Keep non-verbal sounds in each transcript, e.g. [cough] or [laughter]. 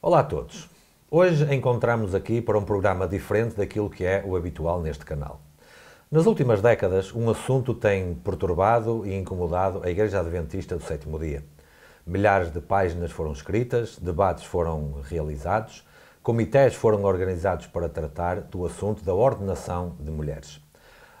Olá a todos. Hoje encontramos aqui para um programa diferente daquilo que é o habitual neste canal. Nas últimas décadas, um assunto tem perturbado e incomodado a Igreja Adventista do Sétimo Dia. Milhares de páginas foram escritas, debates foram realizados, comitês foram organizados para tratar do assunto da ordenação de mulheres.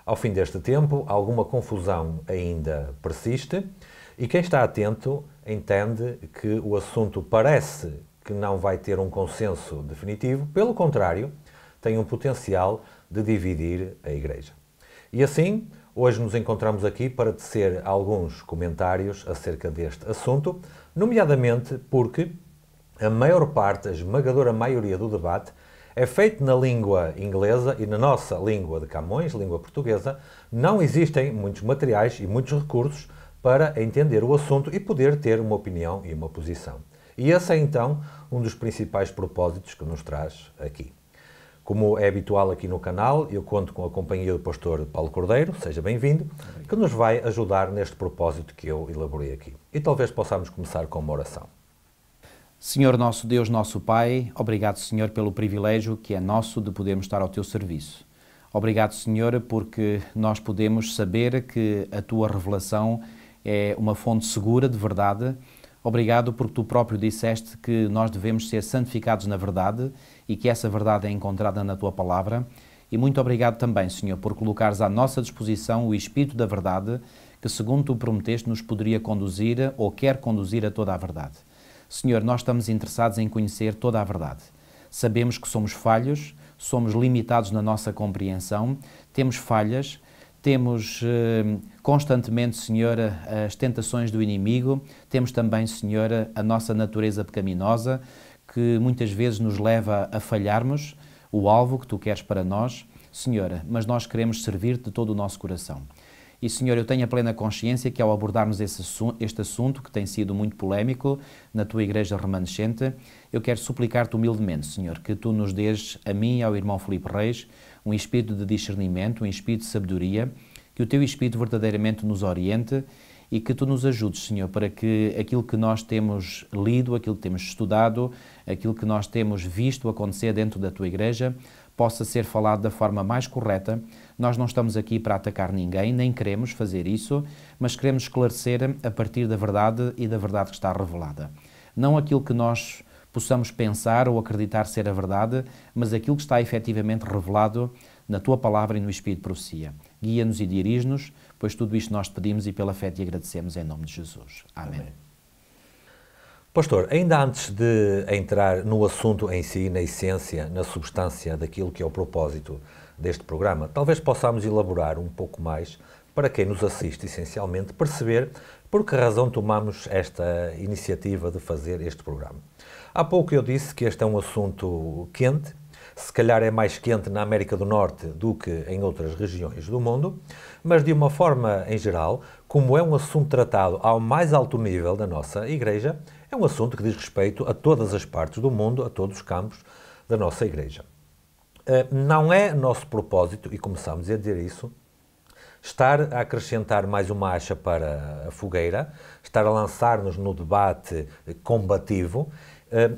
Ao fim deste tempo, alguma confusão ainda persiste e quem está atento entende que o assunto parece que não vai ter um consenso definitivo, pelo contrário, tem um potencial de dividir a Igreja. E assim, hoje nos encontramos aqui para tecer alguns comentários acerca deste assunto, nomeadamente porque a maior parte, a esmagadora maioria do debate é feito na língua inglesa e na nossa língua de Camões, língua portuguesa, não existem muitos materiais e muitos recursos para entender o assunto e poder ter uma opinião e uma posição. E esse é então um dos principais propósitos que nos traz aqui. Como é habitual aqui no canal, eu conto com a companhia do pastor Paulo Cordeiro, seja bem-vindo, que nos vai ajudar neste propósito que eu elaborei aqui. E talvez possamos começar com uma oração. Senhor nosso Deus, nosso Pai, obrigado, Senhor, pelo privilégio que é nosso de podermos estar ao teu serviço. Obrigado, Senhor, porque nós podemos saber que a tua revelação é uma fonte segura de verdade Obrigado porque tu próprio disseste que nós devemos ser santificados na verdade e que essa verdade é encontrada na tua palavra. E muito obrigado também, Senhor, por colocares à nossa disposição o Espírito da verdade, que, segundo tu prometeste, nos poderia conduzir ou quer conduzir a toda a verdade. Senhor, nós estamos interessados em conhecer toda a verdade. Sabemos que somos falhos, somos limitados na nossa compreensão, temos falhas temos eh, constantemente, Senhor, as tentações do inimigo, temos também, Senhor, a nossa natureza pecaminosa, que muitas vezes nos leva a falharmos o alvo que tu queres para nós, Senhor, mas nós queremos servir-te de todo o nosso coração. E, Senhor, eu tenho a plena consciência que ao abordarmos esse, este assunto, que tem sido muito polémico na tua igreja remanescente, eu quero suplicar-te humildemente, Senhor, que tu nos dês, a mim e ao irmão Felipe Reis, um espírito de discernimento, um espírito de sabedoria, que o teu espírito verdadeiramente nos oriente e que tu nos ajudes, Senhor, para que aquilo que nós temos lido, aquilo que temos estudado, aquilo que nós temos visto acontecer dentro da tua igreja, possa ser falado da forma mais correta. Nós não estamos aqui para atacar ninguém, nem queremos fazer isso, mas queremos esclarecer a partir da verdade e da verdade que está revelada. Não aquilo que nós possamos pensar ou acreditar ser a verdade, mas aquilo que está efetivamente revelado na tua palavra e no Espírito de profecia. Guia-nos e dirige-nos, pois tudo isto nós te pedimos e pela fé te agradecemos em nome de Jesus. Amém. Amém. Pastor, ainda antes de entrar no assunto em si, na essência, na substância daquilo que é o propósito deste programa, talvez possamos elaborar um pouco mais para quem nos assiste, essencialmente, perceber por que razão tomamos esta iniciativa de fazer este programa. Há pouco eu disse que este é um assunto quente, se calhar é mais quente na América do Norte do que em outras regiões do mundo, mas de uma forma em geral, como é um assunto tratado ao mais alto nível da nossa Igreja, é um assunto que diz respeito a todas as partes do mundo, a todos os campos da nossa Igreja. Eh, não é nosso propósito, e começamos a dizer isso, estar a acrescentar mais uma acha para a fogueira, estar a lançar-nos no debate combativo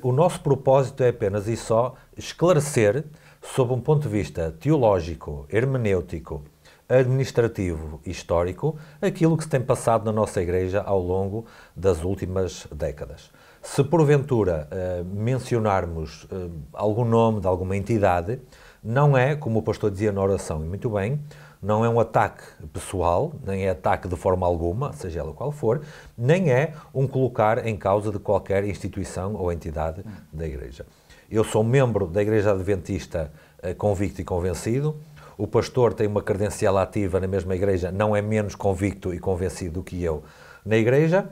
o nosso propósito é apenas e só esclarecer, sob um ponto de vista teológico, hermenêutico, administrativo e histórico, aquilo que se tem passado na nossa Igreja ao longo das últimas décadas. Se porventura mencionarmos algum nome de alguma entidade, não é, como o pastor dizia na oração, e muito bem, não é um ataque pessoal, nem é ataque de forma alguma, seja ela qual for, nem é um colocar em causa de qualquer instituição ou entidade da Igreja. Eu sou membro da Igreja Adventista eh, convicto e convencido. O pastor tem uma credencial ativa na mesma igreja, não é menos convicto e convencido do que eu na igreja.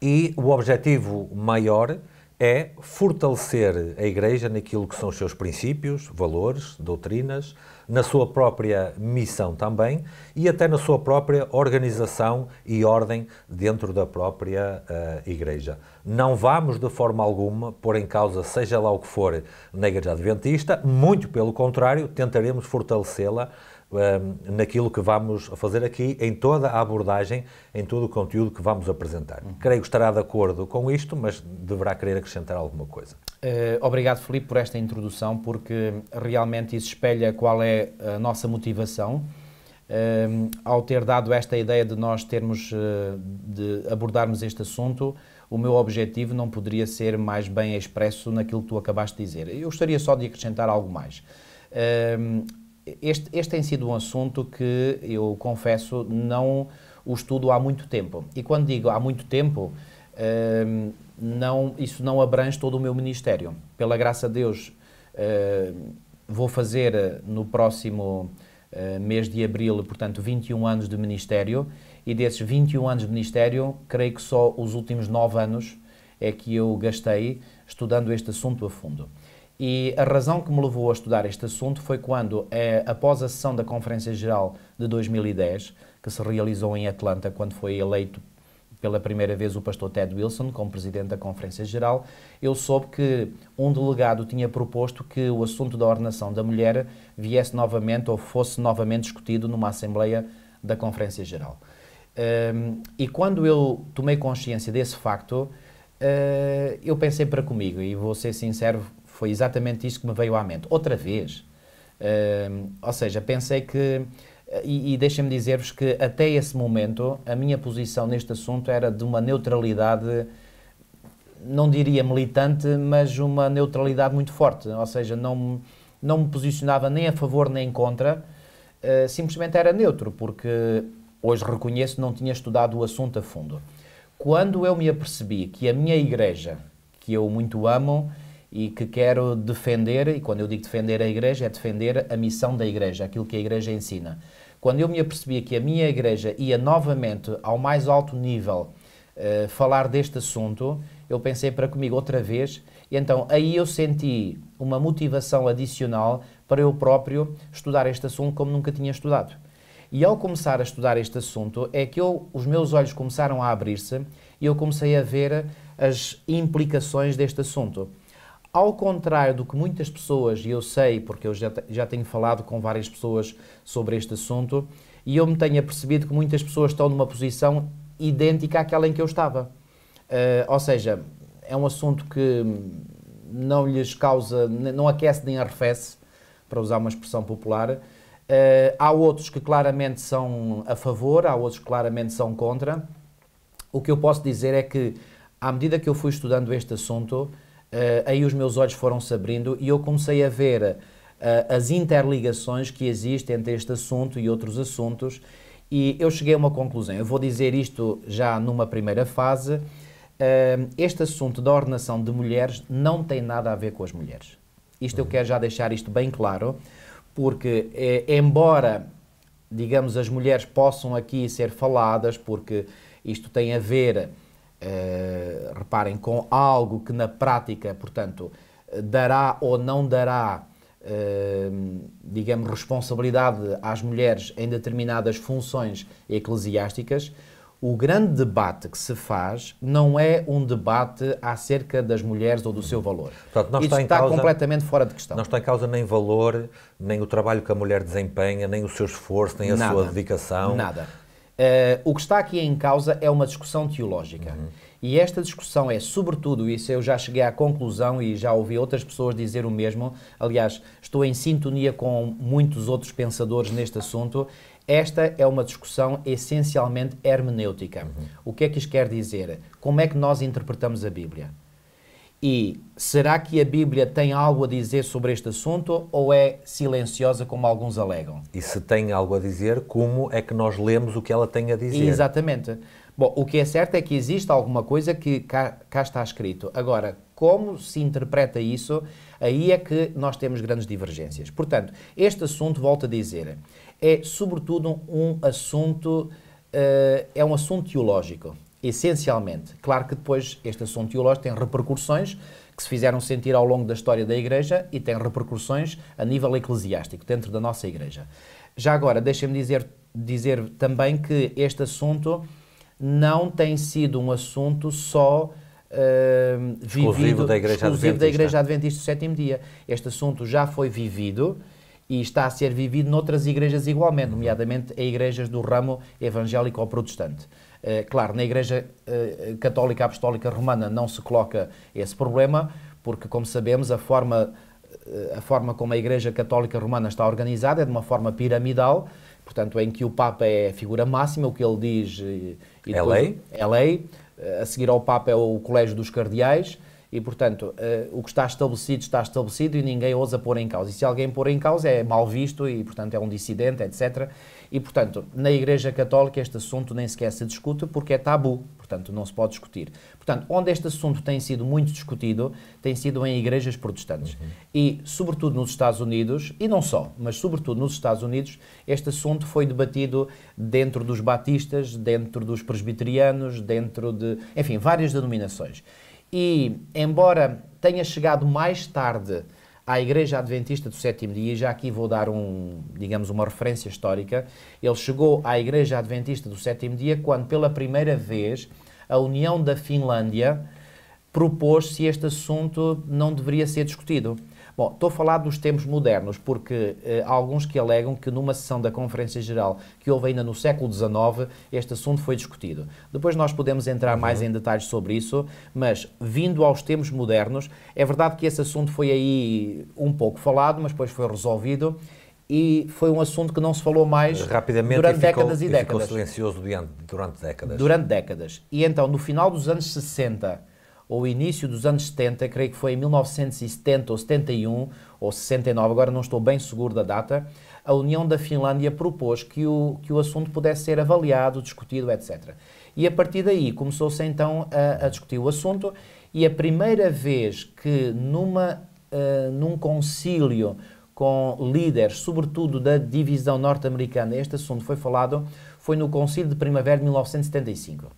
E o objetivo maior é fortalecer a igreja naquilo que são os seus princípios, valores, doutrinas, na sua própria missão também e até na sua própria organização e ordem dentro da própria uh, Igreja. Não vamos de forma alguma pôr em causa, seja lá o que for, na Igreja Adventista, muito pelo contrário, tentaremos fortalecê-la uh, naquilo que vamos fazer aqui, em toda a abordagem, em todo o conteúdo que vamos apresentar. Uhum. Creio que estará de acordo com isto, mas deverá querer acrescentar alguma coisa. Uh, obrigado, Filipe, por esta introdução, porque realmente isso espelha qual é a nossa motivação. Uh, ao ter dado esta ideia de nós termos, uh, de abordarmos este assunto, o meu objetivo não poderia ser mais bem expresso naquilo que tu acabaste de dizer. Eu gostaria só de acrescentar algo mais. Este, este tem sido um assunto que eu confesso não o estudo há muito tempo. E quando digo há muito tempo, não, isso não abrange todo o meu ministério. Pela graça de Deus, vou fazer no próximo mês de abril, portanto, 21 anos de ministério e desses 21 anos de ministério, creio que só os últimos 9 anos é que eu gastei estudando este assunto a fundo. E a razão que me levou a estudar este assunto foi quando, é, após a sessão da Conferência Geral de 2010, que se realizou em Atlanta, quando foi eleito pela primeira vez o pastor Ted Wilson como presidente da Conferência Geral, eu soube que um delegado tinha proposto que o assunto da ordenação da mulher viesse novamente ou fosse novamente discutido numa Assembleia da Conferência Geral. Um, e quando eu tomei consciência desse facto, uh, eu pensei para comigo, e vou ser sincero, foi exatamente isso que me veio à mente. Outra vez. Uh, ou seja, pensei que. E, e deixem-me dizer-vos que até esse momento a minha posição neste assunto era de uma neutralidade, não diria militante, mas uma neutralidade muito forte. Ou seja, não, não me posicionava nem a favor nem contra, uh, simplesmente era neutro, porque hoje reconheço, não tinha estudado o assunto a fundo. Quando eu me apercebi que a minha igreja, que eu muito amo e que quero defender, e quando eu digo defender a igreja, é defender a missão da igreja, aquilo que a igreja ensina. Quando eu me apercebi que a minha igreja ia novamente ao mais alto nível uh, falar deste assunto, eu pensei para comigo outra vez, e então aí eu senti uma motivação adicional para eu próprio estudar este assunto como nunca tinha estudado. E ao começar a estudar este assunto, é que eu, os meus olhos começaram a abrir-se e eu comecei a ver as implicações deste assunto. Ao contrário do que muitas pessoas, e eu sei porque eu já, já tenho falado com várias pessoas sobre este assunto, e eu me tenho apercebido que muitas pessoas estão numa posição idêntica àquela em que eu estava. Uh, ou seja, é um assunto que não lhes causa, não aquece nem arrefece, para usar uma expressão popular, Uh, há outros que claramente são a favor, há outros que claramente são contra. O que eu posso dizer é que, à medida que eu fui estudando este assunto, aí os meus olhos foram se abrindo e eu comecei a ver uh, as interligações que existem entre este assunto e outros assuntos e eu cheguei a uma conclusão. Eu vou dizer isto já numa primeira fase. este assunto da ordenação de mulheres não tem nada a ver com as mulheres. Isto eu quero já deixar isto bem claro porque, embora, digamos, as mulheres possam aqui ser faladas, porque isto tem a ver, eh, reparem, com algo que na prática, portanto, dará ou não dará, eh, digamos, responsabilidade às mulheres em determinadas funções eclesiásticas, o grande debate que se faz não é um debate acerca das mulheres ou do seu valor. Portanto, não Isso está, está causa, completamente fora de questão. Não está em causa nem valor, nem o trabalho que a mulher desempenha, nem o seu esforço, nem a nada, sua dedicação. Nada. Uh, o que está aqui em causa é uma discussão teológica. Uhum. E esta discussão é, sobretudo, isso eu já cheguei à conclusão e já ouvi outras pessoas dizer o mesmo. Aliás, estou em sintonia com muitos outros pensadores neste assunto. Esta é uma discussão essencialmente hermenêutica. Uhum. O que é que isto quer dizer? Como é que nós interpretamos a Bíblia? E será que a Bíblia tem algo a dizer sobre este assunto ou é silenciosa, como alguns alegam? E se tem algo a dizer, como é que nós lemos o que ela tem a dizer? Exatamente. Bom, o que é certo é que existe alguma coisa que cá, cá está escrito. Agora, como se interpreta isso, aí é que nós temos grandes divergências. Portanto, este assunto, volto a dizer, é sobretudo um assunto, uh, é um assunto teológico, essencialmente. Claro que depois este assunto teológico tem repercussões que se fizeram sentir ao longo da história da Igreja e tem repercussões a nível eclesiástico, dentro da nossa Igreja. Já agora, deixem-me dizer, dizer também que este assunto não tem sido um assunto só Uh, exclusivo, vivido, da, Igreja exclusivo da Igreja Adventista do Sétimo Dia. Este assunto já foi vivido e está a ser vivido noutras igrejas igualmente, nomeadamente em igrejas do ramo evangélico ou protestante. Uh, claro, na Igreja uh, Católica Apostólica Romana não se coloca esse problema, porque, como sabemos, a forma, a forma como a Igreja Católica Romana está organizada é de uma forma piramidal, portanto, em que o Papa é a figura máxima, o que ele diz. E, e é lei? É lei. A seguir ao Papa é o Colégio dos Cardeais e, portanto, uh, o que está estabelecido está estabelecido e ninguém ousa pôr em causa. E se alguém pôr em causa é mal visto e, portanto, é um dissidente, etc. E, portanto, na Igreja Católica este assunto nem sequer se discute porque é tabu, portanto, não se pode discutir. Portanto, onde este assunto tem sido muito discutido tem sido em igrejas protestantes. Uhum. E, sobretudo nos Estados Unidos, e não só, mas sobretudo nos Estados Unidos, este assunto foi debatido dentro dos batistas, dentro dos presbiterianos, dentro de, enfim, várias denominações. E, embora tenha chegado mais tarde à Igreja Adventista do Sétimo Dia, já aqui vou dar um, digamos, uma referência histórica, ele chegou à Igreja Adventista do Sétimo Dia quando, pela primeira vez, a União da Finlândia propôs se este assunto não deveria ser discutido. Bom, estou a falar dos tempos modernos, porque eh, há alguns que alegam que numa sessão da Conferência Geral que houve ainda no século XIX, este assunto foi discutido. Depois nós podemos entrar uhum. mais em detalhes sobre isso, mas vindo aos tempos modernos, é verdade que esse assunto foi aí um pouco falado, mas depois foi resolvido e foi um assunto que não se falou mais Rapidamente durante e ficou, décadas e, e décadas. Ficou silencioso durante, durante décadas. Durante décadas. E então, no final dos anos 60 ou início dos anos 70, creio que foi em 1970 ou 71 ou 69, agora não estou bem seguro da data, a União da Finlândia propôs que o, que o assunto pudesse ser avaliado, discutido, etc. E a partir daí começou-se então a, a, discutir o assunto e a primeira vez que numa, uh, num concílio com líderes, sobretudo da divisão norte-americana, este assunto foi falado, foi no concílio de primavera de 1975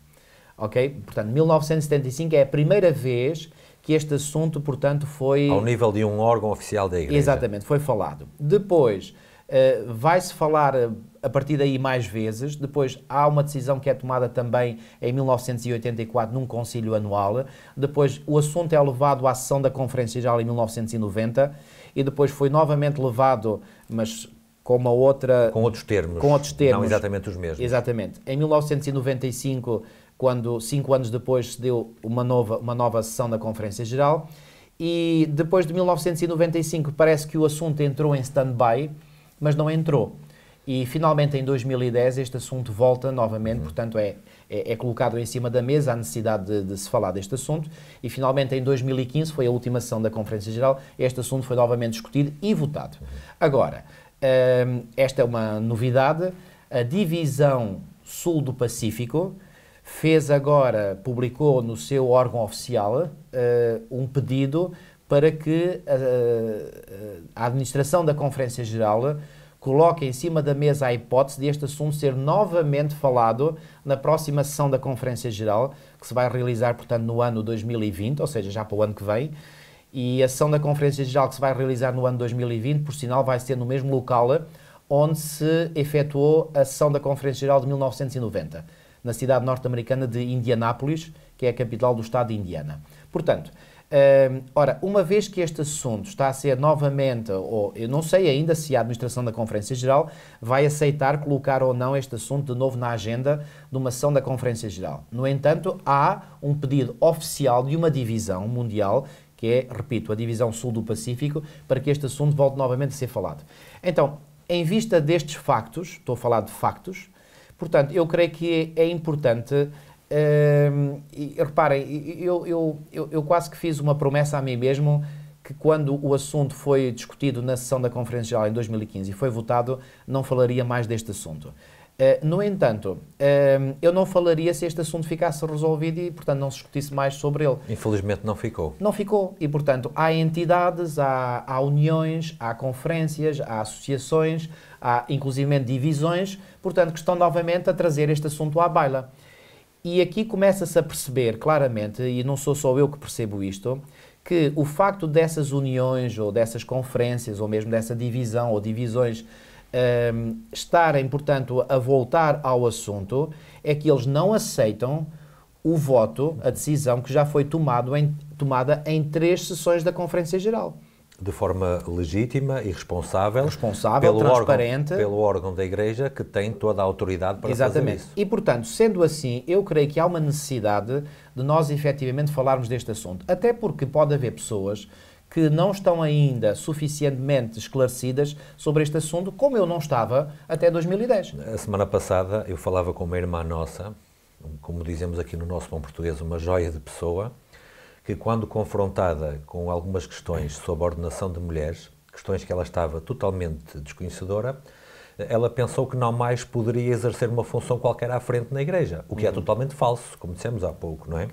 ok? Portanto, 1975 é a primeira vez que este assunto, portanto, foi... Ao nível de um órgão oficial da Igreja. Exatamente, foi falado. Depois, uh, vai-se falar uh, a partir daí mais vezes. Depois, há uma decisão que é tomada também em 1984 num concílio anual. Depois, o assunto é levado à sessão da Conferência Geral em 1990 e depois foi novamente levado, mas com uma outra... Com outros termos. Com outros termos. Não exatamente os mesmos. Exatamente. Em 1995 quando cinco anos depois se deu uma nova, uma nova sessão da Conferência Geral. E depois de 1995 parece que o assunto entrou em stand-by, mas não entrou. E finalmente em 2010 este assunto volta novamente, uhum. portanto é, é, é, colocado em cima da mesa a necessidade de, de, se falar deste assunto. E finalmente em 2015 foi a última sessão da Conferência Geral, este assunto foi novamente discutido e votado. Uhum. Agora, hum, esta é uma novidade, a divisão sul do Pacífico, fez agora, publicou no seu órgão oficial uh, um pedido para que uh, a administração da Conferência Geral coloque em cima da mesa a hipótese de este assunto ser novamente falado na próxima sessão da Conferência Geral, que se vai realizar, portanto, no ano 2020, ou seja, já para o ano que vem. E a sessão da Conferência Geral que se vai realizar no ano 2020, por sinal, vai ser no mesmo local onde se efetuou a sessão da Conferência Geral de 1990 na cidade norte-americana de Indianápolis, que é a capital do estado de Indiana. Portanto, uh, ora, uma vez que este assunto está a ser novamente, ou eu não sei ainda se a administração da Conferência Geral vai aceitar colocar ou não este assunto de novo na agenda de uma sessão da Conferência Geral. No entanto, há um pedido oficial de uma divisão mundial que é, repito, a divisão sul do Pacífico, para que este assunto volte novamente a ser falado. Então, em vista destes factos, estou a falar de factos, Portanto, eu creio que é, importante. Uh, e, reparem, eu, eu, eu, eu, quase que fiz uma promessa a mim mesmo que quando o assunto foi discutido na sessão da Conferência Geral em 2015 e foi votado, não falaria mais deste assunto. Uh, no entanto, uh, eu não falaria se este assunto ficasse resolvido e, portanto, não se discutisse mais sobre ele. Infelizmente não ficou. Não ficou. E, portanto, há entidades, há, há uniões, há conferências, há associações, há inclusive divisões, portanto, que estão novamente a trazer este assunto à baila. E aqui começa-se a perceber claramente, e não sou só eu que percebo isto, que o facto dessas uniões ou dessas conferências ou mesmo dessa divisão ou divisões um, estarem, portanto, a voltar ao assunto, é que eles não aceitam o voto, a decisão que já foi tomado em, tomada em três sessões da Conferência Geral. De forma legítima e responsável, responsável pelo transparente, órgão, pelo órgão da Igreja que tem toda a autoridade para Exatamente. fazer isso. E, portanto, sendo assim, eu creio que há uma necessidade de nós efetivamente falarmos deste assunto. Até porque pode haver pessoas que não estão ainda suficientemente esclarecidas sobre este assunto, como eu não estava até 2010. A semana passada eu falava com uma irmã nossa, como dizemos aqui no nosso bom português, uma joia de pessoa, que, quando confrontada com algumas questões sobre a ordenação de mulheres, questões que ela estava totalmente desconhecedora, ela pensou que não mais poderia exercer uma função qualquer à frente na Igreja, o que é uhum. totalmente falso, como dissemos há pouco, não é?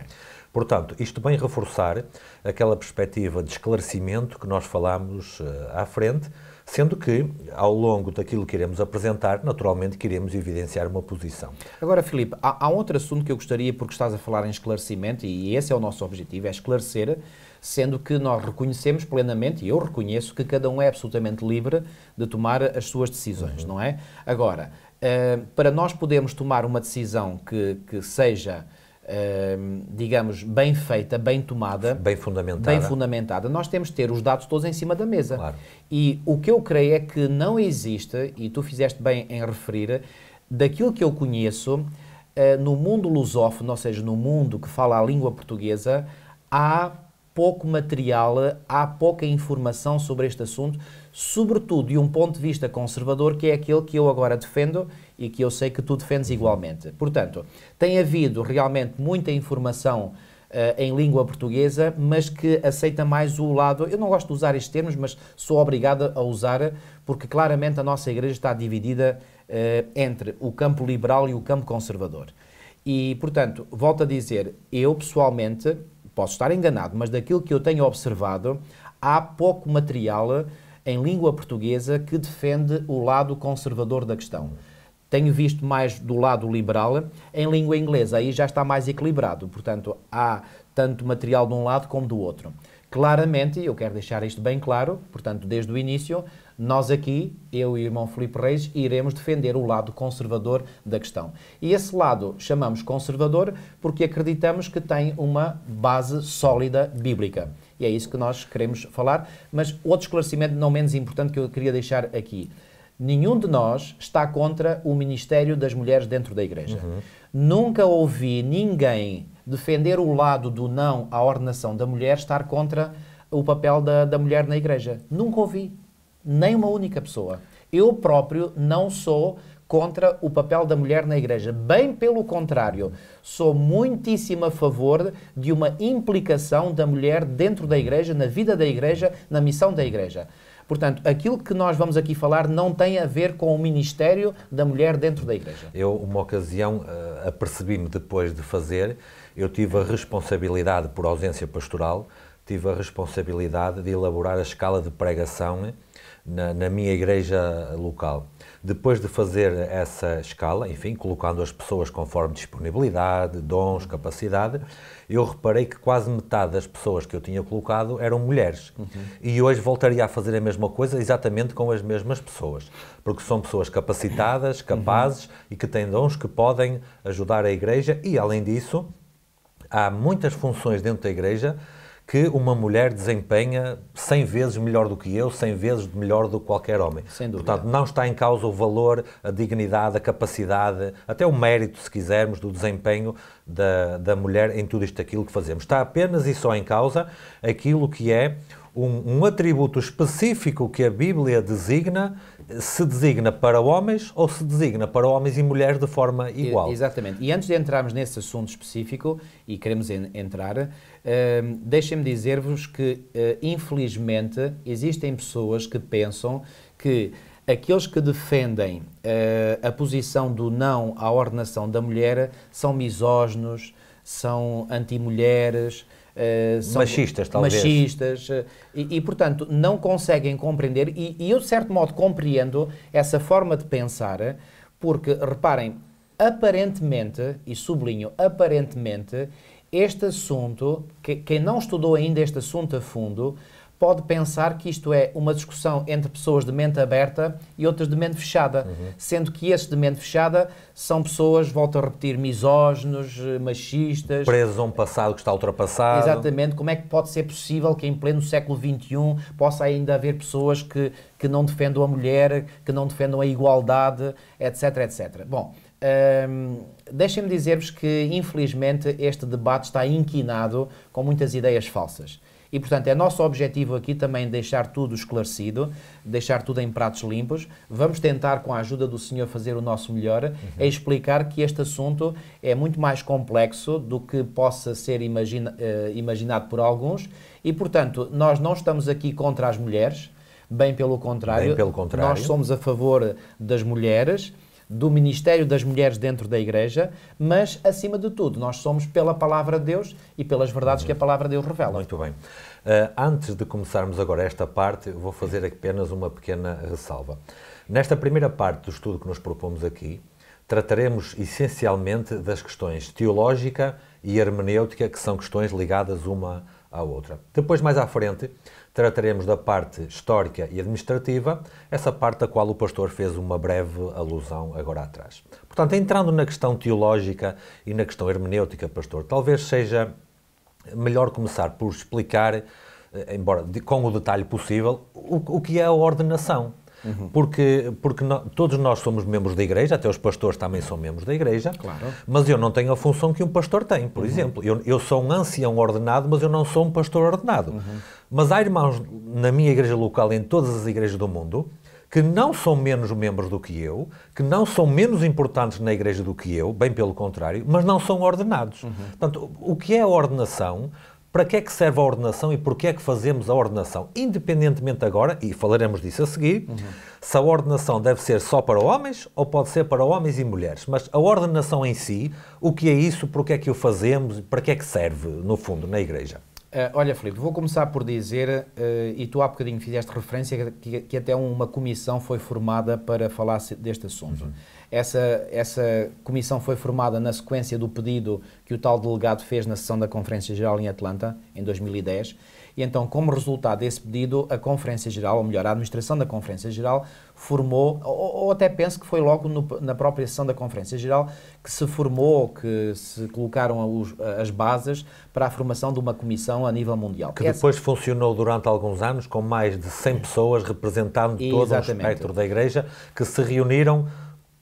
Portanto, isto vem reforçar aquela perspectiva de esclarecimento que nós falámos uh, à frente, Sendo que, ao longo daquilo que iremos apresentar, naturalmente queremos evidenciar uma posição. Agora, Filipe, há, há um outro assunto que eu gostaria, porque estás a falar em esclarecimento, e esse é o nosso objetivo, é esclarecer, sendo que nós reconhecemos plenamente, e eu reconheço, que cada um é absolutamente livre de tomar as suas decisões, uhum. não é? Agora, uh, para nós podermos tomar uma decisão que, que seja Ehm, digamos, bem feita, bem tomada, bem fundamentada. bem fundamentada, nós temos de ter os dados todos em cima da mesa. Claro. E o que eu creio é que não existe, e tu fizeste bem em referir, daquilo que eu conheço, uh, no mundo lusófono, ou seja, no mundo que fala a língua portuguesa, há pouco material, há pouca informação sobre este assunto, sobretudo de um ponto de vista conservador, que é aquele que eu agora defendo e que eu sei que tu defendes igualmente. Portanto, tem havido realmente muita informação uh, em língua portuguesa, mas que aceita mais o lado. Eu não gosto de usar estes termos, mas sou obrigado a usar, porque claramente a nossa igreja está dividida uh, entre o campo liberal e o campo conservador. E, portanto, volto a dizer, eu pessoalmente, posso estar enganado, mas daquilo que eu tenho observado, há pouco material em língua portuguesa que defende o lado conservador da questão. Tenho visto mais do lado liberal, em língua inglesa aí já está mais equilibrado, portanto há tanto material de um lado como do outro. Claramente, eu quero deixar isto bem claro, portanto, desde o início, nós aqui, eu e o irmão Filipe Reis, iremos defender o lado conservador da questão. E esse lado chamamos conservador porque acreditamos que tem uma base sólida bíblica. E é isso que nós queremos falar. Mas outro esclarecimento não menos importante que eu queria deixar aqui. Nenhum de nós está contra o ministério das mulheres dentro da igreja. Uhum. Nunca ouvi ninguém defender o lado do não à ordenação da mulher estar contra o papel da, da mulher na igreja. Nunca ouvi. Nem uma única pessoa. Eu próprio não sou contra o papel da mulher na igreja. Bem pelo contrário, sou muitíssimo a favor de uma implicação da mulher dentro da igreja, na vida da igreja, na missão da igreja. Portanto, aquilo que nós vamos aqui falar não tem a ver com o ministério da mulher dentro da igreja. Eu, uma ocasião, uh, apercebi-me depois de fazer, eu tive a responsabilidade, por ausência pastoral, tive a responsabilidade de elaborar a escala de pregação na, na minha igreja local. Depois de fazer essa escala, enfim, colocando as pessoas conforme disponibilidade, dons, capacidade, eu reparei que quase metade das pessoas que eu tinha colocado eram mulheres. Uhum. E hoje voltaria a fazer a mesma coisa exatamente com as mesmas pessoas. Porque são pessoas capacitadas, capazes uhum. e que têm dons que podem ajudar a igreja e, além disso, há muitas funções dentro da igreja que uma mulher desempenha 100 vezes melhor do que eu, 100 vezes melhor do que qualquer homem. Sem dúvida. Portanto, não está em causa o valor, a dignidade, a capacidade, até o mérito, se quisermos, do desempenho da, da mulher em tudo isto aquilo que fazemos. Está apenas e só em causa aquilo que é um, um atributo específico que a Bíblia designa se designa para homens ou se designa para homens e mulheres de forma igual. Exatamente. E antes de entrarmos nesse assunto específico, e queremos entrar, uh, deixem-me dizer-vos que, uh, infelizmente, existem pessoas que pensam que aqueles que defendem uh, a posição do não à ordenação da mulher são misóginos, são anti-mulheres, Uh, são machistas, talvez. Machistas, uh, e, e, portanto, não conseguem compreender, e, e, eu, de certo modo, compreendo essa forma de pensar, porque, reparem, aparentemente, e sublinho, aparentemente, este assunto, que, quem não estudou ainda este assunto a fundo, pode pensar que isto é uma discussão entre pessoas de mente aberta e outras de mente fechada, uhum. sendo que esses de mente fechada são pessoas, volto a repetir, misóginos, machistas. Presos a um passado que está ultrapassado. Exatamente. Como é que pode ser possível que em pleno século XXI possa ainda haver pessoas que, que não defendam a mulher, que não defendam a igualdade, etc, etc. Bom, hum, deixem-me dizer-vos que, infelizmente, este debate está inquinado com muitas ideias falsas. E, portanto, é nosso objetivo aqui também deixar tudo esclarecido, deixar tudo em pratos limpos. Vamos tentar, com a ajuda do Senhor, fazer o nosso melhor uhum. e explicar que este assunto é muito mais complexo do que possa ser imagina, uh, imaginado por alguns. E, portanto, nós não estamos aqui contra as mulheres, bem pelo contrário. Bem pelo contrário. Nós somos a favor das mulheres do Ministério das Mulheres dentro da Igreja, mas, acima de tudo, nós somos pela Palavra de Deus e pelas verdades que a Palavra de Deus revela. Muito bem. Uh, antes de começarmos agora esta parte, vou fazer apenas uma pequena ressalva. Nesta primeira parte do estudo que nos propomos aqui, trataremos essencialmente das questões teológica e hermenêutica, que são questões ligadas uma à outra. Depois, mais à frente, trataremos da parte histórica e administrativa, essa parte da qual o pastor fez uma breve alusão agora atrás. Portanto, entrando na questão teológica e na questão hermenêutica, pastor, talvez seja melhor começar por explicar, eh, embora com o detalhe possível, o, o que é a ordenação. Uhum. Porque, porque no, todos nós somos membros da igreja, até os pastores também são membros da igreja, claro. mas eu não tenho a função que um pastor tem, por uhum. exemplo. Eu, eu sou um ancião ordenado, mas eu não sou um pastor ordenado. Uhum. Mas há irmãos na minha igreja local, em todas as igrejas do mundo, que não são menos membros do que eu, que não são menos importantes na igreja do que eu, bem pelo contrário, mas não são ordenados. Uhum. Portanto, o que é a ordenação? Para que é que serve a ordenação e porquê é que fazemos a ordenação? Independentemente agora, e falaremos disso a seguir, uhum. se a ordenação deve ser só para homens ou pode ser para homens e mulheres. Mas a ordenação em si, o que é isso, porquê é que o fazemos, para que é que serve, no fundo, na igreja? Uh, olha, Filipe, vou começar por dizer, uh, e tu há bocadinho fizeste referência que, que, até uma comissão foi formada para falar deste assunto. Uhum. Essa, essa comissão foi formada na sequência do pedido que o tal delegado fez na sessão da Conferência Geral em Atlanta, em 2010, e então, como resultado desse pedido, a Conferência Geral, ou melhor, a Administração da Conferência Geral, formou, ou, ou até penso que foi logo no, na própria sessão da Conferência Geral, que se formou, que se colocaram os, as bases para a formação de uma comissão a nível mundial. Que depois funcionou durante alguns anos com mais de 100 pessoas representando todo o espectro da Igreja, que se reuniram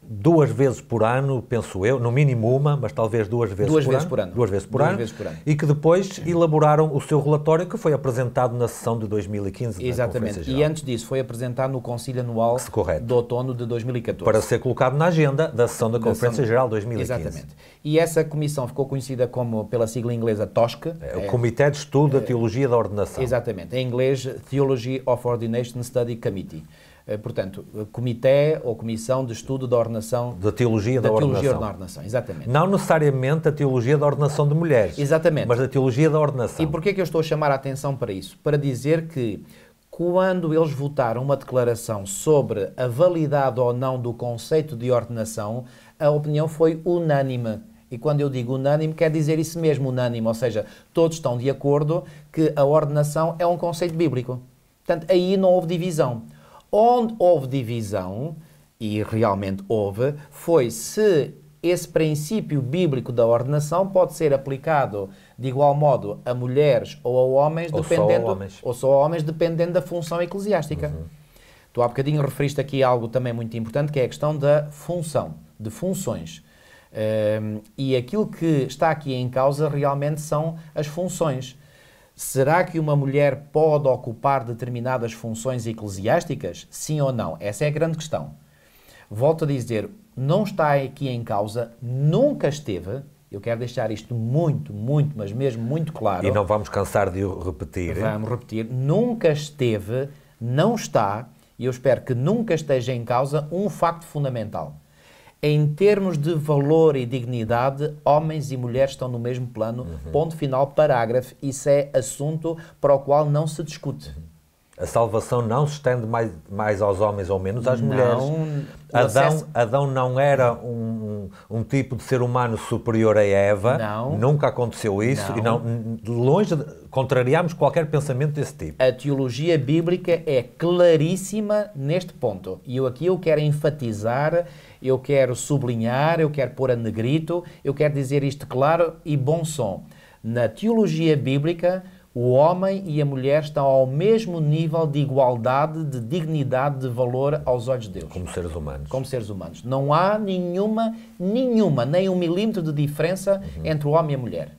duas vezes por ano, penso eu, no mínimo uma, mas talvez duas vezes, duas por, vezes ano, por ano. Duas vezes por, duas ano, vezes por ano. E que depois elaboraram o seu relatório que foi apresentado na sessão de 2015 Exatamente. E antes disso foi apresentado no Concílio Anual de Outono de 2014. Para ser colocado na agenda da sessão da Conferência da Geral 2015. Exatamente. E essa comissão ficou conhecida como, pela sigla inglesa TOSC. É, o é, Comitê de Estudo da Teologia da Ordenação. Exatamente. Em inglês, Theology of Ordination Study Committee. Eh, portanto, comitê ou comissão de estudo da ordenação da teologia da, da ordenação. teologia da ordenação, exatamente. Não necessariamente a teologia da ordenação de mulheres, exatamente. mas da teologia da ordenação. E porquê que eu estou a chamar a atenção para isso? Para dizer que quando eles votaram uma declaração sobre a validade ou não do conceito de ordenação, a opinião foi unânime. E quando eu digo unânime, quer dizer isso mesmo, unânime, ou seja, todos estão de acordo que a ordenação é um conceito bíblico. Portanto, aí não houve divisão. Onde houve divisão, e realmente houve, foi se esse princípio bíblico da ordenação pode ser aplicado de igual modo a mulheres ou a homens, ou dependendo, só homens. ou só a homens, dependendo da função eclesiástica. Uhum. Tu há bocadinho referiste aqui algo também muito importante, que é a questão da função, de funções. Um, e aquilo que está aqui em causa realmente são as funções. Será que uma mulher pode ocupar determinadas funções eclesiásticas? Sim ou não? Essa é a grande questão. Volto a dizer, não está aqui em causa, nunca esteve. Eu quero deixar isto muito, muito, mas mesmo muito claro. E não vamos cansar de o repetir. Vamos repetir. Nunca esteve, não está, e eu espero que nunca esteja em causa um facto fundamental em termos de valor e dignidade, homens e mulheres estão no mesmo plano. Uhum. Ponto final, parágrafo. Isso é assunto para o qual não se discute. Uhum. A salvação não se estende mais, mais aos homens ou menos às não, mulheres. Adão, acesso... Adão não era um, um, tipo de ser humano superior a Eva. Não. Nunca aconteceu isso. Não. E não, longe, de, contrariamos qualquer pensamento desse tipo. A teologia bíblica é claríssima neste ponto. E eu aqui eu quero enfatizar, eu quero sublinhar, eu quero pôr a negrito, eu quero dizer isto claro e bom som. Na teologia bíblica, o homem e a mulher estão ao mesmo nível de igualdade, de dignidade, de valor aos olhos de Deus. Como seres humanos. Como seres humanos. Não há nenhuma, nenhuma, nem um milímetro de diferença uhum. entre o homem e a mulher.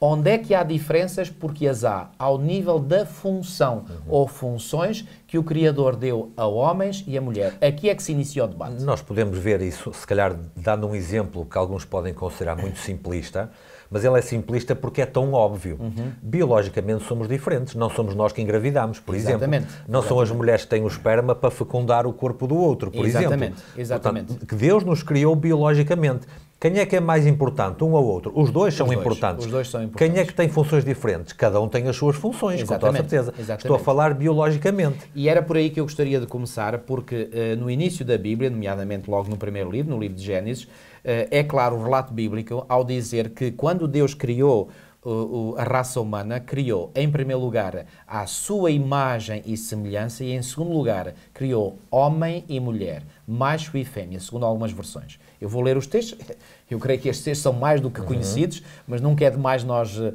Onde é que há diferenças? Porque as há ao nível da função uhum. ou funções que o Criador deu a homens e a mulher. Aqui é que se iniciou o debate. Nós podemos ver isso, se calhar dando um exemplo que alguns podem considerar muito simplista mas ele é simplista porque é tão óbvio. Uhum. Biologicamente somos diferentes, não somos nós que engravidamos, por Exatamente. exemplo. Não Exatamente. são as mulheres que têm o esperma para fecundar o corpo do outro, por Exatamente. exemplo. Exatamente. Portanto, que Deus nos criou biologicamente. Quem é que é mais importante, um ou outro? Os dois são Os dois. importantes. Os dois são importantes. Quem é que tem funções diferentes? Cada um tem as suas funções, Exatamente. com toda certeza. Exatamente. Estou a falar biologicamente. E era por aí que eu gostaria de começar, porque uh, no início da Bíblia, nomeadamente logo no primeiro livro, no livro de Gênesis, uh, é claro o relato bíblico ao dizer que quando Deus criou a raça humana criou, em primeiro lugar, a sua imagem e semelhança, e em segundo lugar, criou homem e mulher, macho e fêmea, segundo algumas versões. Eu vou ler os textos, [laughs] eu creio que estes textos são mais do que uhum. conhecidos, mas nunca é demais nós uh,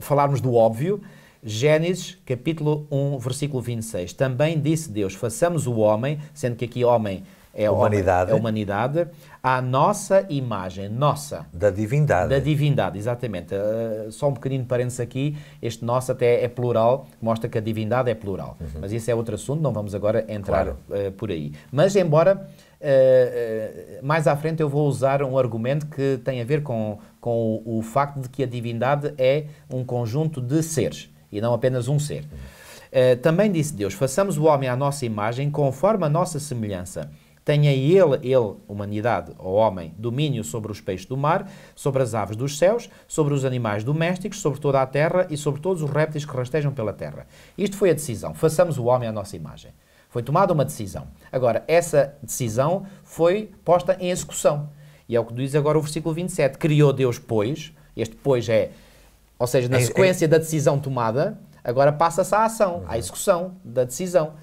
falarmos do óbvio. Gênesis, capítulo 1, versículo 26. Também disse Deus: façamos o homem, sendo que aqui homem é a humanidade. é a humanidade, à nossa imagem, nossa. Da divindade. Da divindade, exatamente. Uh, só um pequenino parênteses aqui, este nosso até é plural, mostra que a divindade é plural. Uhum. Mas isso é outro assunto, não vamos agora entrar claro. uh, por aí. Mas, embora uh, mais à frente eu vou usar um argumento que tem a ver com, com o, o, facto de que a divindade é um conjunto de seres e não apenas um ser. Uhum. também disse Deus: façamos o homem à nossa imagem, conforme a nossa semelhança tenha ele, ele, humanidade, ou homem, domínio sobre os peixes do mar, sobre as aves dos céus, sobre os animais domésticos, sobre toda a terra e sobre todos os répteis que rastejam pela terra. Isto foi a decisão. Façamos o homem à nossa imagem. Foi tomada uma decisão. Agora, essa decisão foi posta em execução. E é o que diz agora o versículo 27. Criou Deus, pois, este pois é, ou seja, na sequência da decisão tomada, agora passa-se à ação, à execução da decisão.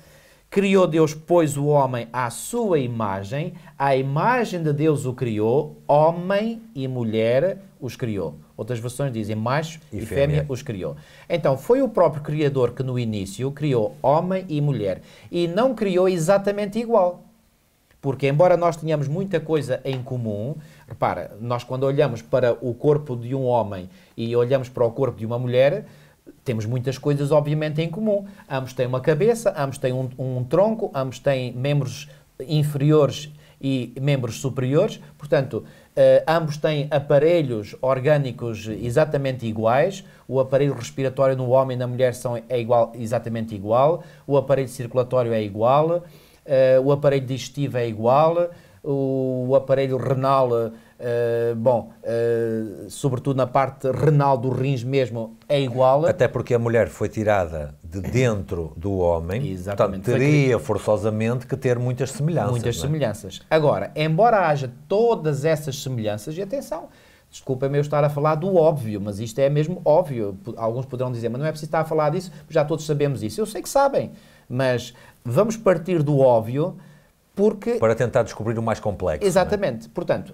Criou Deus, pois, o homem à sua imagem, à imagem de Deus o criou, homem e mulher os criou. Outras versões dizem macho e, e fêmea. fêmea os criou. Então, foi o próprio Criador que no início criou homem e mulher e não criou exatamente igual. Porque, embora nós tenhamos muita coisa em comum, repara, nós quando olhamos para o corpo de um homem e olhamos para o corpo de uma mulher, temos muitas coisas, obviamente, em comum. Ambos têm uma cabeça, ambos têm um, um tronco, ambos têm membros inferiores e membros superiores, portanto, Uh, ambos têm aparelhos orgânicos exatamente iguais. O aparelho respiratório no homem e na mulher são, é igual, exatamente igual. O aparelho circulatório é igual. Uh, o aparelho digestivo é igual. O, o aparelho renal Uh, bom, uh, sobretudo na parte renal dos rins mesmo, é igual. Até porque a mulher foi tirada de dentro do homem, Exatamente. portanto teria forçosamente que ter muitas semelhanças. Muitas é? semelhanças. Agora, embora haja todas essas semelhanças, e atenção, desculpa-me eu estar a falar do óbvio, mas isto é mesmo óbvio. Alguns poderão dizer, mas não é preciso estar a falar disso, já todos sabemos isso. Eu sei que sabem, mas vamos partir do óbvio porque... Para tentar descobrir o mais complexo. É? Exatamente. É? Portanto,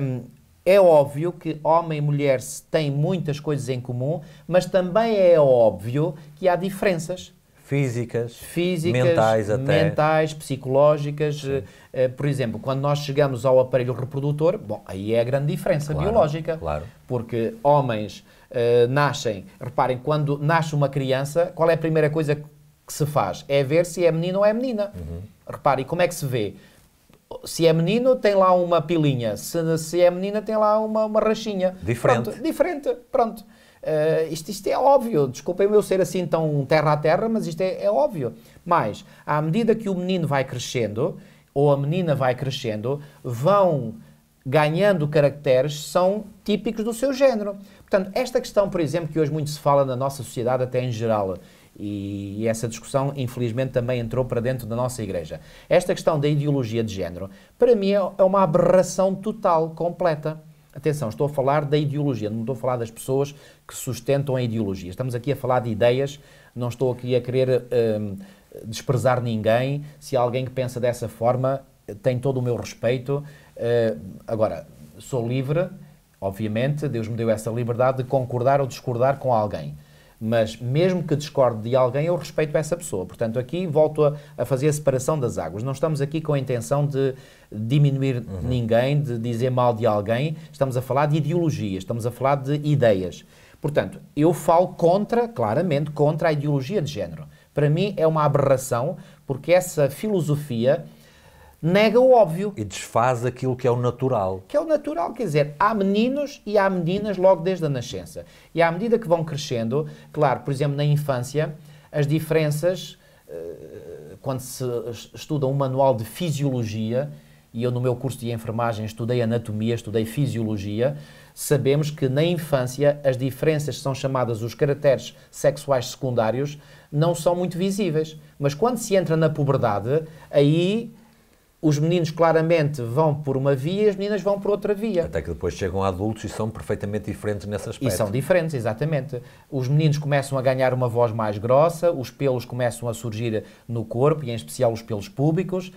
hum, é óbvio que homem e mulher têm muitas coisas em comum, mas também é óbvio que há diferenças. Físicas, físicas mentais até. Mentais, psicológicas. Uh, por exemplo, quando nós chegamos ao aparelho reprodutor, bom, aí é a grande diferença claro, biológica. Claro. Porque homens uh, nascem, reparem, quando nasce uma criança, qual é a primeira coisa que se faz? É ver se é menino ou é menina. Uhum. Repare, como é que se vê? Se é menino, tem lá uma pilinha. Se, se é menina, tem lá uma, uma rachinha. Diferente. Pronto, diferente, pronto. Uh, isto, isto é óbvio. Desculpem-me eu ser assim tão terra a terra, mas isto é, é óbvio. Mas, à medida que o menino vai crescendo, ou a menina vai crescendo, vão ganhando caracteres são típicos do seu género. Portanto, esta questão, por exemplo, que hoje muito se fala na nossa sociedade, até em geral, E essa discussão, infelizmente, também entrou para dentro da nossa igreja. Esta questão da ideologia de género, para mim, é uma aberração total, completa. Atenção, estou a falar da ideologia, não estou a falar das pessoas que sustentam a ideologia. Estamos aqui a falar de ideias, não estou aqui a querer hum, desprezar ninguém. Se alguém que pensa dessa forma, tem todo o meu respeito. Uh, agora, sou livre, obviamente, Deus me deu essa liberdade de concordar ou discordar com alguém mas mesmo que discorde de alguém, eu respeito essa pessoa. Portanto, aqui volto a, a fazer a separação das águas. Não estamos aqui com a intenção de diminuir uhum. ninguém, de dizer mal de alguém. Estamos a falar de ideologias, estamos a falar de ideias. Portanto, eu falo contra, claramente, contra a ideologia de género. Para mim é uma aberração, porque essa filosofia nega o óbvio. E desfaz aquilo que é o natural. Que é o natural, quer dizer, há meninos e há meninas logo desde a nascença. E à medida que vão crescendo, claro, por exemplo, na infância, as diferenças, eh, quando se estuda um manual de fisiologia, e eu no meu curso de enfermagem estudei anatomia, estudei fisiologia, sabemos que na infância as diferenças que são chamadas os caracteres sexuais secundários não são muito visíveis. Mas quando se entra na puberdade, aí os meninos claramente vão por uma via e as meninas vão por outra via. Até que depois chegam a adultos e são perfeitamente diferentes nesse aspecto. E são diferentes, exatamente. Os meninos começam a ganhar uma voz mais grossa, os pelos começam a surgir no corpo, e em especial os pelos públicos.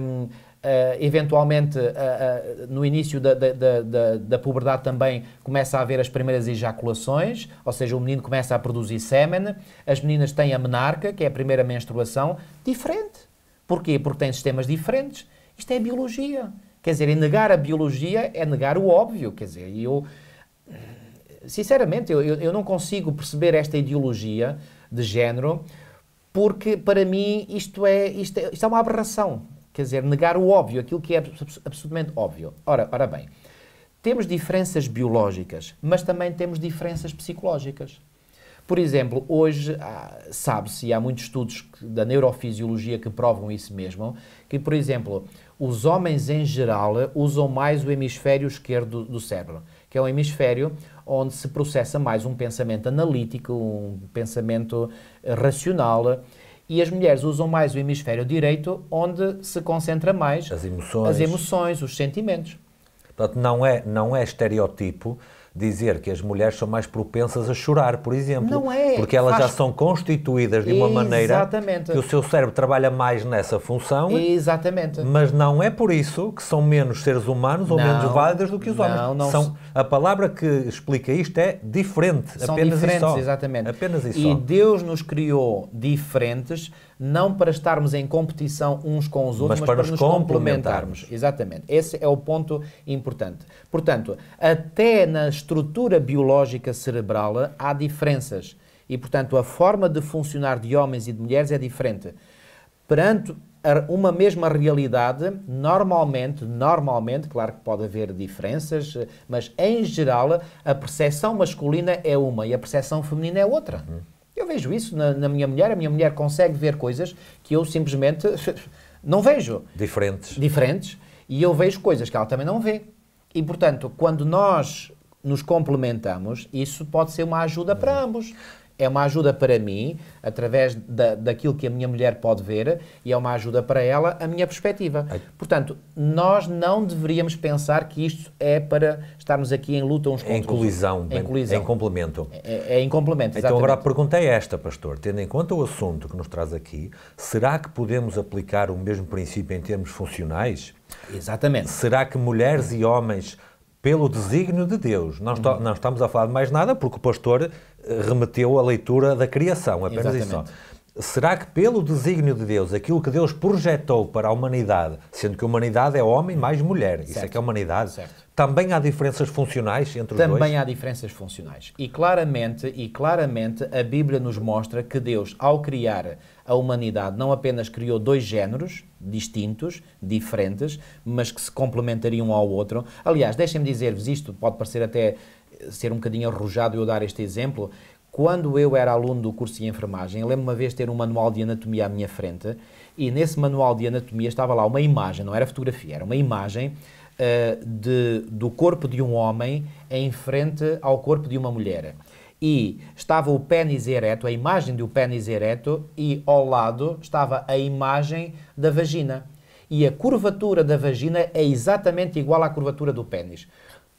Um, Uh, eventualmente, uh, uh, no início da, da, da, da, puberdade também começa a haver as primeiras ejaculações, ou seja, o menino começa a produzir sêmen, as meninas têm a menarca, que é a primeira menstruação, diferente. Porquê? Porque têm sistemas diferentes. Isto é biologia. Quer dizer, e negar a biologia é negar o óbvio. Quer dizer, eu. Sinceramente, eu, eu não consigo perceber esta ideologia de género, porque para mim isto é, isto é, isto é uma aberração. Quer dizer, negar o óbvio, aquilo que é absolutamente óbvio. Ora, ora bem, temos diferenças biológicas, mas também temos diferenças psicológicas. Por exemplo, hoje ah, sabe-se, e há muitos estudos da neurofisiologia que provam isso mesmo, que, por exemplo, os homens em geral usam mais o hemisfério esquerdo do cérebro, que é um hemisfério onde se processa mais um pensamento analítico, um pensamento eh, racional, e as mulheres usam mais o hemisfério direito, onde se concentra mais as emoções, as emoções os sentimentos. Portanto, não é, não é estereotipo dizer que as mulheres são mais propensas a chorar, por exemplo. Não é. Porque elas Faz... já são constituídas de uma Exatamente. maneira que o seu cérebro trabalha mais nessa função. Exatamente. Mas não é por isso que são menos seres humanos ou não, menos válidas do que os homens. Não, não são, a palavra que explica isto é diferente. São apenas diferentes, isso exatamente. Apenas isso. E Deus nos criou diferentes não para estarmos em competição uns com os outros, mas, mas para, para, nos complementarmos. complementarmos. Exatamente. Esse é o ponto importante. Portanto, até na estrutura biológica cerebral há diferenças. E, portanto, a forma de funcionar de homens e de mulheres é diferente. Perante uma mesma realidade, normalmente, normalmente, claro que pode haver diferenças, mas em geral a percepção masculina é uma e a percepção feminina é outra. Uhum. Eu vejo isso na, na, minha mulher, a minha mulher consegue ver coisas que eu simplesmente [laughs] não vejo. Diferentes. Diferentes. E eu vejo coisas que ela também não vê. E, portanto, quando nós nos complementamos, isso pode ser uma ajuda para uhum. ambos é uma ajuda para mim, através da, daquilo que a minha mulher pode ver, e é uma ajuda para ela, a minha perspectiva. Portanto, nós não deveríamos pensar que isto é para estarmos aqui em luta uns contra em colisão, Em colisão. Em complemento. É, é em complemento, exatamente. Então agora a pergunta é esta, pastor. Tendo em conta o assunto que nos traz aqui, será que podemos aplicar o mesmo princípio em termos funcionais? Exatamente. Será que mulheres e homens pelo desígnio de Deus. Não, uhum. não, estamos a falar de mais nada porque o pastor remeteu a leitura da criação, apenas Exatamente. isso. Será que pelo desígnio de Deus, aquilo que Deus projetou para a humanidade, sendo que a humanidade é homem mais mulher, certo. isso é que é a humanidade, certo. também há diferenças funcionais entre os também dois? Também há diferenças funcionais. E claramente, e claramente a Bíblia nos mostra que Deus, ao criar a humanidade, não apenas criou dois géneros distintos, diferentes, mas que se complementariam um ao outro. Aliás, deixem-me dizer-vos isto, pode parecer até ser um bocadinho arrojado eu dar este exemplo. Quando eu era aluno do curso de enfermagem, eu lembro uma vez ter um manual de anatomia à minha frente e nesse manual de anatomia estava lá uma imagem, não era fotografia, era uma imagem uh, de, do corpo de um homem em frente ao corpo de uma mulher. e estava o pênis ereto, a imagem do pênis ereto, e ao lado estava a imagem da vagina. E a curvatura da vagina é exatamente igual à curvatura do pênis.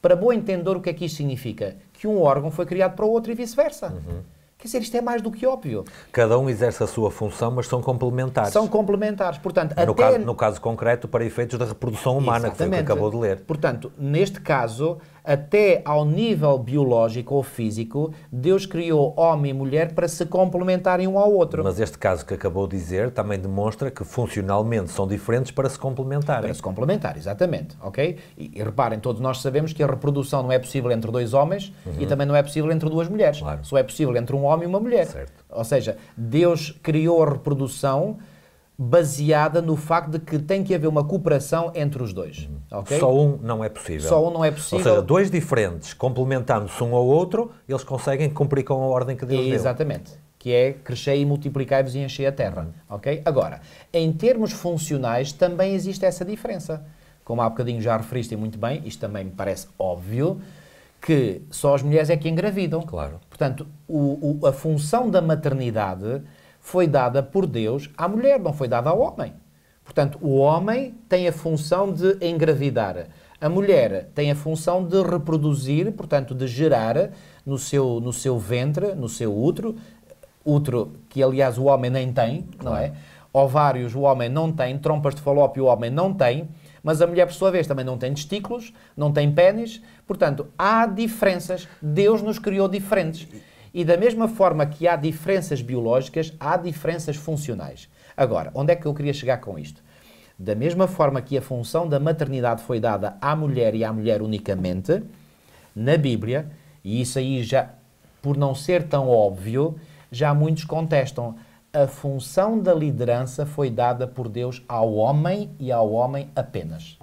Para bom entender o que é que isto significa? Que um órgão foi criado para o outro e vice-versa. Uhum. Quer dizer, isto é mais do que óbvio. Cada um exerce a sua função, mas são complementares. São complementares. Portanto, no, até... caso, no caso concreto, para efeitos da reprodução humana, Exatamente. que foi o que acabou de ler. Portanto, neste caso, até ao nível biológico ou físico, Deus criou homem e mulher para se complementarem um ao outro. Mas este caso que acabou de dizer também demonstra que funcionalmente são diferentes para se complementarem. Para se complementar, exatamente, ok? E, e reparem, todos nós sabemos que a reprodução não é possível entre dois homens uhum. e também não é possível entre duas mulheres. Claro. Só é possível entre um homem e uma mulher. Certo. Ou seja, Deus criou a reprodução baseada no facto de que tem que haver uma cooperação entre os dois. Okay? Só um não é possível. Só um não é possível. Ou seja, dois diferentes, complementando-se um ao outro, eles conseguem cumprir com a ordem que Deus Exatamente. deu. Exatamente. Que é crescer e multiplicar-vos e encher a terra. Ok? Agora, em termos funcionais, também existe essa diferença. Como há bocadinho já referiste muito bem, isto também me parece óbvio, que só as mulheres é que engravidam. Claro. Portanto, o, o, a função da maternidade foi dada por Deus à mulher, não foi dada ao homem. Portanto, o homem tem a função de engravidar. A mulher tem a função de reproduzir, portanto, de gerar no seu, no seu ventre, no seu útero, útero que, aliás, o homem nem tem, claro. não é? Ovários o homem não tem, trompas de falópio o homem não tem, mas a mulher, por sua vez, também não tem testículos, não tem pênis. Portanto, há diferenças. Deus nos criou diferentes. E da mesma forma que há diferenças biológicas, há diferenças funcionais. Agora, onde é que eu queria chegar com isto? Da mesma forma que a função da maternidade foi dada à mulher e à mulher unicamente, na Bíblia, e isso aí já, por não ser tão óbvio, já muitos contestam. A função da liderança foi dada por Deus ao homem e ao homem apenas.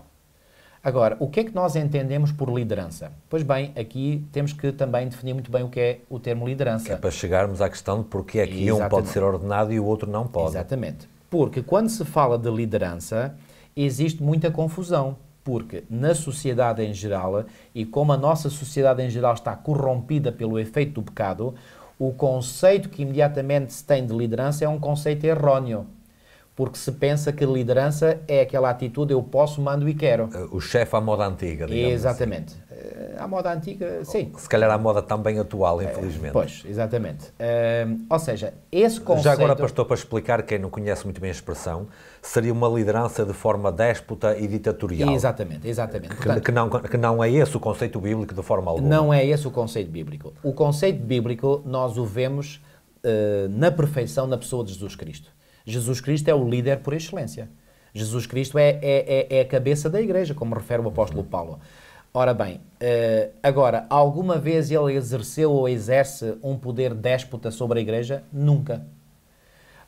Agora, o que é que nós entendemos por liderança? Pois bem, aqui temos que também definir muito bem o que é o termo liderança. Que é para chegarmos à questão de porque é que Exatamente. um pode ser ordenado e o outro não pode. Exatamente. Porque quando se fala de liderança, existe muita confusão. Porque na sociedade em geral, e como a nossa sociedade em geral está corrompida pelo efeito do pecado, o conceito que imediatamente se tem de liderança é um conceito errôneo porque se pensa que liderança é aquela atitude eu posso, mando e quero. O chefe à moda antiga, digamos assim. Exatamente. Assim. À moda antiga, sim. Se calhar à moda também atual, infelizmente. Pois, exatamente. Uh, ou seja, esse conceito... Já agora, pastor, para explicar quem não conhece muito bem a expressão, seria uma liderança de forma déspota e ditatorial. Exatamente, exatamente. Que, Portanto, que, não, que não é esse o conceito bíblico de forma alguma. Não é esse o conceito bíblico. O conceito bíblico nós o vemos uh, na perfeição na pessoa de Jesus Cristo. Jesus Cristo é o líder por excelência. Jesus Cristo é, é, é, é a cabeça da igreja, como refere o apóstolo Paulo. Ora bem, uh, agora, alguma vez ele exerceu ou exerce um poder déspota sobre a igreja? Nunca.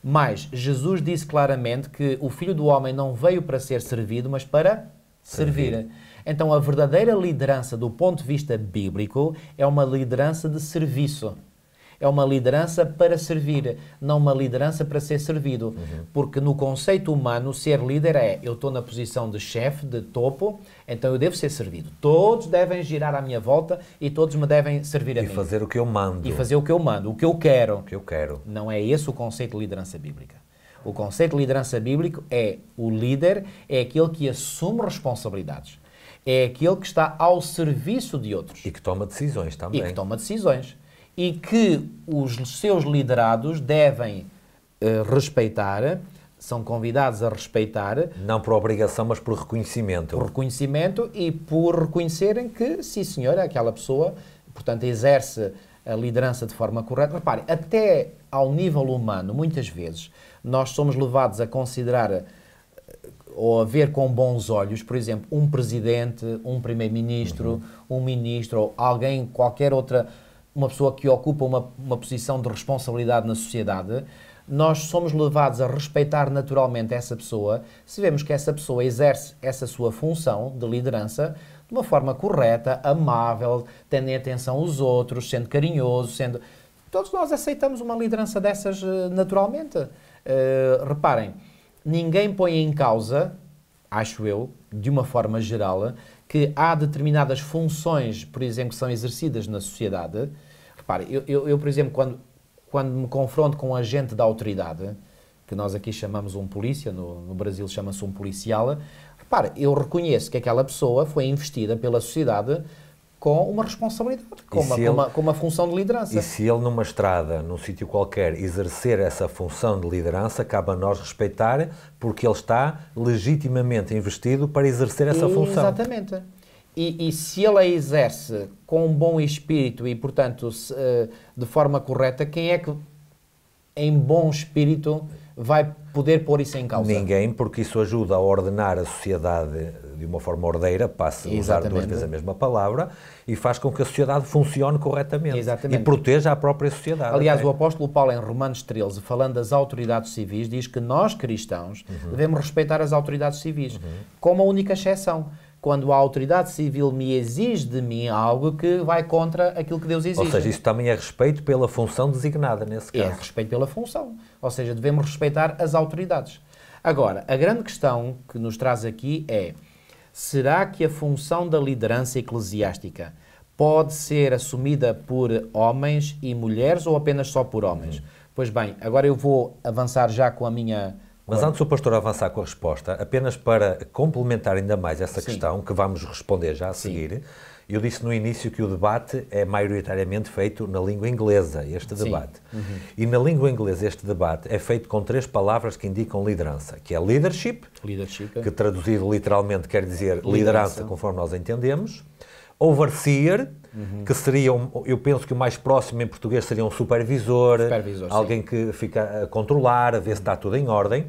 Mas Jesus disse claramente que o Filho do Homem não veio para ser servido, mas para servir. servir. Então, a verdadeira liderança, do ponto de vista bíblico, é uma liderança de serviço é uma liderança para servir, não uma liderança para ser servido. Uhum. Porque no conceito humano, ser líder é eu estou na posição de chefe, de topo, então eu devo ser servido. Todos devem girar à minha volta e todos me devem servir a e mim. E fazer o que eu mando. E fazer o que eu mando, o que eu quero. O que eu quero. Não é esse o conceito de liderança bíblica. O conceito de liderança bíblico é o líder é aquele que assume responsabilidades. É aquele que está ao serviço de outros. E que toma decisões também. E que toma decisões e que os seus liderados devem uh, respeitar, são convidados a respeitar. Não por obrigação, mas por reconhecimento. Por reconhecimento e por reconhecerem que, sim senhor, aquela pessoa, portanto, exerce a liderança de forma correta. Reparem, até ao nível humano, muitas vezes, nós somos levados a considerar eh, ou a ver com bons olhos, por exemplo, um presidente, um primeiro-ministro, uhum. um ministro ou alguém, qualquer outra uma pessoa que ocupa uma, uma posição de responsabilidade na sociedade, nós somos levados a respeitar naturalmente essa pessoa se vemos que essa pessoa exerce essa sua função de liderança de uma forma correta, amável, tendo em atenção os outros, sendo carinhoso, sendo. Todos nós aceitamos uma liderança dessas eh, naturalmente. Uh, reparem, ninguém põe em causa, acho eu, de uma forma geral, que há determinadas funções, por exemplo, que são exercidas na sociedade Repare, eu, eu, eu, por exemplo, quando, quando me confronto com um agente da autoridade, que nós aqui chamamos um polícia, no, no Brasil chama-se um policial, repare, eu reconheço que aquela pessoa foi investida pela sociedade com uma responsabilidade, com uma, ele, com, uma, com uma, função de liderança. E se ele numa estrada, num sítio qualquer, exercer essa função de liderança, cabe a nós respeitar, porque ele está legitimamente investido para exercer essa função. Exatamente. E, e, se ele a exerce com um bom espírito e, portanto, se, uh, de forma correta, quem é que, em bom espírito, vai poder pôr isso em causa? Ninguém, porque isso ajuda a ordenar a sociedade de uma forma ordeira, passe a usar duas vezes a mesma palavra, e faz com que a sociedade funcione corretamente Exatamente. e proteja a própria sociedade. Aliás, o apóstolo Paulo, em Romanos 13, falando das autoridades civis, diz que nós, cristãos, uhum. devemos respeitar as autoridades civis, uhum. com uma única exceção quando a autoridade civil me exige de mim algo que vai contra aquilo que Deus exige. Ou seja, isso também é respeito pela função designada nesse é caso. É respeito pela função. Ou seja, devemos respeitar as autoridades. Agora, a grande questão que nos traz aqui é: será que a função da liderança eclesiástica pode ser assumida por homens e mulheres ou apenas só por homens? Uhum. Pois bem, agora eu vou avançar já com a minha. Mas antes do pastor avançar com a resposta, apenas para complementar ainda mais essa Sim. questão, que vamos responder já a Sim. seguir, eu disse no início que o debate é maioritariamente feito na língua inglesa, este debate. Uhum. E na língua inglesa, este debate é feito com três palavras que indicam liderança, que é leadership, leadership. que traduzido literalmente quer dizer liderança, liderança conforme nós entendemos, overseer, uhum. que seria, eu penso que o mais próximo em português seria um supervisor, supervisor alguém sim. que fica a controlar, a ver se está tudo em ordem.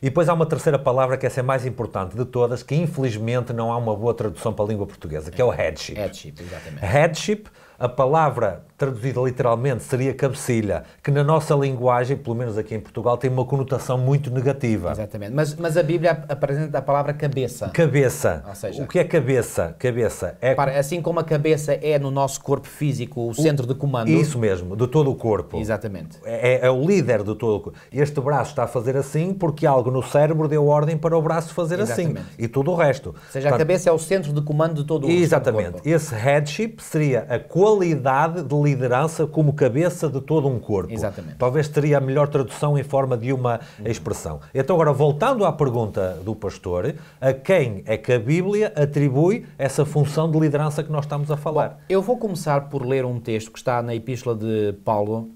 E depois há uma terceira palavra que essa é mais importante de todas, que infelizmente não há uma boa tradução para a língua portuguesa, que é o headship. Headship, exatamente. Headship a palavra traduzida literalmente seria cabecilha, que na nossa linguagem, pelo menos aqui em Portugal, tem uma conotação muito negativa. Exatamente. Mas, mas a Bíblia apresenta a palavra cabeça. Cabeça. Ou seja, o que é cabeça? Cabeça é. Para, assim como a cabeça é no nosso corpo físico o centro de comando. Isso mesmo, de todo o corpo. Exatamente. É, é, é o líder de todo o corpo. Este braço está a fazer assim porque algo no cérebro deu ordem para o braço fazer assim. Exatamente. assim. E tudo o resto. Ou seja, Portanto, a cabeça é o centro de comando de todo o Exatamente. corpo. Esse headship seria a qualidade de liderança como cabeça de todo um corpo. Exatamente. Talvez teria a melhor tradução em forma de uma expressão. Então, agora, voltando à pergunta do pastor, a quem é que a Bíblia atribui essa função de liderança que nós estamos a falar? Bom, eu vou começar por ler um texto que está na Epístola de Paulo,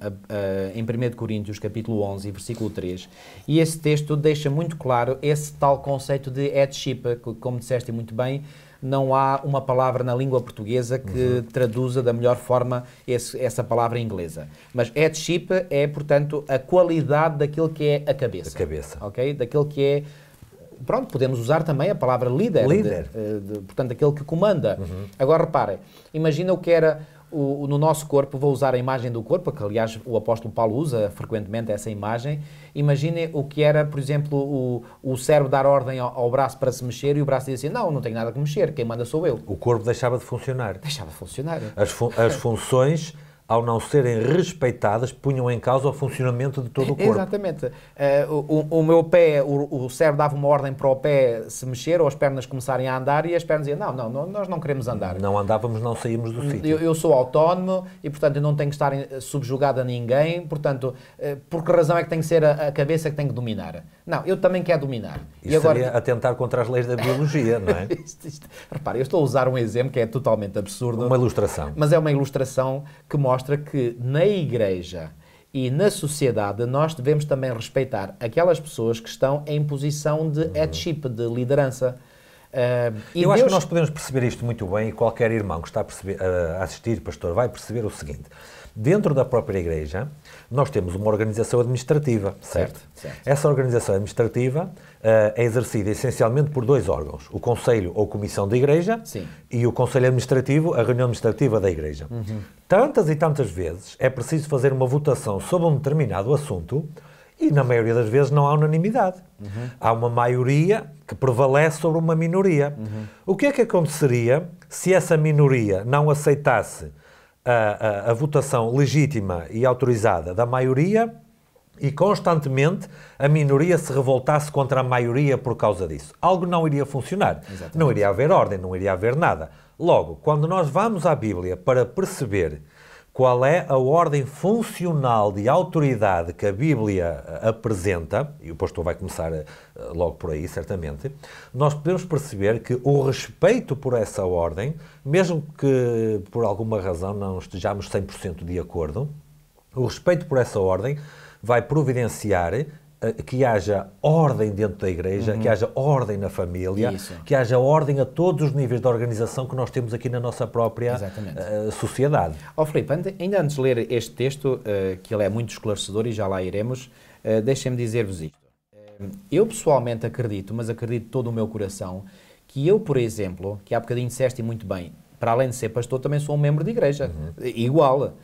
em 1 Coríntios, capítulo 11, versículo 3, e esse texto deixa muito claro esse tal conceito de headship, como disseste muito bem, não há uma palavra na língua portuguesa que uhum. traduza da melhor forma esse, essa palavra inglesa. Mas headship é, portanto, a qualidade daquilo que é a cabeça. A cabeça. Ok? Daquilo que é pronto, podemos usar também a palavra líder, líder. De, eh, de, portanto, aquele que comanda. Uhum. Agora reparem, imagina o que era o, no nosso corpo, vou usar a imagem do corpo, que aliás o apóstolo Paulo usa frequentemente essa imagem. Imagine o que era, por exemplo, o, o cérebro dar ordem ao, ao, braço para se mexer e o braço dizia assim: Não, não tenho nada que mexer, quem manda sou eu. O corpo deixava de funcionar. Deixava de funcionar. As, fun as funções ao não serem respeitadas, punham em causa o funcionamento de todo o corpo. Exatamente. Uh, o, o, meu pé, o, o cérebro dava uma ordem para o pé se mexer ou as pernas começarem a andar e as pernas diziam, não, não, não nós não queremos andar. Não andávamos, não saímos do sítio. Eu, eu, sou autónomo e, portanto, eu não tenho que estar subjugado a ninguém, portanto, uh, por que razão é que tem que ser a, a, cabeça que tem que dominar? Não, eu também quero dominar. Isso e agora... seria atentar contra as leis da biologia, não é? [laughs] isto, isto. Repare, eu estou a usar um exemplo que é totalmente absurdo. Uma ilustração. Mas é uma ilustração que mostra que na igreja e na sociedade nós devemos também respeitar aquelas pessoas que estão em posição de uhum. headship, de liderança. Uh, Eu Deus... acho que nós podemos perceber isto muito bem e qualquer irmão que está a, perceber, a assistir, pastor, vai perceber o seguinte. Dentro da própria igreja, nós temos uma organização administrativa, certo? certo. Essa organização administrativa é exercida essencialmente por dois órgãos: o Conselho ou Comissão da Igreja Sim. e o Conselho Administrativo, a reunião administrativa da Igreja. Uhum. Tantas e tantas vezes é preciso fazer uma votação sobre um determinado assunto e, na maioria das vezes, não há unanimidade. Uhum. Há uma maioria que prevalece sobre uma minoria. Uhum. O que é que aconteceria se essa minoria não aceitasse a, a, a votação legítima e autorizada da maioria e constantemente a minoria se revoltasse contra a maioria por causa disso. Algo não iria funcionar. Exatamente. Não iria haver ordem, não iria haver nada. Logo, quando nós vamos à Bíblia para perceber qual é a ordem funcional de autoridade que a Bíblia eh, apresenta, e o pastor vai começar eh, logo por aí, certamente, nós podemos perceber que o respeito por essa ordem, mesmo que por alguma razão não estejamos 100% de acordo, o respeito por essa ordem vai providenciar eh, que haja ordem dentro da igreja, uhum. que haja ordem na família, Isso. que haja ordem a todos os níveis de organização que nós temos aqui na nossa própria uh, sociedade. Ó oh, Filipe, ainda antes de ler este texto, uh, que ele é muito esclarecedor e já lá iremos, uh, deixem-me dizer-vos isto. eu pessoalmente acredito, mas acredito todo o meu coração, que eu, por exemplo, que há bocadinho disseste muito bem, para além de ser pastor, também sou um membro de igreja, uhum. igual.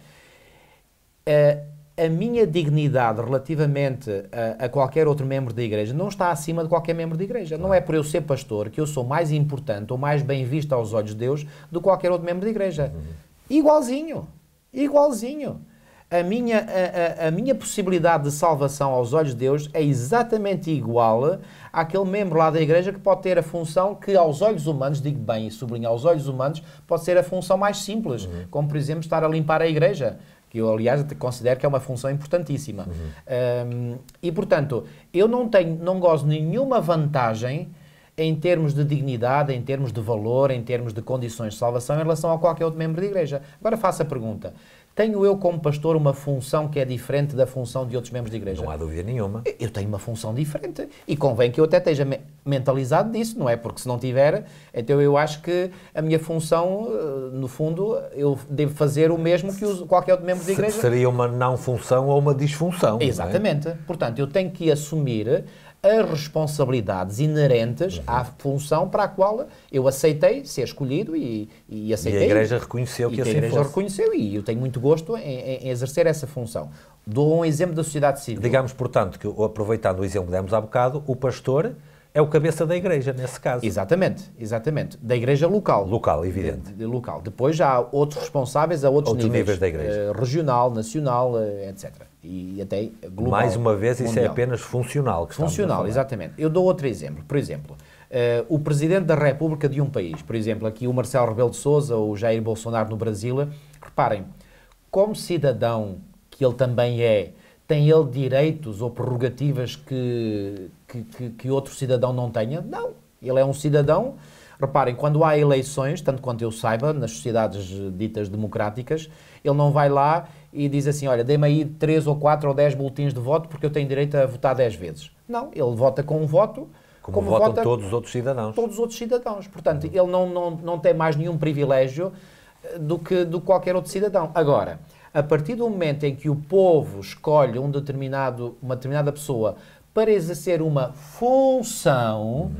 Uh, a minha dignidade relativamente a, a, qualquer outro membro da igreja não está acima de qualquer membro da igreja. Não é por eu ser pastor que eu sou mais importante ou mais bem visto aos olhos de Deus do que qualquer outro membro da igreja. Uhum. Igualzinho. Igualzinho. A minha, a, a, a, minha possibilidade de salvação aos olhos de Deus é exatamente igual àquele membro lá da igreja que pode ter a função que aos olhos humanos, digo bem e sublinho, aos olhos humanos, pode ser a função mais simples, uhum. como por exemplo estar a limpar a igreja que eu, aliás, considero que é uma função importantíssima. Uhum. Um, e, portanto, eu não tenho, não de nenhuma vantagem em termos de dignidade, em termos de valor, em termos de condições de salvação em relação a qualquer outro membro da igreja. Agora faço a pergunta: tenho eu, como pastor, uma função que é diferente da função de outros membros da igreja? Não há dúvida nenhuma. Eu tenho uma função diferente. E convém que eu até esteja mentalizado disso, não é? Porque se não tiver, então eu acho que a minha função, eh, no fundo, eu devo fazer o mesmo que qualquer outro membro da igreja. Seria uma não função ou uma disfunção. É? Exatamente. É? Portanto, eu tenho que assumir as responsabilidades inerentes uhum. à função para a qual eu aceitei ser escolhido e, e aceitei. E a Igreja reconheceu que, que assim a Igreja fosse. reconheceu e eu tenho muito gosto em, em, exercer essa função. Dou um exemplo da sociedade civil. Digamos, portanto, que aproveitando o exemplo que demos há bocado, o pastor é o cabeça da igreja, nesse caso. Exatamente, exatamente. Da igreja local. Local, evidente. De, de local. Depois já há outros responsáveis a outros, outros níveis, níveis da igreja. Uh, regional, nacional, eh, etc. E até global. Mais uma vez, mundial. isso é apenas funcional. Funcional, exatamente. Eu dou outro exemplo. Por exemplo, uh, o presidente da República de um país, por exemplo, aqui o Marcelo Rebelo de Sousa ou o Jair Bolsonaro no Brasil, reparem, como cidadão que ele também é, tem ele direitos ou prerrogativas que, que, que, que outro cidadão não tenha? Não. Ele é um cidadão. Reparem, quando há eleições, tanto quanto eu saiba, nas sociedades ditas democráticas, ele não vai lá e diz assim: olha, dê-me aí 3 ou 4 ou 10 boletins de voto porque eu tenho direito a votar 10 vezes. Não, ele vota com um voto. Como, como votam vota todos os outros cidadãos. Todos os outros cidadãos. Portanto, uhum. ele não, não, não tem mais nenhum privilégio eh, do que do qualquer outro cidadão. Agora, a partir do momento em que o povo escolhe um determinado, uma determinada pessoa para exercer uma função, uhum.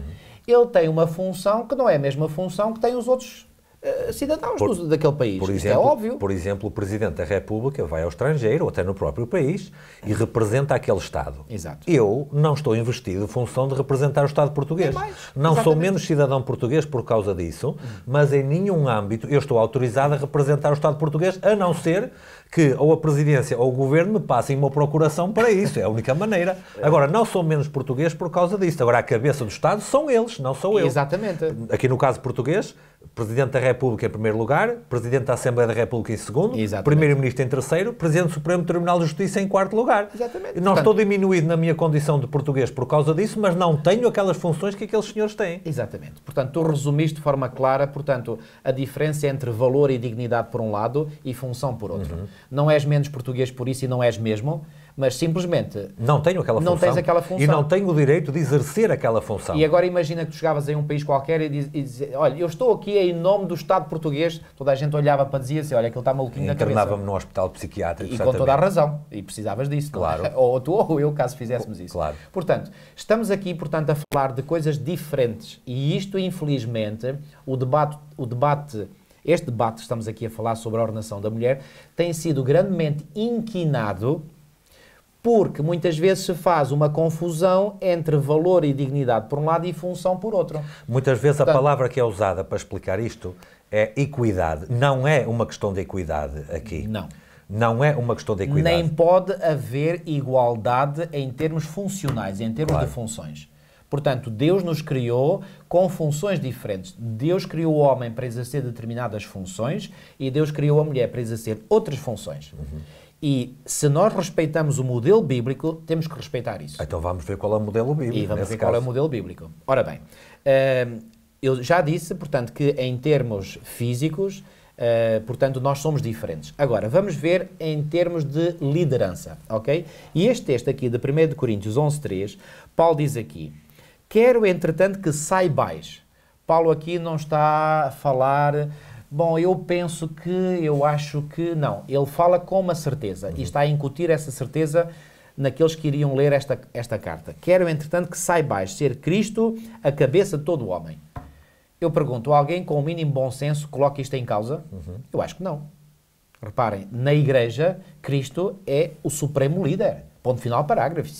ele tem uma função que não é a mesma função que têm os outros uh, cidadãos por, do, daquele país. Por exemplo, é óbvio. Por exemplo, o Presidente da República vai ao estrangeiro, ou até no próprio país, e representa aquele Estado. Exato. Eu não estou investido em função de representar o Estado português. Mais, não exatamente. sou menos cidadão português por causa disso, mas em nenhum âmbito eu estou autorizado a representar o Estado português, a não ser que ou a presidência ou o governo me passem uma procuração para isso. É a única maneira. Agora, não sou menos português por causa disso. Agora, a cabeça do Estado são eles, não sou eu. Exatamente. Aqui no caso português, Presidente da República em primeiro lugar, Presidente da Assembleia da República em segundo, Primeiro-Ministro em terceiro, Presidente do Supremo Tribunal de Justiça em quarto lugar. Exatamente. Não Portanto, estou diminuído na minha condição de português por causa disso, mas não tenho aquelas funções que aqueles senhores têm. Exatamente. Portanto, tu resumiste de forma clara, portanto, a diferença entre valor e dignidade por um lado e função por outro. Uhum. Não és menos português por isso e não és mesmo, mas simplesmente não tenho aquela não função tens aquela função e não tenho o direito de exercer aquela função. E agora imagina que tu chegavas em um país qualquer e, diz, e dizer, olha, eu estou aqui em nome do Estado português, toda a gente olhava para dizer assim, olha, aquele está maluquinho na cabeça. Internava-me num hospital psiquiátrico. E com toda a razão, e precisavas disso. Claro. [laughs] Ou tu ou eu, caso fizéssemos isso. Claro. Portanto, estamos aqui, portanto, a falar de coisas diferentes e isto, infelizmente, o debate, o debate este debate que estamos aqui a falar sobre a ordenação da mulher tem sido grandemente inquinado porque muitas vezes se faz uma confusão entre valor e dignidade por um lado e função por outro. Muitas vezes Portanto, a palavra que é usada para explicar isto é equidade. Não é uma questão de equidade aqui. Não. Não é uma questão de equidade. Nem pode haver igualdade em termos funcionais, em termos claro. de funções. Portanto, Deus nos criou com funções diferentes. Deus criou o homem para exercer determinadas funções e Deus criou a mulher para exercer outras funções. Uhum. E se nós respeitamos o modelo bíblico, temos que respeitar isso. Então vamos ver qual é o modelo bíblico. E vamos ver caso. qual é o modelo bíblico. Ora bem, uh, eu já disse, portanto, que em termos físicos, uh, portanto, nós somos diferentes. Agora, vamos ver em termos de liderança, ok? E este texto aqui de 1 Coríntios 11.3, Paulo diz aqui, Quero, entretanto, que saibais. Paulo aqui não está a falar Bom, eu penso que, eu acho que. Não. Ele fala com uma certeza uhum. e está a incutir essa certeza naqueles que iriam ler esta, esta carta. Quero, entretanto, que saibais ser Cristo a cabeça de todo o homem. Eu pergunto, alguém com o mínimo bom senso coloca isto em causa? Uhum. Eu acho que não. Reparem, na igreja, Cristo é o supremo líder. Ponto final, parágrafo.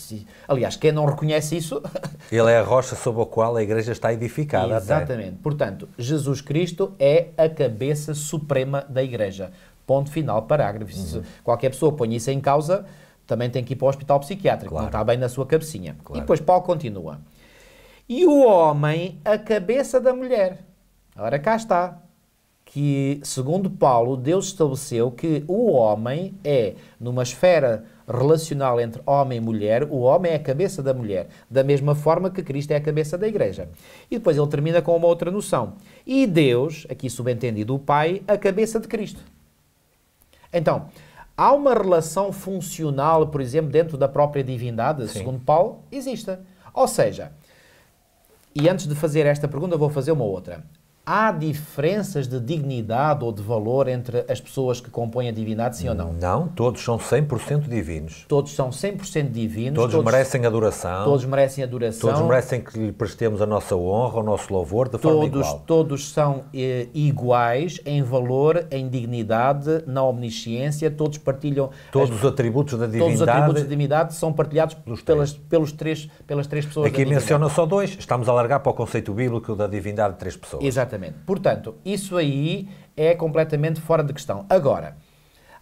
Aliás, quem não reconhece isso. [laughs] Ele é a rocha sobre a qual a igreja está edificada. Exatamente. Até. Portanto, Jesus Cristo é a cabeça suprema da igreja. Ponto final, parágrafo. Uhum. Se qualquer pessoa põe isso em causa, também tem que ir para o hospital psiquiátrico. Claro. Não está bem na sua cabecinha. Claro. E depois Paulo continua. E o homem, a cabeça da mulher. Ora, cá está. Que, segundo Paulo, Deus estabeleceu que o homem é, numa esfera relacional entre homem e mulher, o homem é a cabeça da mulher, da mesma forma que Cristo é a cabeça da igreja. E depois ele termina com uma outra noção. E Deus, aqui subentendido o Pai, a cabeça de Cristo. Então, há uma relação funcional, por exemplo, dentro da própria divindade, Sim. segundo Paulo, existe. Ou seja, e antes de fazer esta pergunta, vou fazer uma outra há diferenças de dignidade ou de valor entre as pessoas que compõem a divindade, sim ou não? Não, todos são 100% divinos. Todos são 100% divinos. Todos, todos, merecem adoração. Todos merecem adoração. Todos merecem que lhe prestemos a nossa honra, o nosso louvor de todos, forma igual. Todos são eh, iguais em valor, em dignidade, na omnisciência, todos partilham... Todos as, os atributos da divindade... Todos os atributos da divindade são partilhados pelos pelas, três. Pelos três, pelas três pessoas Aqui menciona só dois, estamos a alargar para o conceito bíblico da divindade de três pessoas. Exatamente. Exatamente. Portanto, isso aí é completamente fora de questão. Agora,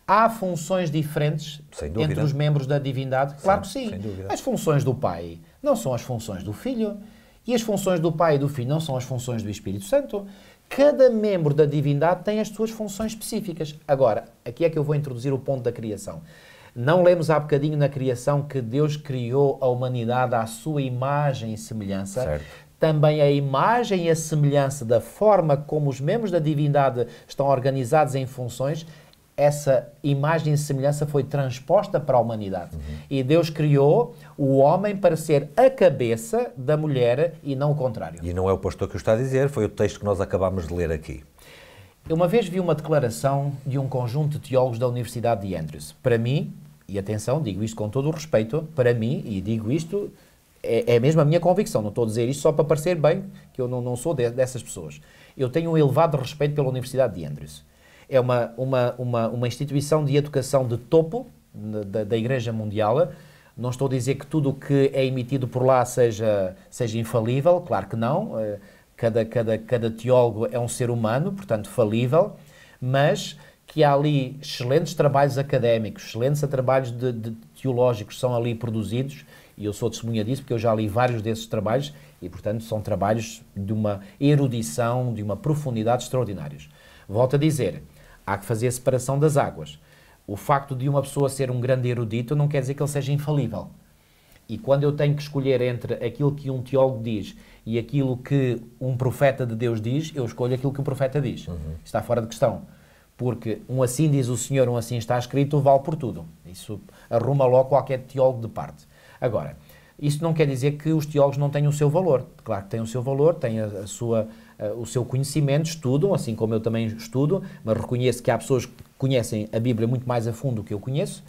há funções diferentes entre os membros da divindade? Claro que sim. As funções do Pai não são as funções do Filho. E as funções do Pai e do Filho não são as funções do Espírito Santo. Cada membro da divindade tem as suas funções específicas. Agora, aqui é que eu vou introduzir o ponto da criação. Não lemos há bocadinho na criação que Deus criou a humanidade à sua imagem e semelhança. Certo também a imagem e a semelhança da forma como os membros da divindade estão organizados em funções, essa imagem e semelhança foi transposta para a humanidade. Uhum. E Deus criou o homem para ser a cabeça da mulher e não o contrário. E não é o pastor que o está a dizer, foi o texto que nós acabamos de ler aqui. Eu uma vez vi uma declaração de um conjunto de teólogos da Universidade de Andrews. Para mim, e atenção, digo isto com todo o respeito, para mim, e digo isto é, é mesmo a minha convicção, não estou a dizer isto só para parecer bem, que eu não, não sou de, dessas pessoas. Eu tenho um elevado respeito pela Universidade de Andrews. É uma, uma, uma, uma instituição de educação de topo da, da Igreja Mundial. Não estou a dizer que tudo o que é emitido por lá seja, seja infalível, claro que não. Eh, cada, cada, cada teólogo é um ser humano, portanto, falível, mas que há ali excelentes trabalhos académicos, excelentes trabalhos de, de teológicos são ali produzidos e eu sou testemunha disso porque eu já li vários desses trabalhos e, portanto, são trabalhos de uma erudição, de uma profundidade extraordinários. Volto a dizer, há que fazer a separação das águas. O facto de uma pessoa ser um grande erudito não quer dizer que ele seja infalível. E quando eu tenho que escolher entre aquilo que um teólogo diz e aquilo que um profeta de Deus diz, eu escolho aquilo que o profeta diz. Uhum. Está fora de questão. Porque um assim diz o Senhor, um assim está escrito, vale por tudo. Isso arruma logo qualquer teólogo de parte. Agora, isso não quer dizer que os teólogos não tenham o seu valor. Claro que têm o seu valor, têm a, a sua, a, o seu conhecimento, estudam, assim como eu também estudo, mas reconheço que há pessoas que conhecem a Bíblia muito mais a fundo do que eu conheço.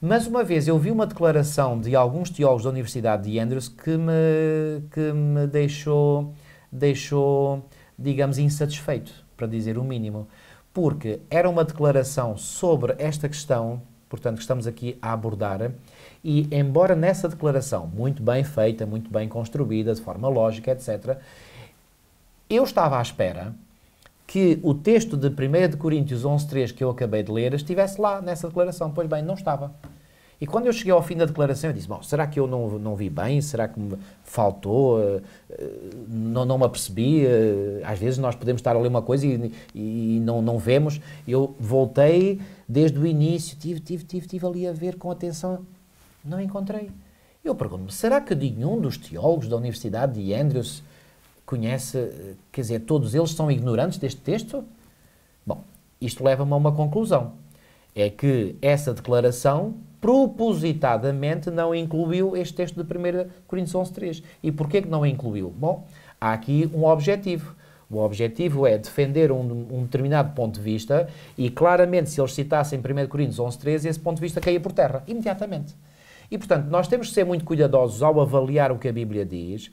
Mas uma vez eu vi uma declaração de alguns teólogos da Universidade de Andrews que me, que me deixou, deixou, digamos, insatisfeito, para dizer o mínimo. Porque era uma declaração sobre esta questão, portanto, que estamos aqui a abordar, e, embora nessa declaração, muito bem feita, muito bem construída, de forma lógica, etc., eu estava à espera que o texto de 1 de Coríntios 11.3 que eu acabei de ler estivesse lá nessa declaração. Pois bem, não estava. E quando eu cheguei ao fim da declaração, eu disse: Bom, será que eu não, não vi bem? Será que me faltou? Uh, não, não me apercebi? Uh, às vezes nós podemos estar a ler uma coisa e, e não, não vemos. Eu voltei desde o início, tive, tive, tive, tive ali a ver com atenção, não encontrei. Eu pergunto-me: será que nenhum dos teólogos da Universidade de Andrews conhece, quer dizer, todos eles são ignorantes deste texto? Bom, isto leva-me a uma conclusão. É que essa declaração propositadamente não incluiu este texto de 1 Coríntios 11.3. E porquê que não incluiu? Bom, há aqui um objetivo. O objetivo é defender um, um, determinado ponto de vista e claramente se eles citassem 1 Coríntios 11.3, esse ponto de vista caía por terra, imediatamente. E, portanto, nós temos de ser muito cuidadosos ao avaliar o que a Bíblia diz,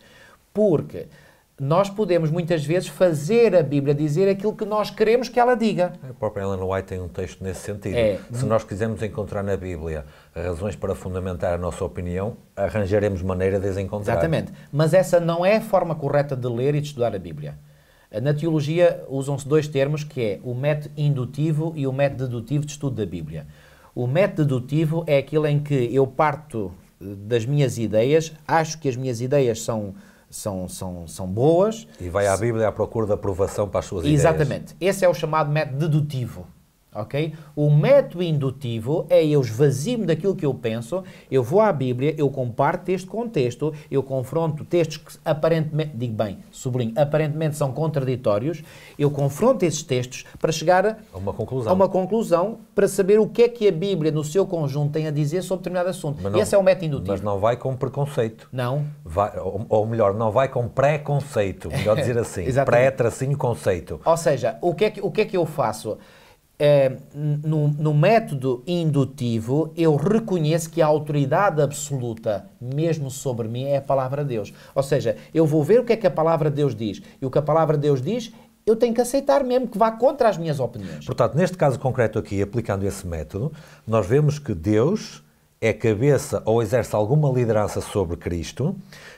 porque nós podemos muitas vezes fazer a Bíblia dizer aquilo que nós queremos que ela diga. A própria Ellen White tem um texto nesse sentido. É. Se nós quisermos encontrar na Bíblia razões para fundamentar a nossa opinião, arranjaremos maneira de as encontrar. Exatamente. Mas essa não é a forma correta de ler e de estudar a Bíblia. Na teologia usam-se dois termos, que é o método indutivo e o método dedutivo de estudo da Bíblia. O método dedutivo é aquele em que eu parto das minhas ideias, acho que as minhas ideias são são, são, são boas. E vai à Bíblia à procura de aprovação para as suas Exatamente. ideias. Exatamente. Esse é o chamado método dedutivo ok? O método indutivo é eu esvazio-me daquilo que eu penso, eu vou à Bíblia, eu comparo texto com texto, eu confronto textos que aparentemente, digo bem, sublinho, aparentemente são contraditórios, eu confronto esses textos para chegar a, uma conclusão. a uma conclusão para saber o que é que a Bíblia no seu conjunto tem a dizer sobre determinado assunto. Não, Esse é o método indutivo. Mas não vai com preconceito. Não. Vai, ou, ou melhor, não vai com pré-conceito, melhor dizer [laughs] assim. Pré-tracinho conceito. Ou seja, o que é que, o que, é que eu faço? É, no, no, método indutivo, eu reconheço que a autoridade absoluta, mesmo sobre mim, é a palavra de Deus. Ou seja, eu vou ver o que é que a palavra de Deus diz. E o que a palavra de Deus diz, eu tenho que aceitar mesmo que vá contra as minhas opiniões. Portanto, neste caso concreto aqui, aplicando esse método, nós vemos que Deus é cabeça ou exerce alguma liderança sobre Cristo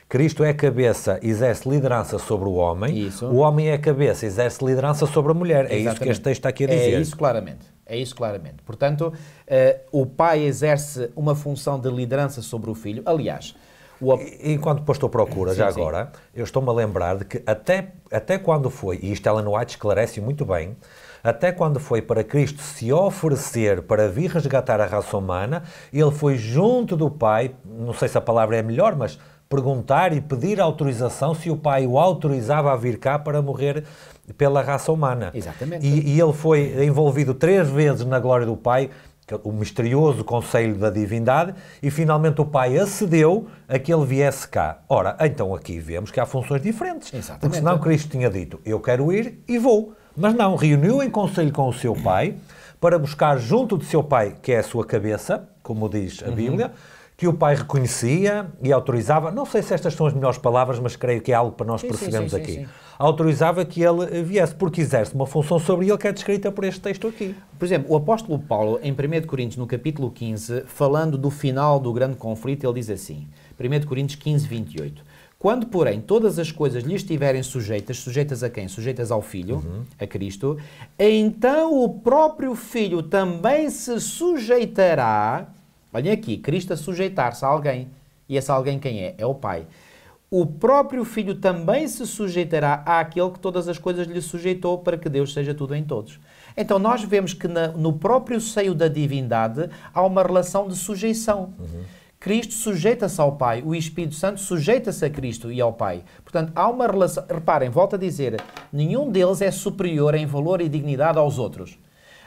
Cristo é cabeça, exerce liderança sobre o homem. Isso. O homem é cabeça, exerce liderança sobre a mulher. Exatamente. É isso que este texto está aqui a dizer. É isso claramente. É isso claramente. Portanto, uh, o pai exerce uma função de liderança sobre o filho. Aliás, o... Enquanto o pastor procura, sim, já sim. agora, eu estou-me a lembrar de que até, até quando foi, e isto Ellen White esclarece muito bem, até quando foi para Cristo se oferecer para vir resgatar a raça humana, ele foi junto do Pai, não sei se a palavra é melhor, mas perguntar e pedir autorização se o pai o autorizava a vir cá para morrer pela raça humana. Exatamente. E, e ele foi envolvido três vezes na glória do pai, o misterioso conselho da divindade, e finalmente o pai acedeu a que ele viesse cá. Ora, então aqui vemos que há funções diferentes. Exatamente. Porque senão Cristo tinha dito, eu quero ir e vou. Mas não, reuniu em conselho com o seu pai para buscar junto de seu pai, que é a sua cabeça, como diz a uhum. Bíblia, que o pai reconhecia e autorizava, não sei se estas são as melhores palavras, mas creio que é algo para nós sim, percebermos sim, sim, aqui. Autorizava que ele viesse, porque exerce uma função sobre ele que é descrita por este texto aqui. Por exemplo, o apóstolo Paulo, em 1 Coríntios, no capítulo 15, falando do final do grande conflito, ele diz assim, 1 Coríntios 15, 28. Quando, porém, todas as coisas lhe estiverem sujeitas, sujeitas a quem? Sujeitas ao Filho, uhum. a Cristo, então o próprio Filho também se sujeitará Olhem aqui, Cristo a sujeitar-se a alguém. E esse alguém quem é? É o Pai. O próprio Filho também se sujeitará àquele que todas as coisas lhe sujeitou para que Deus seja tudo em todos. Então nós vemos que na, no próprio seio da divindade há uma relação de sujeição. Uhum. Cristo sujeita-se ao Pai, o Espírito Santo sujeita-se a Cristo e ao Pai. Portanto, há uma relação. Reparem, volto a dizer: nenhum deles é superior em valor e dignidade aos outros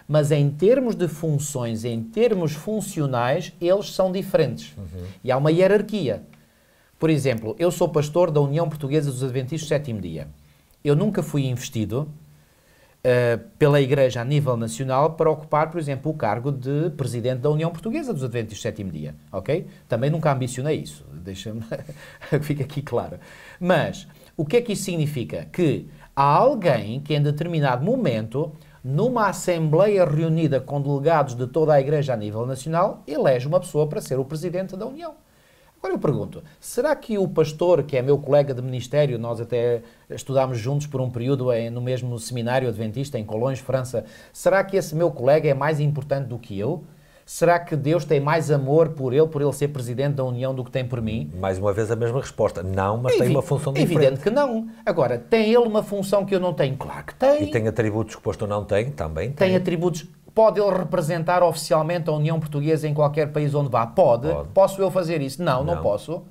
mas em termos de funções, em termos funcionais, eles são diferentes. Uhum. E há uma hierarquia. Por exemplo, eu sou pastor da União Portuguesa dos Adventistas do Sétimo Dia. Eu nunca fui investido uh, pela Igreja a nível nacional para ocupar, por exemplo, o cargo de presidente da União Portuguesa dos Adventistas do Sétimo Dia. Ok? Também nunca ambicionei isso. Deixa-me [laughs] que fique aqui claro. Mas o que é que isso significa? Que há alguém que em determinado momento numa assembleia reunida com delegados de toda a Igreja a nível nacional, elege uma pessoa para ser o presidente da União. Agora eu pergunto, será que o pastor, que é meu colega de ministério, nós até estudámos juntos por um período no mesmo seminário adventista em Colões, França, será que esse meu colega é mais importante do que eu? Será que Deus tem mais amor por ele, por ele ser presidente da União, do que tem por mim? Mais uma vez a mesma resposta. Não, mas É tem evi- uma função diferente. evidente que não. Agora, tem ele uma função que eu não tenho? Claro que tem. E tem atributos que o pastor não tem, também Tem tem. atributos. Pode ele representar oficialmente a União Portuguesa em qualquer país onde vá? Pode. Pode. Posso eu fazer isso? Não, não, Não. posso.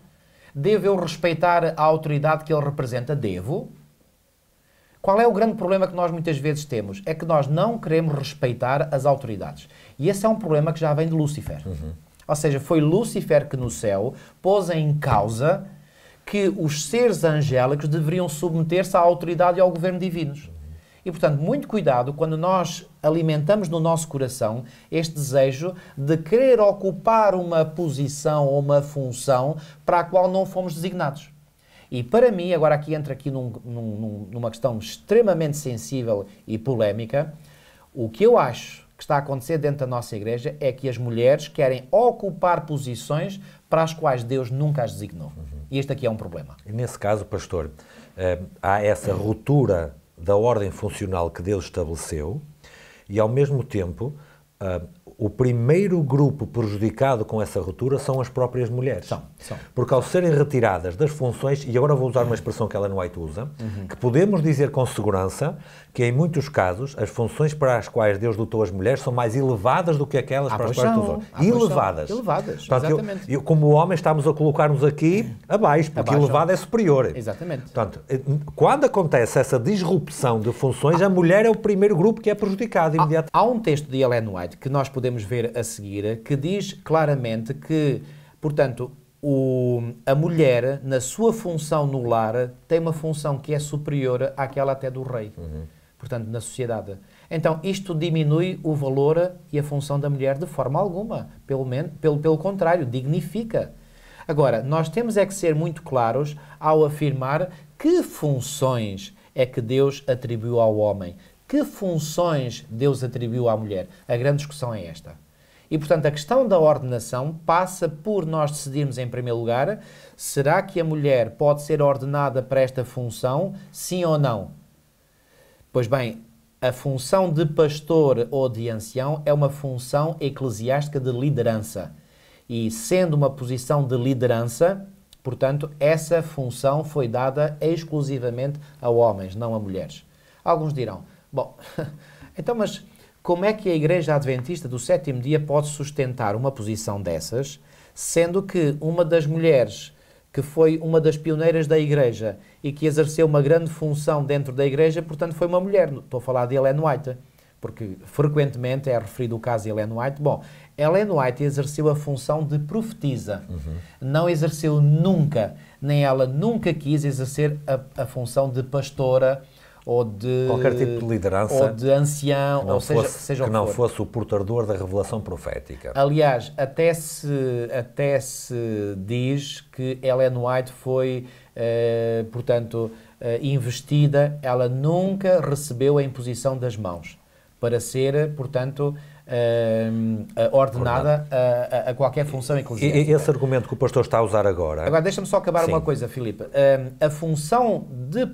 Devo eu respeitar a autoridade que ele representa? Devo. Qual é o grande problema que nós muitas vezes temos? É que nós não queremos respeitar as autoridades. E esse é um problema que já vem de Lúcifer. Ou seja, foi Lúcifer que no céu pôs em causa que os seres angélicos deveriam submeter-se à autoridade e ao governo divinos. E, portanto, muito cuidado quando nós alimentamos no nosso coração este desejo de querer ocupar uma posição ou uma função para a qual não fomos designados. E para mim, agora aqui entra aqui num- num- numa questão extremamente sensível e polémica, o que eu acho que está a acontecer dentro da nossa igreja é que as mulheres querem ocupar posições para as quais Deus nunca as designou. E este aqui é um problema. E nesse caso, pastor, eh, há essa ruptura da ordem funcional que Deus estabeleceu e, ao mesmo tempo, ah, o primeiro grupo prejudicado com essa ruptura são as próprias mulheres. São, são. Porque ao serem retiradas das funções, e agora vou usar uma expressão que Ellen White usa, Uhum. que podemos dizer com segurança que em muitos casos as funções para as quais Deus dotou as mulheres são mais elevadas do que aquelas Ah, para as quais são. dotou. Ah, são. Elevadas. Elevadas, Portanto, eu- exatamente. eu, como homem, estamos a colocar-nos aqui abaixo, porque Abaixo. elevado é superior. Exatamente. Portanto, eh, quando acontece essa disrupção de funções, a mulher é o primeiro grupo que é prejudicado imediatamente. Há um texto de Ellen White que nós podemos ver a seguir que diz claramente que, portanto, o- a mulher, na sua função no lar, tem uma função que é superior àquela até do rei. Portanto, na sociedade. Então, isto diminui o valor e a função da mulher de forma alguma. Pelo, pelo, pelo contrário, dignifica. Agora, nós temos é que ser muito claros ao afirmar que funções é que Deus atribuiu ao homem, que funções Deus atribuiu à mulher. A grande discussão é esta. E, portanto, a questão da ordenação passa por nós decidirmos, em primeiro lugar, será que a mulher pode ser ordenada para esta função, sim ou não? Pois bem, a função de pastor ou de ancião é uma função eclesiástica de liderança. E sendo uma posição de liderança, portanto, essa função foi dada exclusivamente a homens, não a mulheres. Alguns dirão: bom, [laughs] então, mas como é que a Igreja Adventista do sétimo dia pode sustentar uma posição dessas, sendo que uma das mulheres que foi uma das pioneiras da Igreja e que exerceu uma grande função dentro da Igreja, portanto, foi uma mulher. Estou a falar de Ellen White, porque frequentemente é referido o caso de Ellen White. Bom, Ellen White exerceu a função de profetisa. Não exerceu nunca, nem ela nunca quis exercer a, a função de pastora ou de Qualquer tipo de liderança ou de ancião, ou seja, fosse, seja o que que não for. fosse o portador da revelação profética. Aliás, até se, até se diz que Ellen White foi, eh, portanto, eh, investida, ela nunca recebeu a imposição das mãos para ser, portanto, eh, ordenada a, a- qualquer função eclesiástica. e esse argumento que o pastor está a usar agora, Agora, deixa-me só acabar Sim. uma coisa, Filipe. Ahm, a função de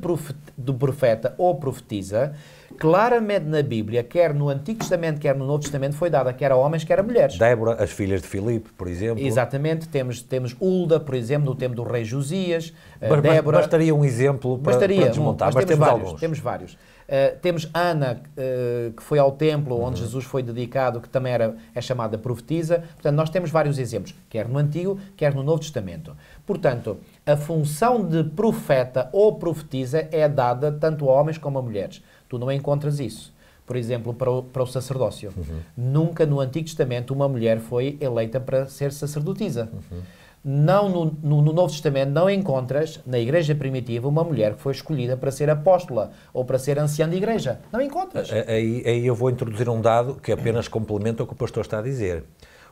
do profeta ou profetisa, claramente na Bíblia, quer no Antigo Testamento, quer no Novo Testamento, foi dada quer a homens, quer a mulheres. Débora, as filhas de Filipe, por exemplo. Exatamente, temos, temos Hulda, por exemplo, no tempo do rei Josias, eh, Mas, Débora. bastaria um exemplo para, Bastaria, para desmontar, mas mas, temos, temos, vários. alguns. Temos vários. Uh, temos Ana, uh, que foi ao templo onde Uhum. Jesus foi dedicado, que também era, é chamada profetisa. Portanto, nós temos vários exemplos, quer no Antigo, quer no Novo Testamento. Portanto, a função de profeta ou profetisa é dada tanto a homens como a mulheres. Tu não encontras isso. Por exemplo, para o, para o sacerdócio. Uhum. Nunca no Antigo Testamento uma mulher foi eleita para ser sacerdotisa. Uhum. Não no, no- no Novo Testamento não encontras na igreja primitiva uma mulher que foi escolhida para ser apóstola ou para ser anciã de igreja. Não encontras. Aí, aí eu vou introduzir um dado que apenas complementa o que o pastor está a dizer.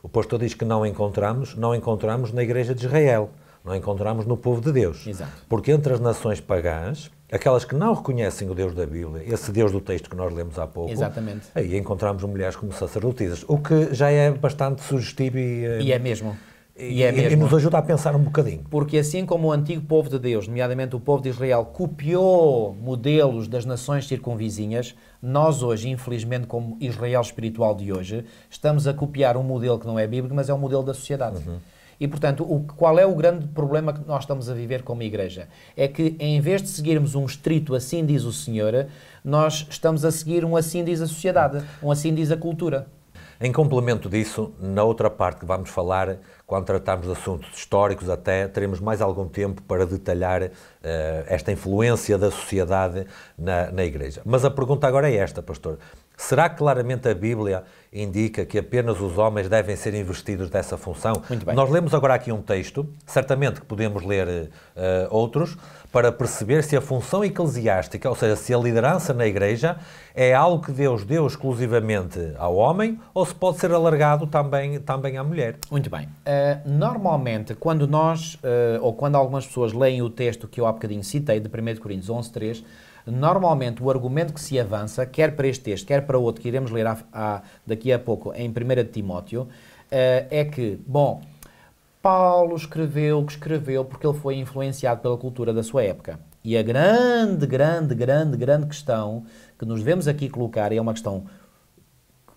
O pastor diz que não encontramos, não encontramos na igreja de Israel, não encontramos no povo de Deus. Exato. Porque entre as nações pagãs, aquelas que não reconhecem o Deus da Bíblia, esse Deus do texto que nós lemos há pouco, Exatamente. aí encontramos mulheres como sacerdotisas, o que já é bastante sugestivo e, eh, E é mesmo. E, é mesmo, e nos ajuda a pensar um bocadinho. Porque assim como o antigo povo de Deus, nomeadamente o povo de Israel, copiou modelos das nações circunvizinhas, nós hoje, infelizmente, como Israel espiritual de hoje, estamos a copiar um modelo que não é bíblico, mas é um modelo da sociedade. Uhum. E, portanto, o, qual é o grande problema que nós estamos a viver como igreja? É que, em vez de seguirmos um estrito assim diz o Senhor, nós estamos a seguir um assim diz a sociedade, um assim diz a cultura. Em complemento disso, na outra parte que vamos falar, quando tratarmos de assuntos históricos até, teremos mais algum tempo para detalhar uh, esta influência da sociedade na, na Igreja. Mas a pergunta agora é esta, pastor. Será que claramente a Bíblia indica que apenas os homens devem ser investidos dessa função? Nós lemos agora aqui um texto, certamente que podemos ler uh, outros, para perceber se a função eclesiástica, ou seja, se a liderança na Igreja é algo que Deus deu exclusivamente ao homem ou se pode ser alargado também, também à mulher. Muito bem. Uh, normalmente, quando nós, uh, ou quando algumas pessoas leem o texto que eu há bocadinho citei, de 1 Coríntios 11, 3, Normalmente, o argumento que se avança, quer para este texto, quer para outro que iremos ler a, a, daqui a pouco em 1 Timóteo, uh, é que, bom, Paulo escreveu o que escreveu porque ele foi influenciado pela cultura da sua época. E a grande, grande, grande, grande questão que nos devemos aqui colocar, e é uma questão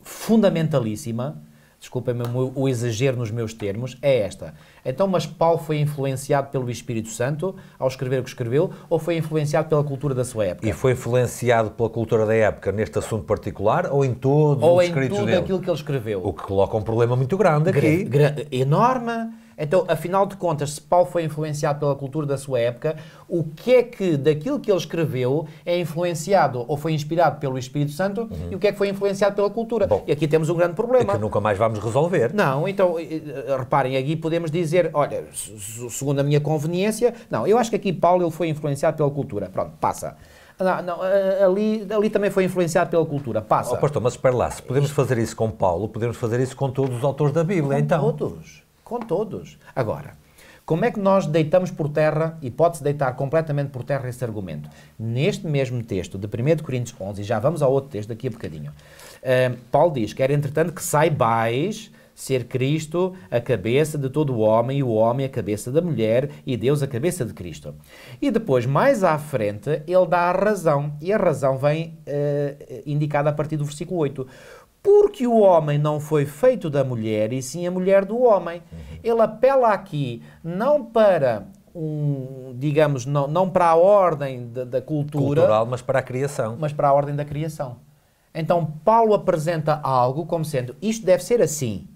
fundamentalíssima, desculpem-me o exagero nos meus termos, é esta. Então, mas Paulo foi influenciado pelo Espírito Santo ao escrever o que escreveu ou foi influenciado pela cultura da sua época? E foi influenciado pela cultura da época neste assunto particular ou em todos ou os escritos dele? Ou em tudo aquilo que ele escreveu? O que coloca um problema muito grande aqui. Gra enorme então, afinal de contas, se Paulo foi influenciado pela cultura da sua época, o que é que daquilo que ele escreveu é influenciado ou foi inspirado pelo Espírito Santo uhum. e o que é que foi influenciado pela cultura? Bom, e aqui temos um grande problema. que nunca mais vamos resolver. Não, então, reparem, aqui podemos dizer, olha, segundo a minha conveniência, não, eu acho que aqui Paulo ele foi influenciado pela cultura. Pronto, passa. Não, não, ali, ali também foi influenciado pela cultura. Passa. Oh, pastor, mas espera lá, se podemos fazer isso com Paulo, podemos fazer isso com todos os autores da Bíblia, com então. Todos com todos. Agora, como é que nós deitamos por terra, e pode-se deitar completamente por terra esse argumento? Neste mesmo texto de 1 Coríntios 11, e já vamos ao outro texto daqui a bocadinho, uh, Paulo diz: Quer entretanto que saibais ser Cristo a cabeça de todo o homem, e o homem a cabeça da mulher, e Deus a cabeça de Cristo. E depois, mais à frente, ele dá a razão, e a razão vem uh, indicada a partir do versículo 8 porque o homem não foi feito da mulher e sim a mulher do homem. Uhum. Ele apela aqui não para um, digamos, não, não para a ordem da, da cultura, cultural, mas para a criação. Mas para a ordem da criação. Então Paulo apresenta algo como sendo isto deve ser assim.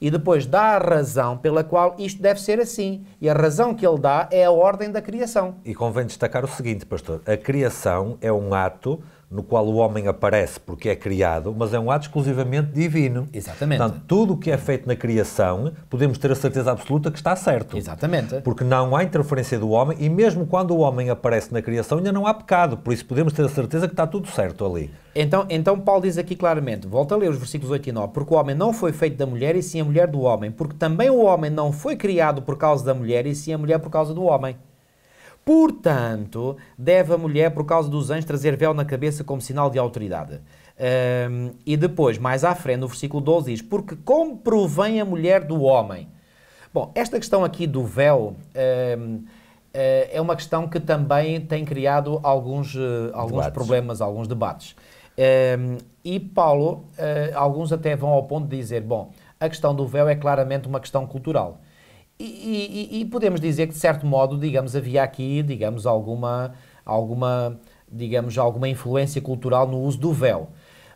E depois dá a razão pela qual isto deve ser assim. E a razão que ele dá é a ordem da criação. E convém destacar o seguinte, pastor: a criação é um ato no qual o homem aparece porque é criado, mas é um ato exclusivamente divino. Exatamente. Portanto, tudo o que é feito na criação, podemos ter a certeza absoluta que está certo. Exatamente. Porque não há interferência do homem e mesmo quando o homem aparece na criação ainda não há pecado, por isso podemos ter a certeza que está tudo certo ali. Então, então Paulo diz aqui claramente, volta a ler os versículos 8 e 9, porque o homem não foi feito da mulher e sim a mulher do homem, porque também o homem não foi criado por causa da mulher e sim a mulher por causa do homem. Portanto, deve a mulher, por causa dos anjos, trazer véu na cabeça como sinal de autoridade. Um, e depois, mais à frente, no versículo 12 diz: Porque como provém a mulher do homem? Bom, esta questão aqui do véu um, é uma questão que também tem criado alguns, uh, alguns problemas, alguns debates. Um, e Paulo, uh, alguns até vão ao ponto de dizer: bom, a questão do véu é claramente uma questão cultural. E, e, e, podemos dizer que, de certo modo, digamos, havia aqui, digamos, alguma, alguma, digamos, alguma influência cultural no uso do véu.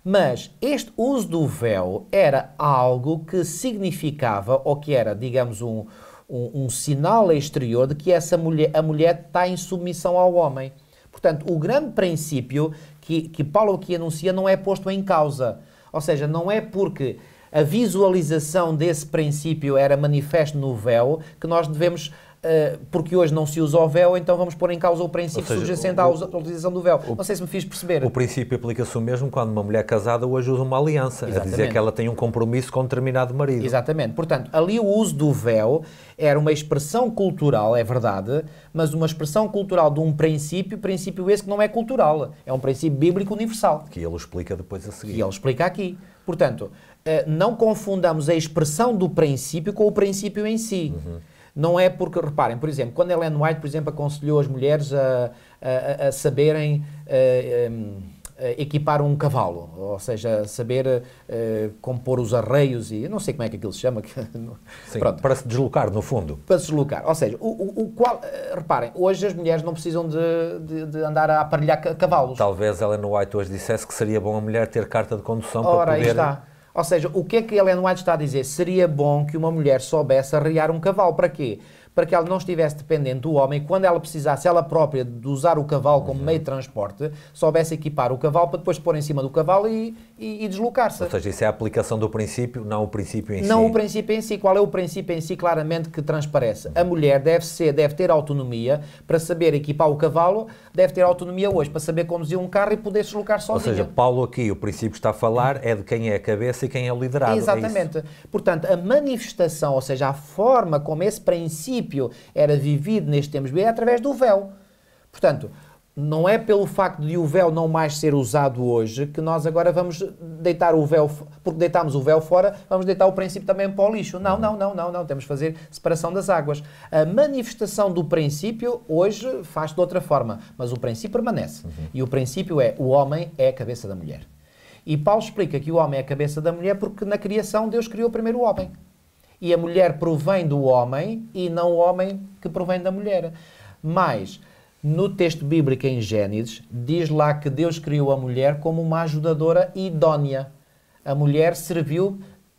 Mas este uso do véu era algo que significava, ou que era, digamos, um, um, um sinal exterior de que essa mulher, a mulher está em submissão ao homem. Portanto, o grande princípio que, que Paulo aqui anuncia não é posto em causa. Ou seja, não é porque a visualização desse princípio era manifesto no véu, que nós devemos Uh, porque hoje não se usa o véu, então vamos pôr em causa o princípio seja, subjacente à utilização do véu. O, não sei se me fiz perceber. O princípio aplica-se o mesmo quando uma mulher casada hoje usa uma aliança, Exatamente. a dizer que ela tem um compromisso com um determinado marido. Exatamente. Portanto, ali o uso do véu era uma expressão cultural, é verdade, mas uma expressão cultural de um princípio, princípio esse que não é cultural, é um princípio bíblico universal. Que ele explica depois a seguir. E ele explica aqui. Portanto, não confundamos a expressão do princípio com o princípio em si. Uhum. Não é porque, reparem, por exemplo, quando Ellen White, por exemplo, aconselhou as mulheres a, a, a saberem a, a equipar um cavalo, ou seja, saber compor os arreios e não sei como é que aquilo se chama. [laughs] Sim, para se deslocar, no fundo. Para se deslocar. Ou seja, o, o, o qual, reparem, hoje as mulheres não precisam de, de, de, andar a aparelhar cavalos. Talvez Ellen White hoje dissesse que seria bom a mulher ter carta de condução Ora, para poder... Aí está ou seja, o que é que Ellen White está a dizer? Seria bom que uma mulher soubesse arriar um cavalo. Para quê? Para que ela não estivesse dependente do homem, quando ela precisasse ela própria de usar o cavalo como uhum. meio de transporte, soubesse equipar o cavalo para depois pôr em cima do cavalo e, e, e deslocar-se. Ou seja, isso é a aplicação do princípio, não o princípio em não si. Não o princípio em si. Qual é o princípio em si claramente que transparece? A mulher deve ser, deve ter autonomia para saber equipar o cavalo, deve ter autonomia hoje para saber conduzir um carro e poder se deslocar sozinha. Ou seja, Paulo aqui, o princípio está a falar é de quem é a cabeça e quem é o liderado. É Exatamente. É Portanto, a manifestação, ou seja, a forma como esse princípio era vivido neste tempos é através do véu. Portanto, não é pelo facto de o véu não mais ser usado hoje que nós agora vamos deitar o véu, porque deitámos o véu fora, vamos deitar o princípio também para o lixo. Não, não, não, não, não. Temos de fazer separação das águas. A manifestação do princípio hoje faz de outra forma, mas o princípio permanece. Uhum. E o princípio é o homem é a cabeça da mulher. E Paulo explica que o homem é a cabeça da mulher porque na criação Deus criou primeiro o homem e a mulher provém do homem e não o homem que provém da mulher. Mas no texto bíblico em Gênesis, diz lá que Deus criou a mulher como uma ajudadora idónea. A mulher serviu,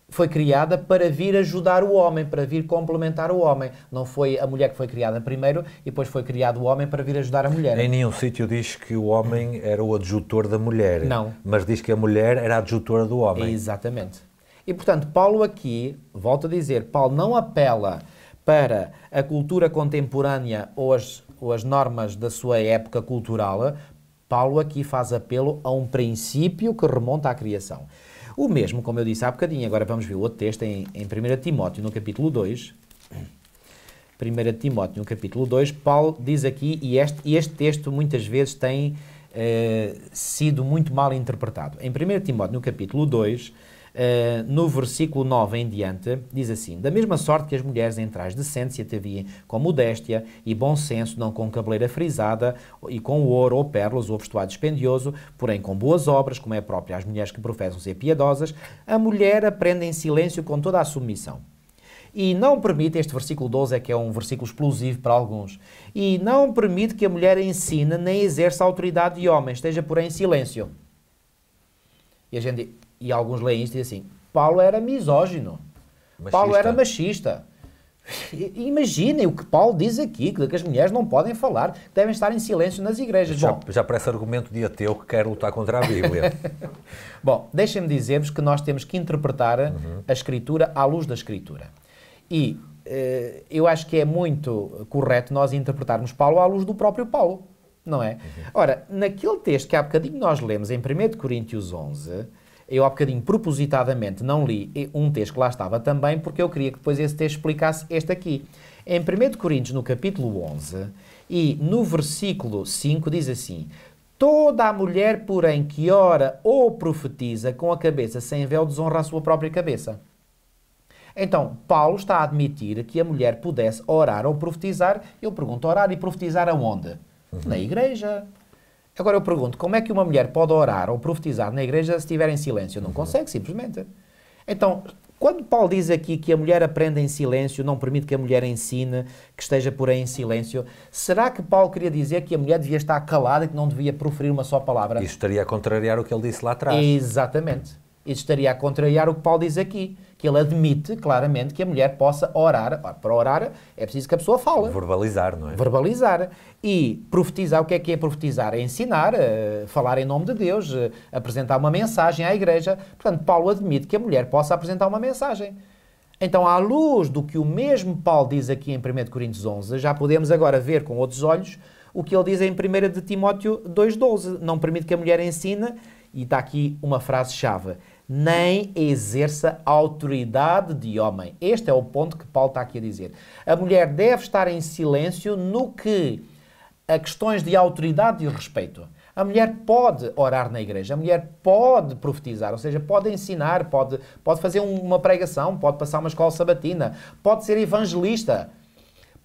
foi criada para vir ajudar o homem, para vir complementar o homem. Não foi a mulher que foi criada primeiro e depois foi criado o homem para vir ajudar a mulher. Em nenhum sítio diz que o homem era o adjutor da mulher. Não. Mas diz que a mulher era a adjutora do homem. Exatamente. E, portanto, Paulo aqui, volto a dizer, Paulo não apela para a cultura contemporânea ou as, ou as normas da sua época cultural, Paulo aqui faz apelo a um princípio que remonta à criação. O mesmo, como eu disse há bocadinho, agora vamos ver o outro texto em, em 1 Timóteo, no capítulo 2. 1 Timóteo, no capítulo 2, Paulo diz aqui, e este, este texto muitas vezes tem eh, sido muito mal interpretado. Em 1 Timóteo, no capítulo 2, Uh, no versículo 9 em diante, diz assim: Da mesma sorte que as mulheres em trás decência te viem com modéstia e bom senso, não com cabeleira frisada e com ouro ou pérolas ou vestuário dispendioso, porém com boas obras, como é própria às mulheres que professam ser piedosas, a mulher aprende em silêncio com toda a submissão. E não permite, este versículo 12 é que é um versículo explosivo para alguns, e não permite que a mulher ensine nem exerça a autoridade de homem, esteja porém em silêncio. E a gente e alguns leem isto e dizem assim: Paulo era misógino, machista. Paulo era machista. Imaginem o que Paulo diz aqui, que as mulheres não podem falar, que devem estar em silêncio nas igrejas. Já, Bom, já parece argumento de ateu que quer lutar contra a Bíblia. [laughs] Bom, deixem-me dizer-vos que nós temos que interpretar uhum. a Escritura à luz da Escritura. E eh, eu acho que é muito correto nós interpretarmos Paulo à luz do próprio Paulo, não é? Uhum. Ora, naquele texto que há bocadinho nós lemos em 1 Coríntios 11 eu há bocadinho propositadamente não li um texto que lá estava também, porque eu queria que depois esse texto explicasse este aqui. Em 1 Coríntios, no capítulo 11, e no versículo 5, diz assim: Toda a mulher, porém, que ora ou profetiza com a cabeça sem véu, desonra a sua própria cabeça. Então, Paulo está a admitir que a mulher pudesse orar ou profetizar. Eu pergunto, orar e profetizar aonde? Uhum. Na igreja. Agora eu pergunto, como é que uma mulher pode orar ou profetizar na igreja se estiver em silêncio? Não consegue, simplesmente. Então, quando Paulo diz aqui que a mulher aprende em silêncio, não permite que a mulher ensine, que esteja por aí em silêncio, será que Paulo queria dizer que a mulher devia estar calada e que não devia proferir uma só palavra? Isso estaria a contrariar o que ele disse lá atrás. Exatamente. Isso estaria a contrariar o que Paulo diz aqui que ele admite claramente que a mulher possa orar. Para orar é preciso que a pessoa fale. Verbalizar, não é? Verbalizar. E profetizar, o que é que é profetizar? É ensinar, é falar em nome de Deus, é apresentar uma mensagem à igreja. Portanto, Paulo admite que a mulher possa apresentar uma mensagem. Então, à luz do que o mesmo Paulo diz aqui em 1 Coríntios 11, já podemos agora ver com outros olhos o que ele diz em 1 de Timóteo 2,12. Não permite que a mulher ensine, e está aqui uma frase-chave, nem exerça autoridade de homem. Este é o ponto que Paulo está aqui a dizer. A mulher deve estar em silêncio no que a questões de autoridade e respeito. A mulher pode orar na igreja, a mulher pode profetizar, ou seja, pode ensinar, pode, pode fazer uma pregação, pode passar uma escola sabatina, pode ser evangelista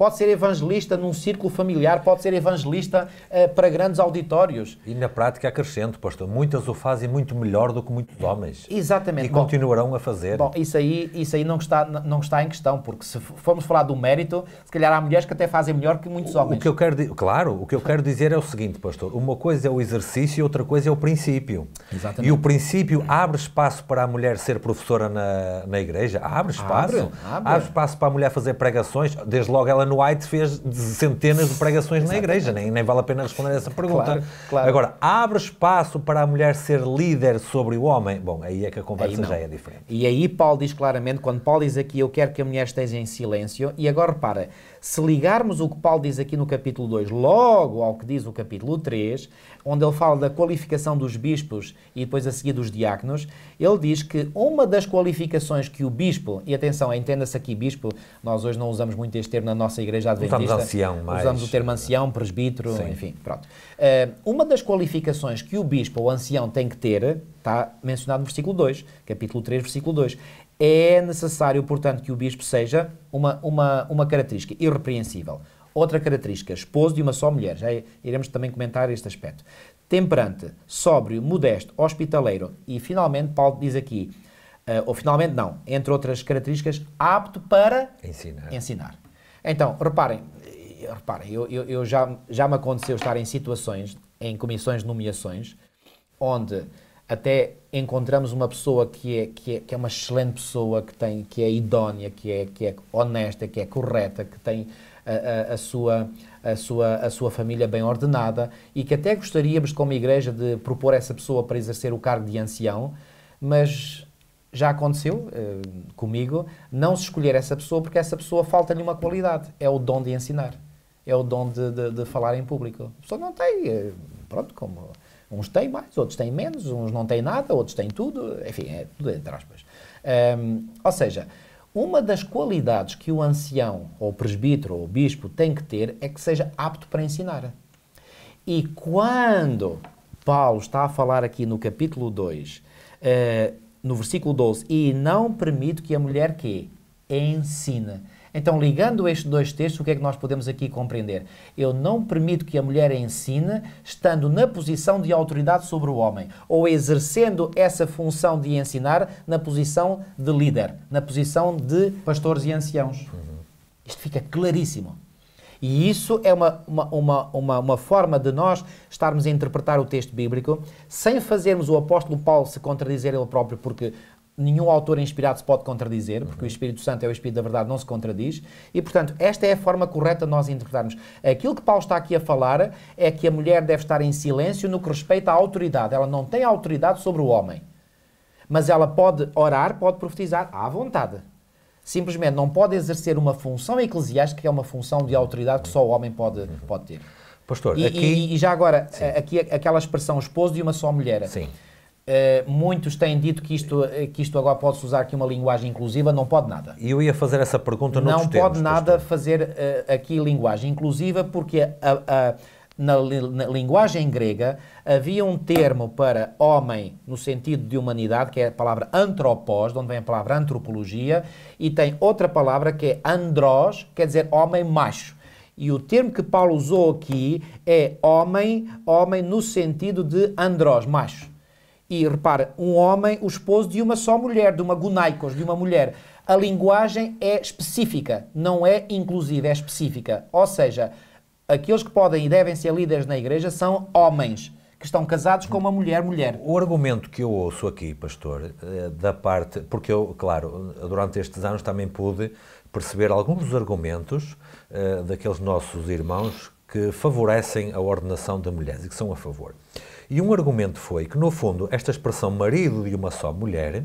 pode ser evangelista num círculo familiar, pode ser evangelista uh, para grandes auditórios. E na prática acrescento, pastor, muitas o fazem muito melhor do que muitos homens. Exatamente. E bom, continuarão a fazer. Bom, isso aí, isso aí não, está, não está em questão, porque se formos falar do mérito, se calhar há mulheres que até fazem melhor que muitos homens. O que eu quero, claro, o que eu quero dizer é o seguinte, pastor, uma coisa é o exercício e outra coisa é o princípio. Exatamente. E o princípio abre espaço para a mulher ser professora na, na igreja? Abre espaço. Abre, abre. abre espaço para a mulher fazer pregações, desde logo ela no White fez centenas de pregações na igreja, nem, nem vale a pena responder essa pergunta. Claro, claro. Agora, abre espaço para a mulher ser líder sobre o homem? Bom, aí é que a conversa já é diferente. E aí Paulo diz claramente, quando Paulo diz aqui, eu quero que a mulher esteja em silêncio, e agora repara, se ligarmos o que Paulo diz aqui no capítulo 2, logo ao que diz o capítulo 3, onde ele fala da qualificação dos bispos e depois a seguir dos diáconos, ele diz que uma das qualificações que o bispo, e atenção, entenda-se aqui bispo, nós hoje não usamos muito este termo na nossa igreja adventista. Usamos ancião mais. Usamos o termo ancião, presbítero, Sim. enfim, pronto. Uh, uma das qualificações que o bispo ou ancião tem que ter, está mencionado no versículo 2, capítulo 3, versículo 2, é necessário, portanto, que o bispo seja uma, uma, uma característica irrepreensível. Outra característica, esposo de uma só mulher. Já iremos também comentar este aspecto. Temperante, sóbrio, modesto, hospitaleiro. E finalmente, Paulo diz aqui, uh, ou finalmente não, entre outras características, apto para ensinar. ensinar. Então, reparem, reparem eu, eu, eu, já, já me aconteceu estar em situações, em comissões de nomeações, onde até encontramos uma pessoa que é, que é, que é uma excelente pessoa, que, tem, que é idónea, que é, que é honesta, que é correta, que tem a, a, a, sua, a, sua, a sua família bem ordenada e que até gostaríamos, como igreja, de propor essa pessoa para exercer o cargo de ancião, mas já aconteceu uh, comigo não se escolher essa pessoa porque essa pessoa falta-lhe uma qualidade, é o dom de ensinar, é o dom de, de, de falar em público. A pessoa não tem, uh, pronto, como uns têm mais, outros têm menos, uns não têm nada, outros têm tudo, enfim, é tudo entre aspas. Um, ou seja, uma das qualidades que o ancião, ou presbítero, ou bispo tem que ter é que seja apto para ensinar. E quando Paulo está a falar aqui no capítulo 2, uh, eh, no versículo 12, e não permite que a mulher que ensine. Então, ligando estes dois textos, o que é que nós podemos aqui compreender? Eu não permito que a mulher ensine estando na posição de autoridade sobre o homem, ou exercendo essa função de ensinar na posição de líder, na posição de pastores e anciãos. Uhum. Isto fica claríssimo. E isso é uma, uma, uma, uma, uma forma de nós estarmos a interpretar o texto bíblico sem fazermos o apóstolo Paulo se contradizer ele próprio, porque nenhum autor inspirado se pode contradizer, porque o Espírito Santo é o Espírito da verdade, não se contradiz. E, portanto, esta é a forma correta de nós interpretarmos. Aquilo que Paulo está aqui a falar é que a mulher deve estar em silêncio no que respeita à autoridade. Ela não tem autoridade sobre o homem. Mas ela pode orar, pode profetizar à vontade. Simplesmente não pode exercer uma função eclesiástica, que é uma função de autoridade que só o homem pode, pode ter. Pastor, e, aqui... e, e já agora, Sim. aqui aquela expressão esposo de uma só mulher. Sim Uh, muitos têm dito que isto, eh, que isto agora pode-se usar aqui uma linguagem inclusiva, não pode nada. E eu ia fazer essa pergunta Não pode termos, nada pastor. fazer uh, aqui linguagem inclusiva, porque a, a, na, na, linguagem grega havia um termo para homem no sentido de humanidade, que é a palavra antropós, de onde vem a palavra antropologia, e tem outra palavra que é andrós, quer dizer homem macho. E o termo que Paulo usou aqui é homem, homem no sentido de andrós, macho. E repara, um homem, o esposo de uma só mulher, de uma gunaikos, de uma mulher. A linguagem é específica, não é inclusiva, é específica. Ou seja, aqueles que podem e devem ser líderes na igreja são homens que estão casados com uma mulher-mulher. O argumento que eu ouço aqui, pastor, eh, da parte, porque eu, claro, durante estes anos também pude perceber alguns dos argumentos uh, daqueles nossos irmãos que favorecem a ordenação de mulheres e que são a favor. E um argumento foi que, no fundo, esta expressão marido de uma só mulher,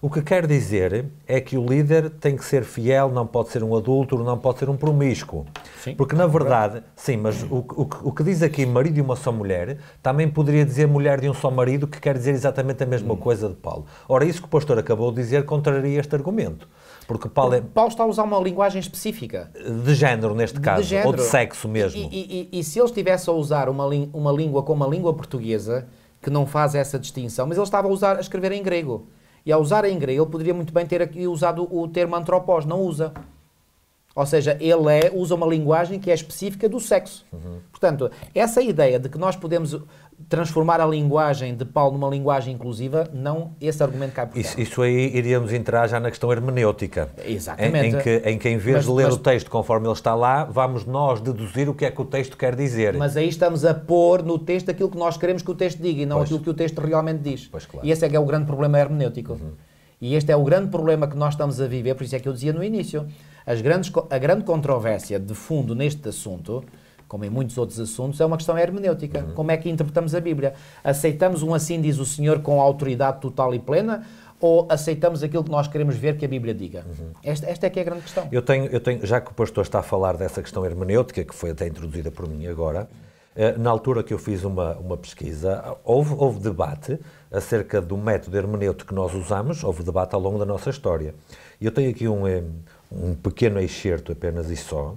O que quer dizer é que o líder tem que ser fiel, não pode ser um adulto, não pode ser um promíscuo. Sim. Porque, na verdade, sim, mas o, o, o, que diz aqui marido de uma só mulher, também poderia dizer mulher de um só marido, que quer dizer exatamente a mesma hum. coisa de Paulo. Ora, isso que o pastor acabou de dizer contraria este argumento. Porque Paulo, é... Paulo está a usar uma linguagem específica. De género, neste caso, de género. ou de sexo mesmo. E, e, e, se ele estivesse a usar uma, uma língua como a língua portuguesa, que não faz essa distinção, mas ele estava a, usar, a escrever em grego. E ao usar em grego, ele poderia muito bem ter aqui usado o termo antropós, não usa. Ou seja, ele é, usa uma linguagem que é específica do sexo. Uhum. Portanto, essa ideia de que nós podemos transformar a linguagem de Paulo numa linguagem inclusiva, não esse argumento cai por isso, isso aí iríamos entrar já na questão hermenêutica. Exatamente. Em, em que, em que em vez mas, de ler mas, o texto conforme ele está lá, vamos nós deduzir o que é que o texto quer dizer. Mas aí estamos a pôr no texto aquilo que nós queremos que o texto diga e não pois. aquilo que o texto realmente diz. Pois, claro. E esse é que é o grande problema hermenêutico. Uhum. E este é o grande problema que nós estamos a viver, por isso é que eu dizia no início. As grandes, a grande controvérsia de fundo neste assunto como em muitos outros assuntos, é uma questão hermenêutica. Uhum. Como é que interpretamos a Bíblia? Aceitamos um assim diz o Senhor com autoridade total e plena? Ou aceitamos aquilo que nós queremos ver que a Bíblia diga? Uhum. Esta, esta é que é a grande questão. Eu tenho, eu tenho, já que o pastor está a falar dessa questão hermenêutica, que foi até introduzida por mim agora, eh, na altura que eu fiz uma, uma pesquisa, houve, houve debate acerca do método hermenêutico que nós usamos, houve debate ao longo da nossa história. E eu tenho aqui um, eh, um pequeno excerto apenas e só,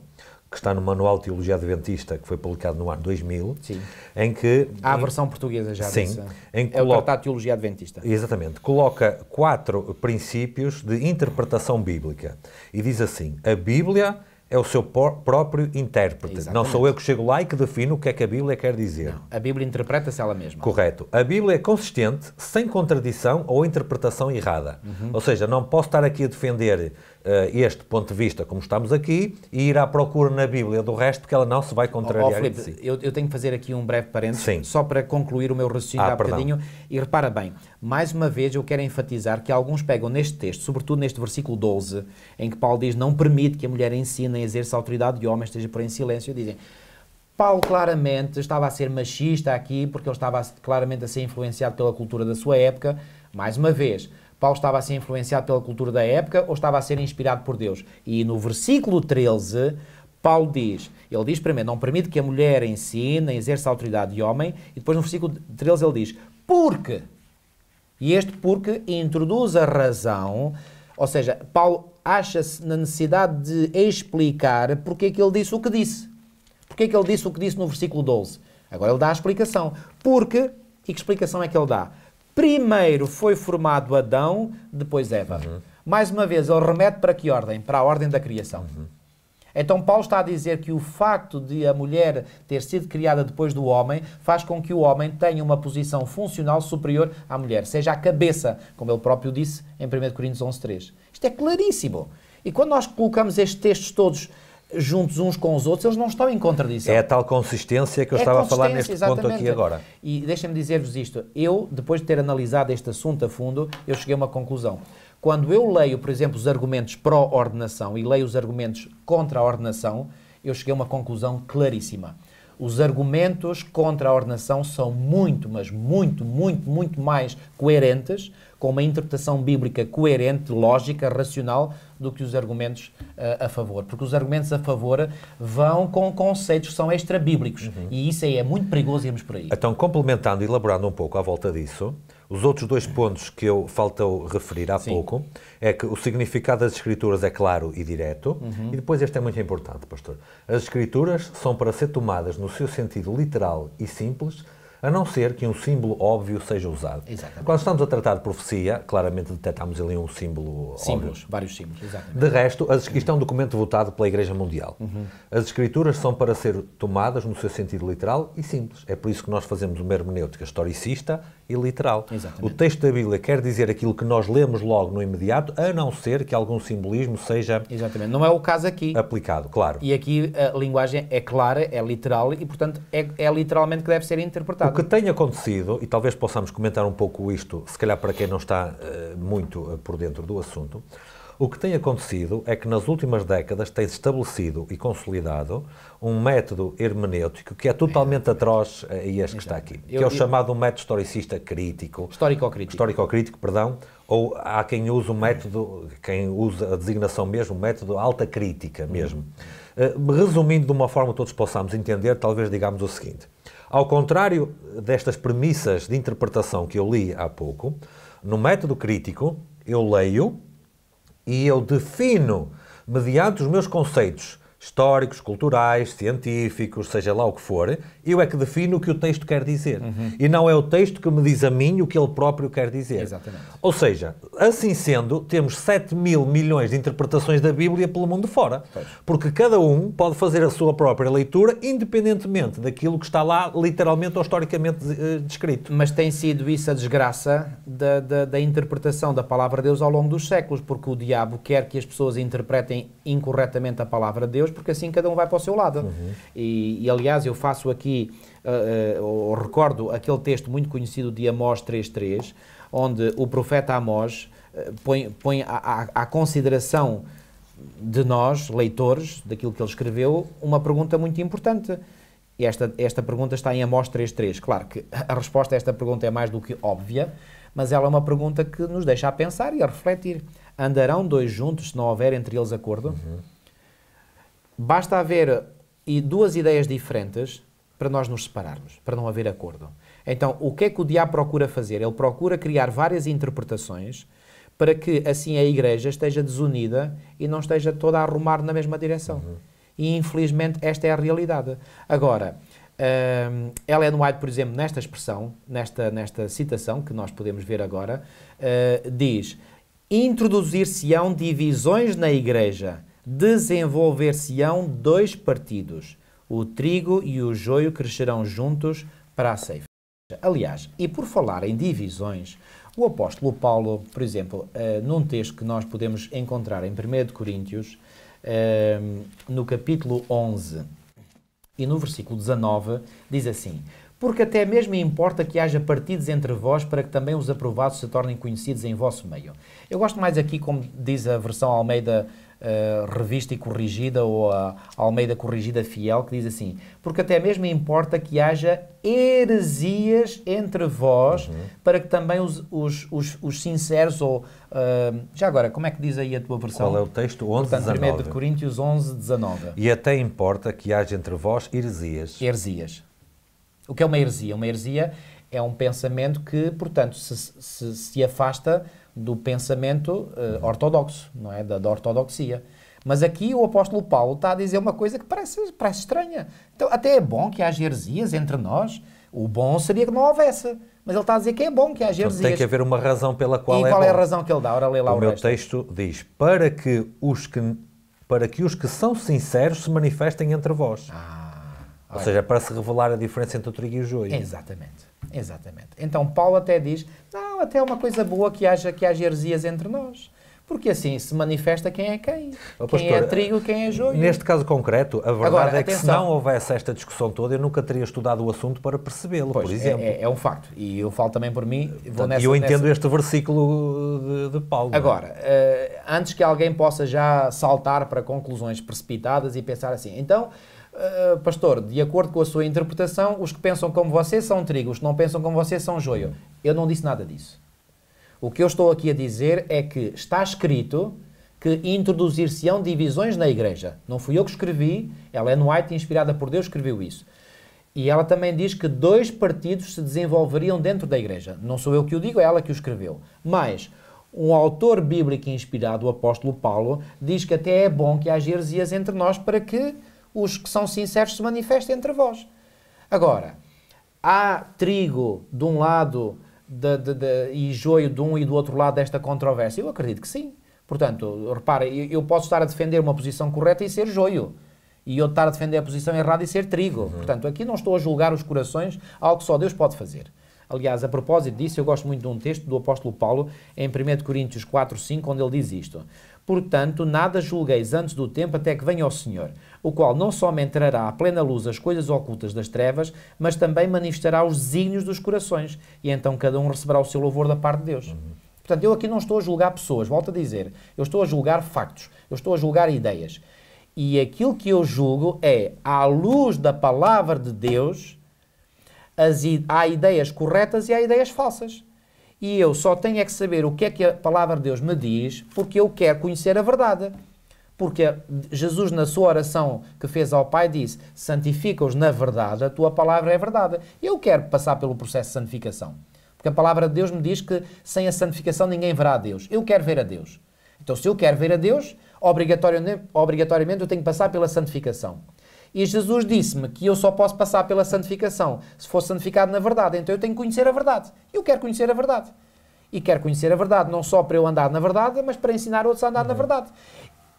que está no Manual de Teologia Adventista, que foi publicado no ano 2000, sim. em que... Há a versão portuguesa já sim, dessa. Em que é coloca, o Tratado de Teologia Adventista. Exatamente. Coloca quatro princípios de interpretação bíblica. E diz assim, a Bíblia é o seu próprio intérprete. Exatamente. Não sou eu que chego lá e que defino o que é que a Bíblia quer dizer. Não, a Bíblia interpreta-se ela mesma. Correto. A Bíblia é consistente, sem contradição ou interpretação errada. Uhum. Ou seja, não posso estar aqui a defender este ponto de vista como estamos aqui e ir à procura na Bíblia do resto, porque ela não se vai contrariar oh, Filipe, si. eu, eu, tenho que fazer aqui um breve parênteses, só para concluir o meu raciocínio ah, há perdão. bocadinho. E repara bem, mais uma vez eu quero enfatizar que alguns pegam neste texto, sobretudo neste versículo 12, em que Paulo diz, não permite que a mulher ensine e exerça a autoridade de homem, esteja por em silêncio, dizem... Paulo claramente estava a ser machista aqui, porque ele estava claramente a ser influenciado pela cultura da sua época. Mais uma vez, Paulo estava a ser influenciado pela cultura da época ou estava a ser inspirado por Deus? E no versículo 13, Paulo diz, ele diz primeiro, não permite que a mulher ensine, exerça a autoridade de homem, e depois no versículo 13 ele diz, porque. E este porque introduz a razão, ou seja, Paulo acha-se na necessidade de explicar porque é que ele disse o que disse. Porque é que ele disse o que disse no versículo 12. Agora ele dá a explicação. Porque, e que explicação é que ele dá? Primeiro foi formado Adão, depois Eva. Uhum. Mais uma vez, ele remete para que ordem? Para a ordem da criação. Uhum. Então, Paulo está a dizer que o facto de a mulher ter sido criada depois do homem faz com que o homem tenha uma posição funcional superior à mulher, seja a cabeça, como ele próprio disse em 1 Coríntios 11.3. Isto é claríssimo. E quando nós colocamos estes textos todos juntos uns com os outros, eles não estão em contradição. É a tal consistência que eu é estava a falar neste exatamente. ponto aqui agora. E deixem-me dizer-vos isto. Eu, depois de ter analisado este assunto a fundo, eu cheguei a uma conclusão. Quando eu leio, por exemplo, os argumentos pró-ordenação e leio os argumentos contra a ordenação, eu cheguei a uma conclusão claríssima. Os argumentos contra a ordenação são muito, mas muito, muito, muito mais coerentes, com uma interpretação bíblica coerente, lógica, racional, do que os argumentos uh, a favor. Porque os argumentos a favor vão com conceitos que são extra-bíblicos. Uhum. E isso aí é muito perigoso irmos por aí. Então, complementando e elaborando um pouco à volta disso, os outros dois pontos que eu faltou referir há Sim. pouco é que o significado das Escrituras é claro e direto, uhum. e depois este é muito importante, pastor. As Escrituras são para ser tomadas no seu sentido literal e simples, a não ser que um símbolo óbvio seja usado. Exatamente. Quando estamos a tratar de profecia, claramente detectamos ali um símbolo Símbolos, óbvio. vários símbolos, exatamente. De resto, isto é um documento votado pela Igreja Mundial. Uhum. As Escrituras são para ser tomadas no seu sentido literal e simples. É por isso que nós fazemos uma hermenêutica historicista e literal. Exatamente. O texto da Bíblia quer dizer aquilo que nós lemos logo no imediato, a não ser que algum simbolismo seja Exatamente. Não é o caso aqui. aplicado, claro. E aqui a linguagem é clara, é literal e, portanto, é, é literalmente que deve ser interpretado. O que tem acontecido, e talvez possamos comentar um pouco isto, se calhar para quem não está uh, muito uh, por dentro do assunto, O que tem acontecido é que nas últimas décadas tem-se estabelecido e consolidado um método hermenêutico que é totalmente atroz a este que está aqui, que é o chamado método historicista crítico. Histórico-crítico. Histórico-crítico, perdão, ou há quem use o método, quem usa a designação mesmo, o método alta crítica mesmo. Uh, resumindo de uma forma que todos possamos entender, talvez digamos o seguinte. Ao contrário destas premissas de interpretação que eu li há pouco, no método crítico eu leio e eu defino, mediante os meus conceitos, históricos, culturais, científicos, seja lá o que for, eu é que defino o que o texto quer dizer. Uhum. E não é o texto que me diz a mim o que ele próprio quer dizer. Exatamente. Ou seja, assim sendo, temos 7 mil milhões de interpretações da Bíblia pelo mundo fora. Pois. Porque cada um pode fazer a sua própria leitura, independentemente daquilo que está lá, literalmente ou historicamente uh, descrito. Mas tem sido isso a desgraça da, da, da interpretação da palavra de Deus ao longo dos séculos, porque o diabo quer que as pessoas interpretem incorretamente a palavra de Deus porque assim cada um vai para o seu lado. Uhum. E, e, aliás, eu faço aqui, uh, uh, recordo aquele texto muito conhecido de Amós 3.3, onde o profeta Amós uh, põe, põe à, à, consideração de nós, leitores, daquilo que ele escreveu, uma pergunta muito importante. E esta, esta pergunta está em Amós 3.3. Claro que a resposta a esta pergunta é mais do que óbvia, mas ela é uma pergunta que nos deixa a pensar e a refletir. Andarão dois juntos se não houver entre eles acordo? Uhum. Basta haver duas ideias diferentes para nós nos separarmos, para não haver acordo. Então, o que é que o diabo procura fazer? Ele procura criar várias interpretações para que assim a igreja esteja desunida e não esteja toda a arrumar na mesma direção. Uhum. E infelizmente esta é a realidade. Agora, um, Ellen White, por exemplo, nesta expressão, nesta, nesta citação que nós podemos ver agora, uh, diz: introduzir-se-ão divisões na igreja desenvolver-se-ão dois partidos. O trigo e o joio crescerão juntos para a ceifa. Aliás, e por falar em divisões, o apóstolo Paulo, por exemplo, uh, num texto que nós podemos encontrar em 1 Coríntios, uh, no capítulo 11 e no versículo 19, diz assim: Porque até mesmo importa que haja partidos entre vós para que também os aprovados se tornem conhecidos em vosso meio. Eu gosto mais aqui, como diz a versão Almeida uh, revista e corrigida, ou a Almeida Corrigida Fiel, que diz assim: Porque até mesmo importa que haja heresias entre vós, uhum. para que também os, os, os, os sinceros, ou. Uh, já agora, como é que diz aí a tua versão? Qual é o texto? 11, Portanto, 19. 1 Coríntios 11, 19. E até importa que haja entre vós heresias. Heresias. O que é uma heresia? Uma heresia é um pensamento que, portanto, se, se, se afasta do pensamento uh, ortodoxo, não é? Da, da, ortodoxia. Mas aqui o apóstolo Paulo está a dizer uma coisa que parece, parece estranha. Então, até é bom que haja heresias entre nós. O bom seria que não houvesse. Mas ele está a dizer que é bom que haja heresias. Então, tem que haver uma razão pela qual e é qual é a razão que ele dá? Ora, lê lá o, o meu resto. texto diz, para que os que para que os que são sinceros se manifestem entre vós. Ah, Ou seja, para se revelar a diferença entre o trigo e o joio. Exatamente. Exatamente. Então Paulo até diz, não, até é uma coisa boa que haja, que haja heresias entre nós. Porque assim se manifesta quem é quem. Oh, quem pastor, é trigo, quem é joio. Neste caso concreto, a verdade Agora, é que se não houvesse esta discussão toda, eu nunca teria estudado o assunto para percebê-lo, por exemplo. É, é, um facto. E eu falo também por mim. Vou nessa, e eu entendo nessa... este versículo de, de Paulo. Agora, uh, antes que alguém possa já saltar para conclusões precipitadas e pensar assim, então Uh, pastor, de acordo com a sua interpretação, os que pensam como você são trigo, os que não pensam como você são joio. Eu não disse nada disso. O que eu estou aqui a dizer é que está escrito que introduzir-se-ão divisões na igreja. Não fui eu que escrevi, Ellen White, inspirada por Deus, escreveu isso. E ela também diz que dois partidos se desenvolveriam dentro da igreja. Não sou eu que o digo, é ela que o escreveu. Mas um autor bíblico inspirado, o apóstolo Paulo, diz que até é bom que haja heresias entre nós para que os que são sinceros se manifestem entre vós. Agora, há trigo de um lado de, de, de, e joio de um e do outro lado desta controvérsia? Eu acredito que sim. Portanto, repara, eu posso estar a defender uma posição correta e ser joio. E eu estar a defender a posição errada e ser trigo. Uhum. Portanto, aqui não estou a julgar os corações, algo que só Deus pode fazer. Aliás, a propósito disso, eu gosto muito de um texto do apóstolo Paulo em 1 Coríntios 4, 5, onde ele diz isto. Portanto, nada julgueis antes do tempo até que venha o Senhor o qual não somente trará à plena luz as coisas ocultas das trevas, mas também manifestará os desígnios dos corações, e então cada um receberá o seu louvor da parte de Deus. Uhum. Portanto, eu aqui não estou a julgar pessoas, volto a dizer, eu estou a julgar factos, eu estou a julgar ideias. E aquilo que eu julgo é, à luz da palavra de Deus, as, há ideias corretas e há ideias falsas. E eu só tenho é que saber o que é que a palavra de Deus me diz, porque eu quero conhecer a verdade. Porque Jesus, na sua oração que fez ao Pai, disse: Santifica-os na verdade, a tua palavra é verdade. Eu quero passar pelo processo de santificação. Porque a palavra de Deus me diz que sem a santificação ninguém verá a Deus. Eu quero ver a Deus. Então, se eu quero ver a Deus, obrigatoriamente, obrigatoriamente eu tenho que passar pela santificação. E Jesus disse-me que eu só posso passar pela santificação se for santificado na verdade. Então eu tenho que conhecer a verdade. Eu quero conhecer a verdade. E quero conhecer a verdade não só para eu andar na verdade, mas para ensinar outros a andar uhum. na verdade.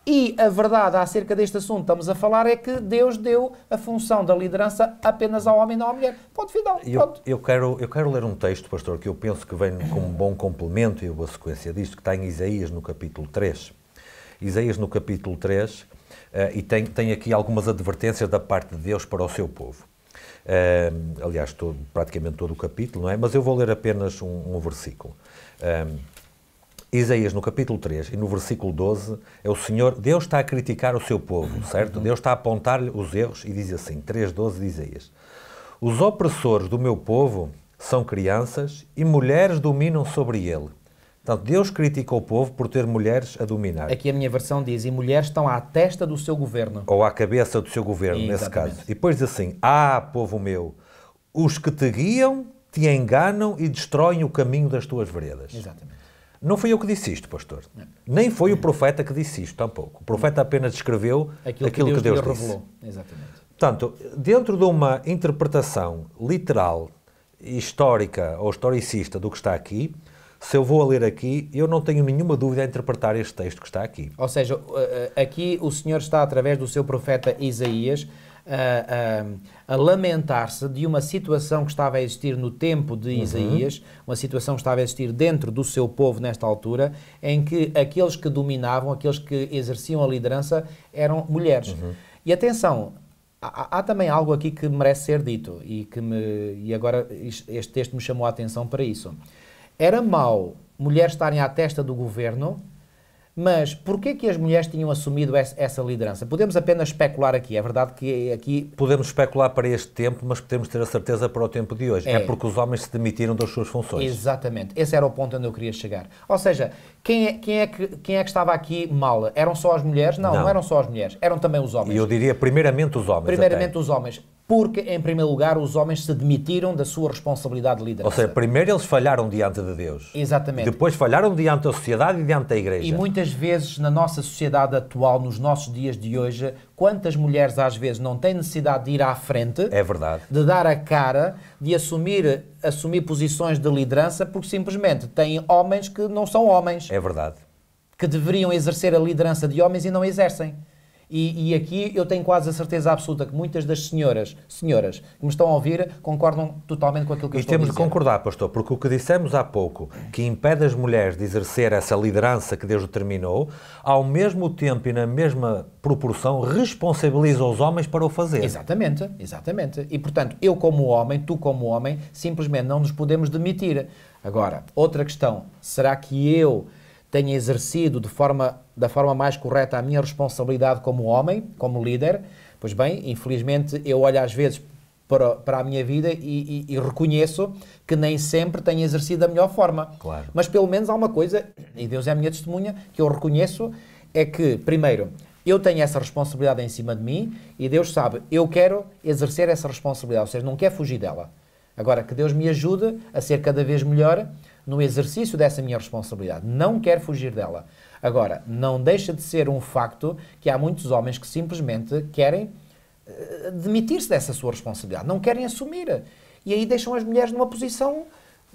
E a verdade acerca deste assunto que estamos a falar é que Deus deu a função da liderança apenas ao homem e não à mulher. Pode final. Eu, eu, quero, eu quero ler um texto, pastor, que eu penso que vem como um bom complemento e boa sequência disto, que está em Isaías, no capítulo 3. Isaías, no capítulo 3, uh, eh, e tem, tem aqui algumas advertências da parte de Deus para o seu povo. Uh, aliás, todo, praticamente todo o capítulo, não é? Mas eu vou ler apenas um, um versículo. Uh, Isaías, no capítulo 3 e no versículo 12, é o Senhor, Deus está a criticar o seu povo, certo? Deus está a apontar-lhe os erros e diz assim, 3.12 de Isaías, Os opressores do meu povo são crianças e mulheres dominam sobre ele. Portanto, Deus critica o povo por ter mulheres a dominar. Aqui a minha versão diz, e mulheres estão à testa do seu governo. Ou à cabeça do seu governo, nesse caso. E depois diz assim, Ah, povo meu, os que te guiam te enganam e destroem o caminho das tuas veredas. Exatamente. Não fui eu que disse isto, pastor. Não. Nem foi o profeta que disse isto, tampouco. O profeta apenas descreveu aquilo, aquilo que Deus, que Deus disse. revelou. Exatamente. Portanto, dentro de uma interpretação literal, histórica ou historicista do que está aqui, se eu vou a ler aqui, eu não tenho nenhuma dúvida a interpretar este texto que está aqui. Ou seja, aqui o Senhor está, através do seu profeta Isaías, a, a, a lamentar-se de uma situação que estava a existir no tempo de uhum. Isaías, uhum. uma situação que estava a existir dentro do seu povo nesta altura, em que aqueles que dominavam, aqueles que exerciam a liderança, eram mulheres. Uhum. E atenção, há, há, também algo aqui que merece ser dito e que me, e agora este texto me chamou a atenção para isso. Era mau mulheres estarem à testa do governo mas porquê que as mulheres tinham assumido essa liderança? Podemos apenas especular aqui. É verdade que aqui... Podemos especular para este tempo, mas podemos ter a certeza para o tempo de hoje. É, é porque os homens se demitiram das suas funções. Exatamente. Esse era o ponto onde eu queria chegar. Ou seja, quem é, quem é, que, quem é que estava aqui mal? Eram só as mulheres? Não, não, não eram só as mulheres. Eram também os homens. E eu diria primeiramente os homens. Primeiramente até. os homens porque, em primeiro lugar, os homens se demitiram da sua responsabilidade de liderança. Ou seja, primeiro eles falharam diante de Deus. Exatamente. Depois falharam diante da sociedade e diante da igreja. E muitas vezes, na nossa sociedade atual, nos nossos dias de hoje, quantas mulheres às vezes não têm necessidade de ir à frente. É verdade. De dar a cara, de assumir, assumir posições de liderança, porque simplesmente têm homens que não são homens. É verdade. Que deveriam exercer a liderança de homens e não exercem. E, e, aqui eu tenho quase a certeza absoluta que muitas das senhoras, senhoras que me estão a ouvir concordam totalmente com aquilo que e eu estou a dizer. E temos de concordar, pastor, porque o que dissemos há pouco, que impede as mulheres de exercer essa liderança que Deus determinou, ao mesmo tempo e na mesma proporção responsabiliza os homens para o fazer. Exatamente, exatamente. E portanto, eu como homem, tu como homem, simplesmente não nos podemos demitir. Agora, outra questão, será que eu tenha exercido de forma, da forma mais correta a minha responsabilidade como homem, como líder, pois bem, infelizmente eu olho às vezes para, para a minha vida e, e, e, reconheço que nem sempre tenho exercido da melhor forma. Claro. Mas pelo menos há uma coisa, e Deus é a minha testemunha, que eu reconheço, é que, primeiro, eu tenho essa responsabilidade em cima de mim e Deus sabe, eu quero exercer essa responsabilidade, ou seja, não quero fugir dela. Agora, que Deus me ajude a ser cada vez melhor no exercício dessa minha responsabilidade. Não quero fugir dela. Agora, não deixa de ser um facto que há muitos homens que simplesmente querem uh, demitir-se dessa sua responsabilidade, não querem assumir. E aí deixam as mulheres numa posição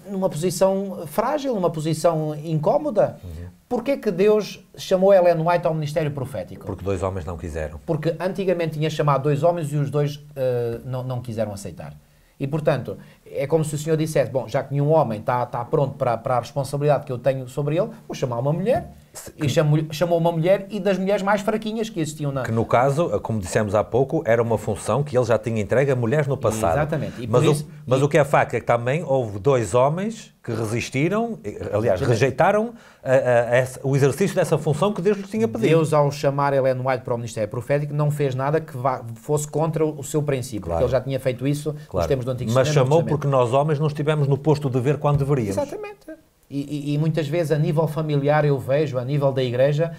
numa posição frágil, numa posição incómoda. Uhum. Porquê que Deus chamou Ellen White ao ministério profético? Porque dois homens não quiseram. Porque antigamente tinha chamado dois homens e os dois uh, não, não quiseram aceitar. E, portanto, é como se o senhor dissesse, bom, já que nenhum homem está, está pronto para, para a responsabilidade que eu tenho sobre ele, vou chamar uma mulher. E chamou, chamou uma mulher e das mulheres mais fraquinhas que existiam na... Que no caso, como dissemos há pouco, era uma função que ele já tinha entregue a mulheres no passado. Exatamente. mas isso, o, mas e... o que é facto é que também houve dois homens que resistiram, aliás, rejeitaram a, a, a, o exercício dessa função que Deus lhes tinha pedido. Deus, ao chamar Ellen White para o Ministério Profético, não fez nada que vá, fosse contra o seu princípio, claro. porque ele já tinha feito isso claro. nos tempos do Antigo Mas chamou porque nós homens não estivemos no posto de ver quando deveríamos. Exatamente. E, e, e muitas vezes, a nível familiar, eu vejo, a nível da igreja,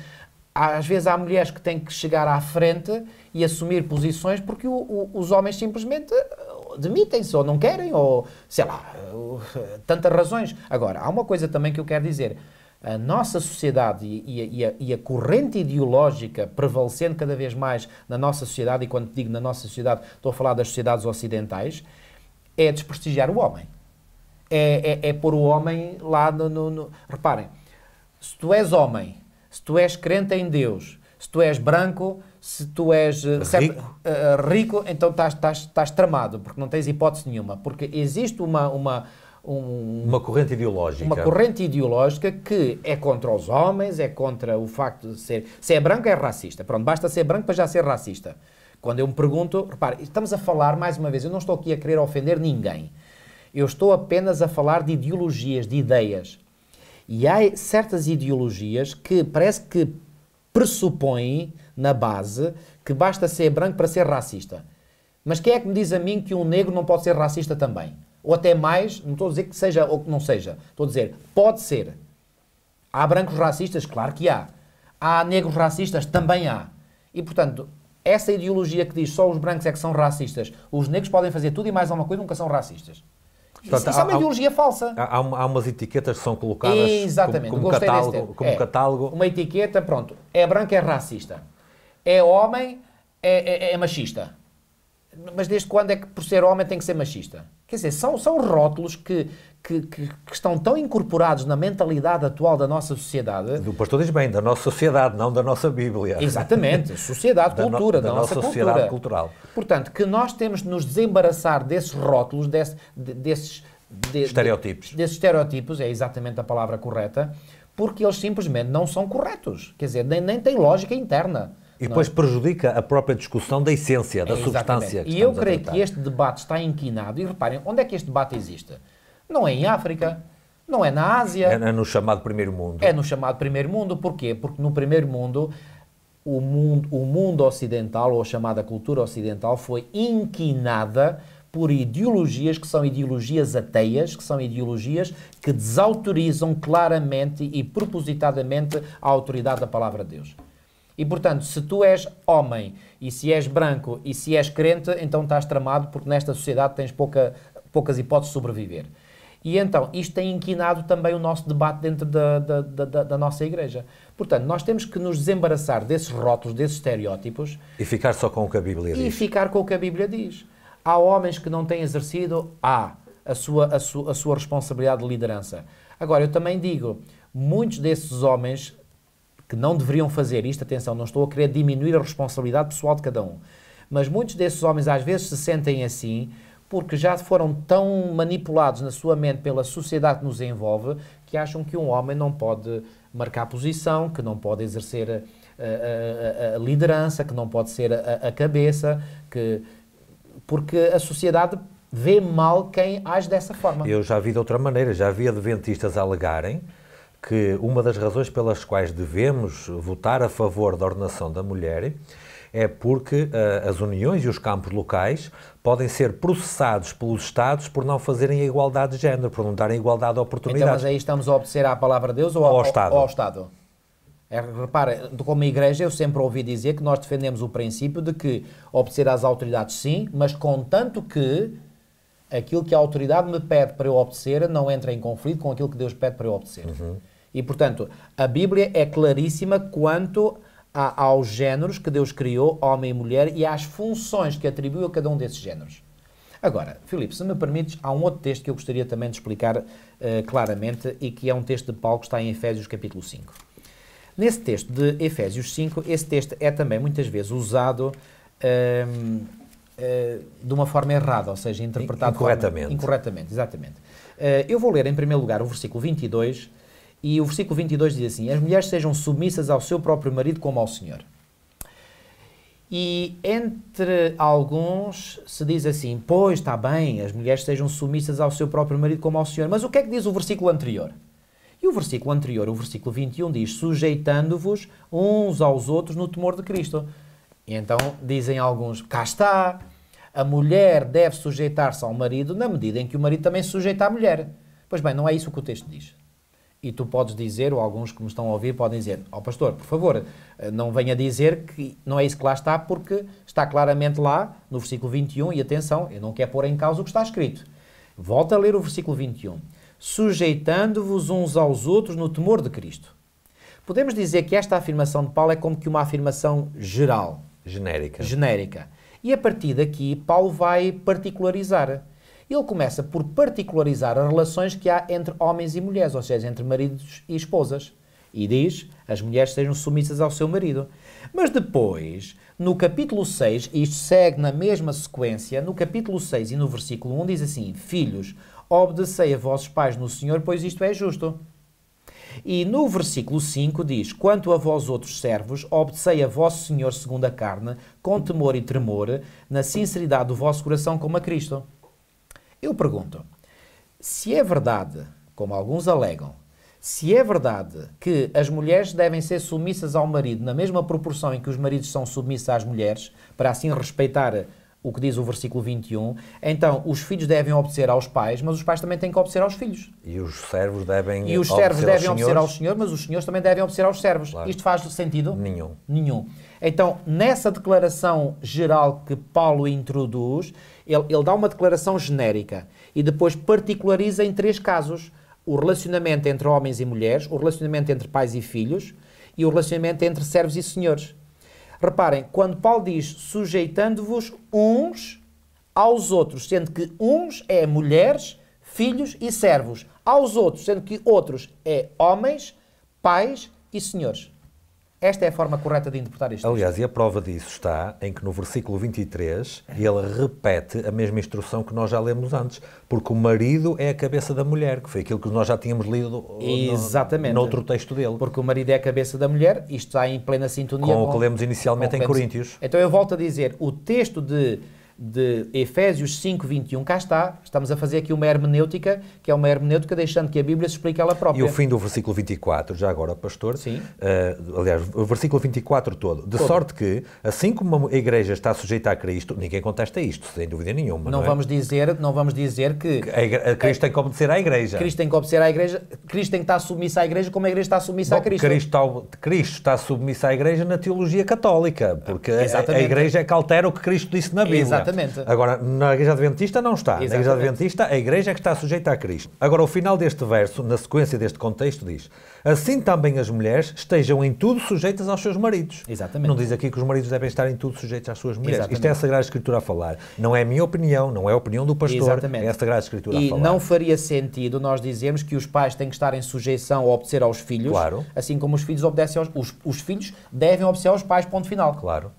às vezes há mulheres que têm que chegar à frente e assumir posições porque o, o, os homens simplesmente demitem-se ou não querem, ou sei lá, [laughs] tantas razões. Agora, há uma coisa também que eu quero dizer. A nossa sociedade e, e, a, e, a, corrente ideológica prevalecendo cada vez mais na nossa sociedade, e quando digo na nossa sociedade, estou a falar das sociedades ocidentais, é desprestigiar o homem. É, é, é pôr o homem lá no, no, no. Reparem, se tu és homem, se tu és crente em Deus, se tu és branco, se tu és eh, rico, uh, rico então estás, estás, estás tramado, porque não tens hipótese nenhuma. Porque existe uma, uma, um, uma corrente ideológica. Uma corrente ideológica que é contra os homens, é contra o facto de ser. Se é branco, é racista. Pronto, basta ser branco para já ser racista. Quando eu me pergunto, repare, estamos a falar, mais uma vez, eu não estou aqui a querer ofender ninguém. Eu estou apenas a falar de ideologias, de ideias. E há certas ideologias que parece que pressupõem na base que basta ser branco para ser racista. Mas quem é que me diz a mim que um negro não pode ser racista também? Ou até mais, não estou a dizer que seja ou que não seja, estou a dizer, pode ser. Há brancos racistas? Claro que há. Há negros racistas? Também há. E, portanto, essa ideologia que diz só os brancos é que são racistas, os negros podem fazer tudo e mais alguma coisa, nunca são racistas. Portanto, isso, isso há, é uma ideologia falsa. Há, há, umas etiquetas que são colocadas Exatamente. como, como catálogo. Como é, catálogo. Uma etiqueta, pronto, é branco, é racista. É homem, é, é, é, machista. Mas desde quando é que por ser homem tem que ser machista? Quer dizer, são, são rótulos que, que, que, que estão tão incorporados na mentalidade atual da nossa sociedade. O pastor diz bem, da nossa sociedade, não da nossa Bíblia. Exatamente, [laughs] sociedade, da cultura, no, da, da, nossa, nossa sociedade cultura. cultural. Portanto, que nós temos de nos desembaraçar desses rótulos, desse, desses de, estereótipos. De, desses estereótipos, é exatamente a palavra correta, porque eles simplesmente não são corretos. Quer dizer, nem, nem têm lógica interna. E depois é? prejudica a própria discussão da essência, da é, substância. e eu creio que este debate está inquinado. E reparem, onde é que este debate existe? Não é em África, não é na Ásia. É no chamado primeiro mundo. É no chamado primeiro mundo. Porquê? Porque no primeiro mundo o mundo, o mundo ocidental, ou a chamada cultura ocidental, foi inquinada por ideologias que são ideologias ateias, que são ideologias que desautorizam claramente e propositadamente a autoridade da palavra de Deus. E portanto, se tu és homem e se és branco e se és crente, então estás tramado porque nesta sociedade tens pouca, poucas hipóteses de sobreviver. E então, isto tem inquinado também o nosso debate dentro da, da, da, da, nossa igreja. Portanto, nós temos que nos desembaraçar desses rótulos, desses estereótipos. E ficar só com o que a Bíblia diz. E ficar com o que a Bíblia diz. Há homens que não têm exercido, há a sua, a sua, a sua responsabilidade de liderança. Agora, eu também digo, muitos desses homens que não deveriam fazer isto, atenção, não estou a querer diminuir a responsabilidade pessoal de cada um, mas muitos desses homens às vezes se sentem assim porque já foram tão manipulados na sua mente pela sociedade que nos envolve que acham que um homem não pode marcar posição, que não pode exercer a, a, a, a liderança, que não pode ser a, cabeça, que porque a sociedade vê mal quem age dessa forma. Eu já vi de outra maneira, já vi adventistas alegarem que uma das razões pelas quais devemos votar a favor da ordenação da mulher é porque uh, as uniões e os campos locais podem ser processados pelos Estados por não fazerem a igualdade de género, por não darem igualdade de oportunidades. Então, mas aí estamos a obedecer à palavra de Deus ou ao, ao Estado? Ou ao Estado? É, repara, como igreja eu sempre ouvi dizer que nós defendemos o princípio de que obedecer às autoridades sim, mas contanto que aquilo que a autoridade me pede para eu obedecer não entra em conflito com aquilo que Deus pede para eu obedecer. Uhum. E, portanto, a Bíblia é claríssima quanto a, aos géneros que Deus criou, homem e mulher, e às funções que atribuiu a cada um desses géneros. Agora, Filipe, se me permites, há um outro texto que eu gostaria também de explicar uh, claramente e que é um texto de Paulo que está em Efésios capítulo 5. Nesse texto de Efésios 5, esse texto é também muitas vezes usado um, uh, de uma forma errada, ou seja, interpretado incorretamente. Forma, incorretamente, exatamente. Uh, eu vou ler em primeiro lugar o versículo 22, e o versículo 22 diz assim: As mulheres sejam submissas ao seu próprio marido como ao Senhor. E entre alguns se diz assim: Pois está bem, as mulheres sejam submissas ao seu próprio marido como ao Senhor. Mas o que é que diz o versículo anterior? E o versículo anterior, o versículo 21, diz: Sujeitando-vos uns aos outros no temor de Cristo. E então dizem alguns: Cá está, a mulher deve sujeitar-se ao marido na medida em que o marido também sujeita à mulher. Pois bem, não é isso que o texto diz. E tu podes dizer, ou alguns que me estão a ouvir podem dizer: Ó oh, pastor, por favor, eh, não venha dizer que não é isso que lá está, porque está claramente lá no versículo 21. E atenção, eu não quero pôr em causa o que está escrito. Volta a ler o versículo 21. Sujeitando-vos uns aos outros no temor de Cristo. Podemos dizer que esta afirmação de Paulo é como que uma afirmação geral. Genérica. Genérica. E a partir daqui, Paulo vai particularizar ele começa por particularizar as relações que há entre homens e mulheres, ou seja, entre maridos e esposas. E diz: as mulheres sejam submissas ao seu marido. Mas depois, no capítulo 6, isto segue na mesma sequência, no capítulo 6 e no versículo 1 diz assim: Filhos, obedecei a vossos pais no Senhor, pois isto é justo. E no versículo 5 diz: Quanto a vós outros servos, obedecei a vosso Senhor segundo a carne, com temor e tremor, na sinceridade do vosso coração como a Cristo. Eu pergunto: se é verdade, como alguns alegam, se é verdade que as mulheres devem ser submissas ao marido na mesma proporção em que os maridos são submissos às mulheres, para assim respeitar o que diz o versículo 21, então os filhos devem obedecer aos pais, mas os pais também têm que obedecer aos filhos. E os servos devem E os servos devem aos obedecer aos senhores, mas os senhores também devem obedecer aos servos. Claro. Isto faz sentido? Nenhum. Nenhum. Então, nessa declaração geral que Paulo introduz, ele, ele dá uma declaração genérica e depois particulariza em três casos: o relacionamento entre homens e mulheres, o relacionamento entre pais e filhos e o relacionamento entre servos e senhores. Reparem, quando Paulo diz sujeitando-vos uns aos outros, sendo que uns é mulheres, filhos e servos, aos outros, sendo que outros é homens, pais e senhores. Esta é a forma correta de interpretar isto. Aliás, e a prova disso está em que no versículo 23 ele repete a mesma instrução que nós já lemos antes, porque o marido é a cabeça da mulher, que foi aquilo que nós já tínhamos lido Exatamente. no, noutro texto dele. Porque o marido é a cabeça da mulher, isto está em plena sintonia com, com o que lemos inicialmente em Coríntios. Então eu volto a dizer, o texto de de Efésios 5, 21, cá está, estamos a fazer aqui uma hermenêutica, que é uma hermenêutica deixando que a Bíblia se explique ela própria. E o fim do versículo 24, já agora, pastor, Sim. Uh, aliás, o versículo 24 todo, de todo. sorte que, assim como a igreja está sujeita a Cristo, ninguém contesta isto, sem dúvida nenhuma. Não, não é? vamos dizer, não vamos dizer que... A, a Cristo tem que obedecer à igreja. Cristo tem que obedecer à igreja, Cristo tem que estar submisso à igreja como a igreja está submissa Bom, a Cristo. Cristo está, Cristo está submisso à igreja na teologia católica, porque a, a, igreja é que altera o que Cristo disse na Bíblia. Exatamente. Agora, na Igreja Adventista não está. Exatamente. Na Igreja Adventista, a Igreja é que está sujeita a Cristo. Agora, o final deste verso, na sequência deste contexto, diz: Assim também as mulheres estejam em tudo sujeitas aos seus maridos. Exatamente. Não diz aqui que os maridos devem estar em tudo sujeitos às suas mulheres. Exatamente. Isto é a Sagrada Escritura a falar. Não é a minha opinião, não é a opinião do pastor, Exatamente. é a Sagrada Escritura e a falar. E não faria sentido nós dizermos que os pais têm que estar em sujeição a obedecer aos filhos, claro. assim como os filhos obedecem aos... Os, os filhos devem obedecer aos pais, ponto final. Claro.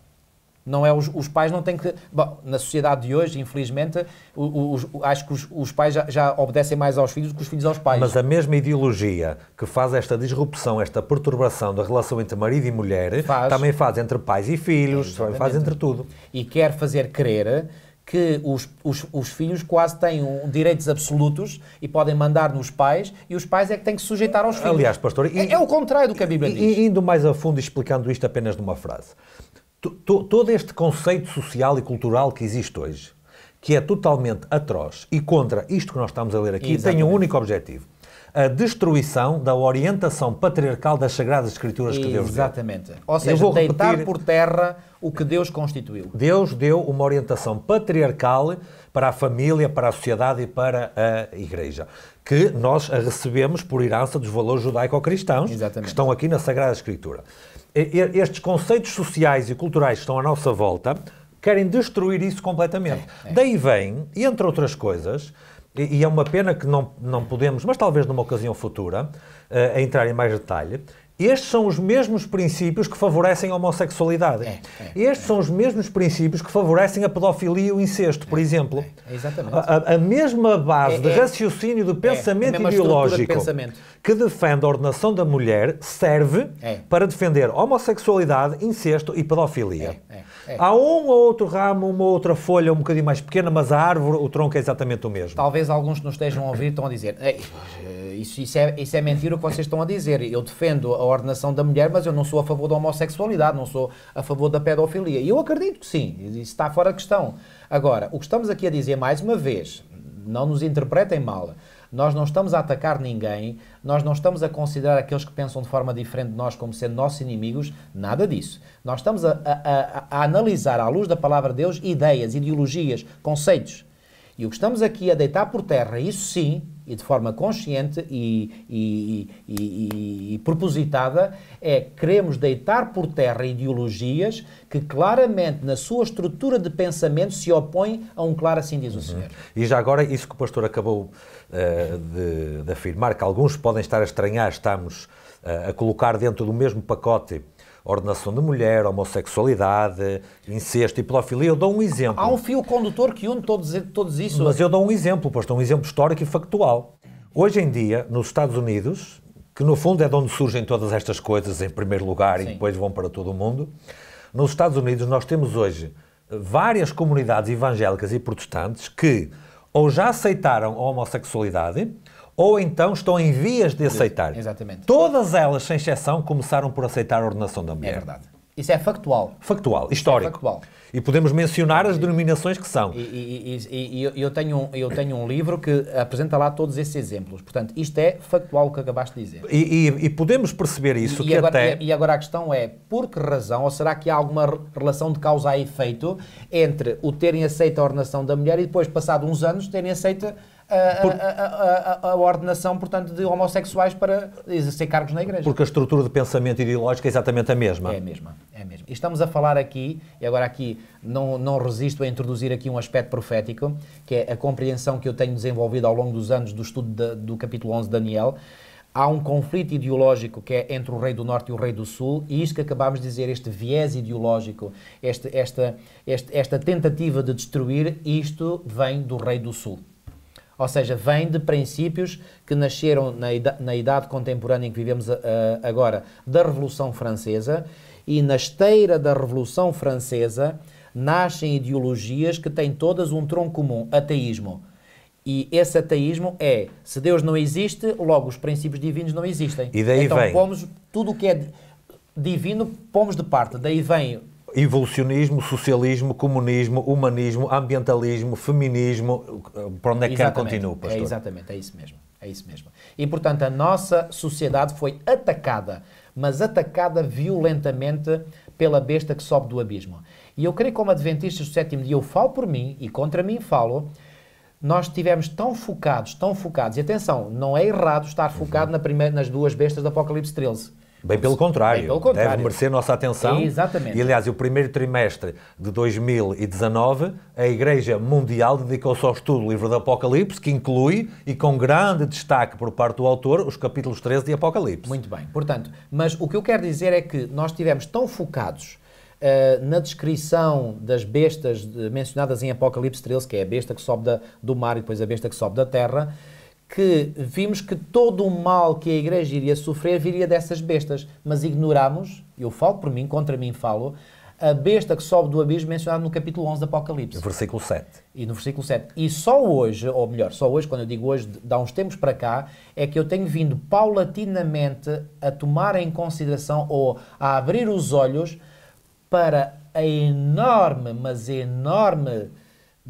Não é os, os, pais não têm que. Bom, na sociedade de hoje, infelizmente, os, os, acho que os, pais já, já, obedecem mais aos filhos do que os filhos aos pais. Mas a mesma ideologia que faz esta disrupção, esta perturbação da relação entre marido e mulher, faz. também faz entre pais e filhos, também faz entre tudo. E quer fazer crer que os, os, os, filhos quase têm um, direitos absolutos e podem mandar nos pais e os pais é que têm que se sujeitar aos filhos. Aliás, pastor... É, e, é o contrário do que a Bíblia diz. Indo mais a fundo e explicando isto apenas numa frase todo este conceito social e cultural que existe hoje, que é totalmente atroz e contra isto que nós estamos a ler aqui, Exatamente. tem um único objetivo. A destruição da orientação patriarcal das Sagradas Escrituras que Deus deu. Exatamente. Ou seja, deitar por terra o que Deus constituiu. Deus deu uma orientação patriarcal para a família, para a sociedade e para a Igreja, que nós a recebemos por herança dos valores judaico-cristãos que estão aqui na Sagrada Escritura estes conceitos sociais e culturais que estão à nossa volta querem destruir isso completamente. É, é. Daí vem, entre outras coisas, e, e, é uma pena que não, não podemos, mas talvez numa ocasião futura, uh, a entrar em mais detalhe, Estes são os mesmos princípios que favorecem a homossexualidade. É, é, Estes é. são os mesmos princípios que favorecem a pedofilia e o incesto, por é, exemplo. É, exatamente. A, a, mesma base de raciocínio do pensamento ideológico de pensamento. que defende a ordenação da mulher serve para defender homossexualidade, incesto e pedofilia. Há um ou outro ramo, uma outra folha um bocadinho mais pequena, mas a árvore, o tronco é exatamente o mesmo. Talvez alguns que nos estejam a ouvir estão a dizer isso, isso, é, isso é mentira o que vocês estão a dizer. Eu defendo a ordenação da mulher, mas eu não sou a favor da homossexualidade, não sou a favor da pedofilia. E eu acredito que sim, isso está fora de questão. Agora, o que estamos aqui a dizer, mais uma vez, não nos interpretem mal, nós não estamos a atacar ninguém, nós não estamos a considerar aqueles que pensam de forma diferente de nós como sendo nossos inimigos, nada disso. Nós estamos a, a, a, a analisar, à luz da palavra de Deus, ideias, ideologias, conceitos. E o que estamos aqui a deitar por terra, isso sim, e de forma consciente e, e, e, e, propositada, é queremos deitar por terra ideologias que claramente, na sua estrutura de pensamento, se opõem a um claro assim diz o Senhor. E já agora, isso que o pastor acabou uh, de, de, afirmar, que alguns podem estar a estranhar, estamos uh, a colocar dentro do mesmo pacote ordenação de mulher, homossexualidade, incesto e pedofilia. Eu dou um exemplo. Há um fio condutor que une todos, todos isso. Mas eu dou um exemplo, pois um exemplo histórico e factual. Hoje em dia, nos Estados Unidos, que no fundo é de onde surgem todas estas coisas em primeiro lugar Sim. e depois vão para todo o mundo, nos Estados Unidos nós temos hoje várias comunidades evangélicas e protestantes que ou já aceitaram a homossexualidade ou então estão em vias de aceitar. Exatamente. Todas elas, sem exceção, começaram por aceitar a ordenação da mulher. É verdade. Isso é factual. Factual, histórico. É factual. E podemos mencionar as denominações que são. E, e, e, e, eu, tenho um, eu tenho um livro que apresenta lá todos esses exemplos. Portanto, isto é factual o que acabaste de dizer. E, podemos perceber isso que agora, até... E agora a questão é, por que razão, ou será que há alguma relação de causa e efeito entre o terem aceito a ordenação da mulher e depois, passado uns anos, terem aceito a, a, a, a, ordenação, portanto, de homossexuais para exercer cargos na Igreja. Porque a estrutura de pensamento ideológico é exatamente a mesma. É a mesma, é a mesma. E estamos a falar aqui, e agora aqui não, não resisto a introduzir aqui um aspecto profético, que é a compreensão que eu tenho desenvolvido ao longo dos anos do estudo de, do capítulo 11 de Daniel, há um conflito ideológico que é entre o rei do norte e o rei do sul, e isto que acabámos de dizer, este viés ideológico, este, esta, este, esta tentativa de destruir, isto vem do rei do sul. Ou seja, vem de princípios que nasceram na idade, na idade contemporânea em que vivemos uh, agora, da Revolução Francesa, e na esteira da Revolução Francesa nascem ideologias que têm todas um tronco comum, ateísmo. E esse ateísmo é, se Deus não existe, logo os princípios divinos não existem. E daí então vem. pomos tudo o que é divino, pomos de parte. Daí vem evolucionismo, socialismo, comunismo, humanismo, ambientalismo, feminismo, para onde é que quer continuar, pastor? É exatamente, é isso mesmo. É isso mesmo. E, portanto, a nossa sociedade foi atacada, mas atacada violentamente pela besta que sobe do abismo. E eu creio que como adventistas do sétimo dia, eu falo por mim e contra mim falo, nós estivemos tão focados, tão focados, e atenção, não é errado estar focado uhum. na primeira, nas duas bestas do Apocalipse 13. Bem pelo contrário, Bem pelo contrário. deve merecer nossa atenção. Exatamente. E, aliás, o primeiro trimestre de 2019, a Igreja Mundial dedicou-se ao estudo do livro do Apocalipse, que inclui, e com grande destaque por parte do autor, os capítulos 13 de Apocalipse. Muito bem. Portanto, mas o que eu quero dizer é que nós estivemos tão focados uh, na descrição das bestas mencionadas em Apocalipse 13, que é a besta que sobe da, do mar e depois a besta que sobe da terra, que vimos que todo o mal que a igreja iria sofrer viria dessas bestas, mas ignoramos, eu falo por mim, contra mim falo, a besta que sobe do abismo mencionada no capítulo 11 do Apocalipse. No versículo 7. E no versículo 7. E só hoje, ou melhor, só hoje, quando eu digo hoje, dá uns tempos para cá, é que eu tenho vindo paulatinamente a tomar em consideração ou a abrir os olhos para a enorme, mas enorme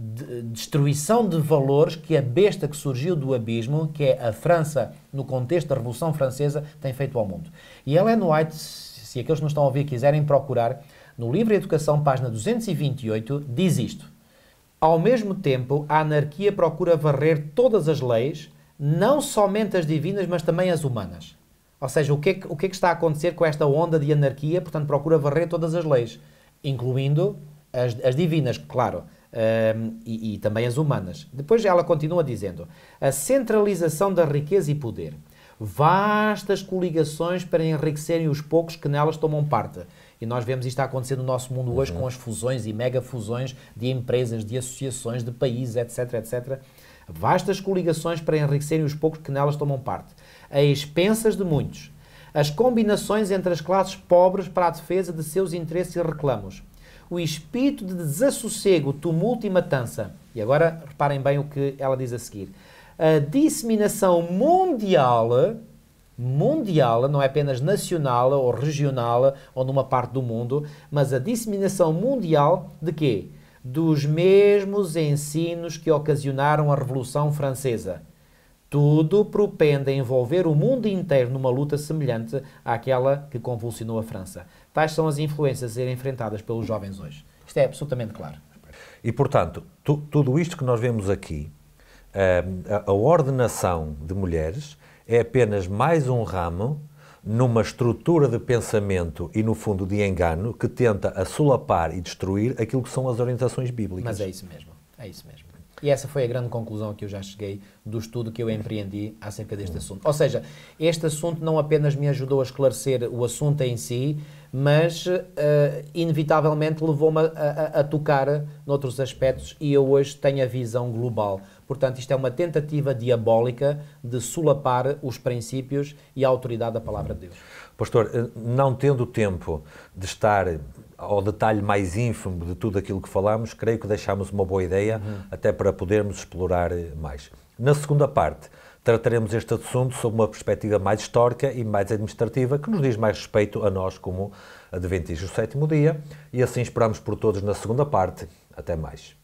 de destruição de valores que a besta que surgiu do abismo, que é a França, no contexto da Revolução Francesa, tem feito ao mundo. E Ellen White, se aqueles que nos estão a ouvir quiserem procurar, no livro Educação, página 228, diz isto. Ao mesmo tempo, a anarquia procura varrer todas as leis, não somente as divinas, mas também as humanas. Ou seja, o que, é que, o que, é que está a acontecer com esta onda de anarquia? Portanto, procura varrer todas as leis, incluindo as, as divinas, claro um, e, e, também as humanas. Depois ela continua dizendo: a centralização da riqueza e poder. vastas coligações para enriquecerem os poucos que nelas tomam parte. E nós vemos isto a acontecer no nosso mundo hoje uhum. com as fusões e mega fusões de empresas, de associações, de países, etc, etc. Vastas coligações para enriquecerem os poucos que nelas tomam parte, a expensas de muitos. As combinações entre as classes pobres para a defesa de seus interesses e reclamos. O espírito de desassossego, tumulto e matança. E agora reparem bem o que ela diz a seguir. A disseminação mundial mundial, não é apenas nacional ou regional ou numa parte do mundo, mas a disseminação mundial de quê? Dos mesmos ensinos que ocasionaram a Revolução Francesa. Tudo propende a envolver o mundo inteiro numa luta semelhante àquela que convulsionou a França. Tais são as influências a serem enfrentadas pelos jovens hoje. Isto é absolutamente claro. E, portanto, tu, tudo isto que nós vemos aqui, eh, a, a ordenação de mulheres, é apenas mais um ramo numa estrutura de pensamento e, no fundo, de engano que tenta assolapar e destruir aquilo que são as orientações bíblicas. Mas é isso mesmo, é isso mesmo. E essa foi a grande conclusão que eu já cheguei do estudo que eu empreendi acerca deste assunto. Ou seja, este assunto não apenas me ajudou a esclarecer o assunto em si, mas uh, inevitavelmente levou-me a, a, a, tocar noutros aspectos e eu hoje tenho a visão global. Portanto, isto é uma tentativa diabólica de solapar os princípios e a autoridade da palavra de Deus. Pastor, eh, não tendo tempo de estar ao detalhe mais ínfimo de tudo aquilo que falamos, creio que deixámos uma boa ideia uhum. até para podermos explorar mais. Na segunda parte, trataremos este assunto sob uma perspectiva mais histórica e mais administrativa, que nos diz mais respeito a nós como Adventistas do sétimo dia, e assim esperamos por todos na segunda parte. Até mais.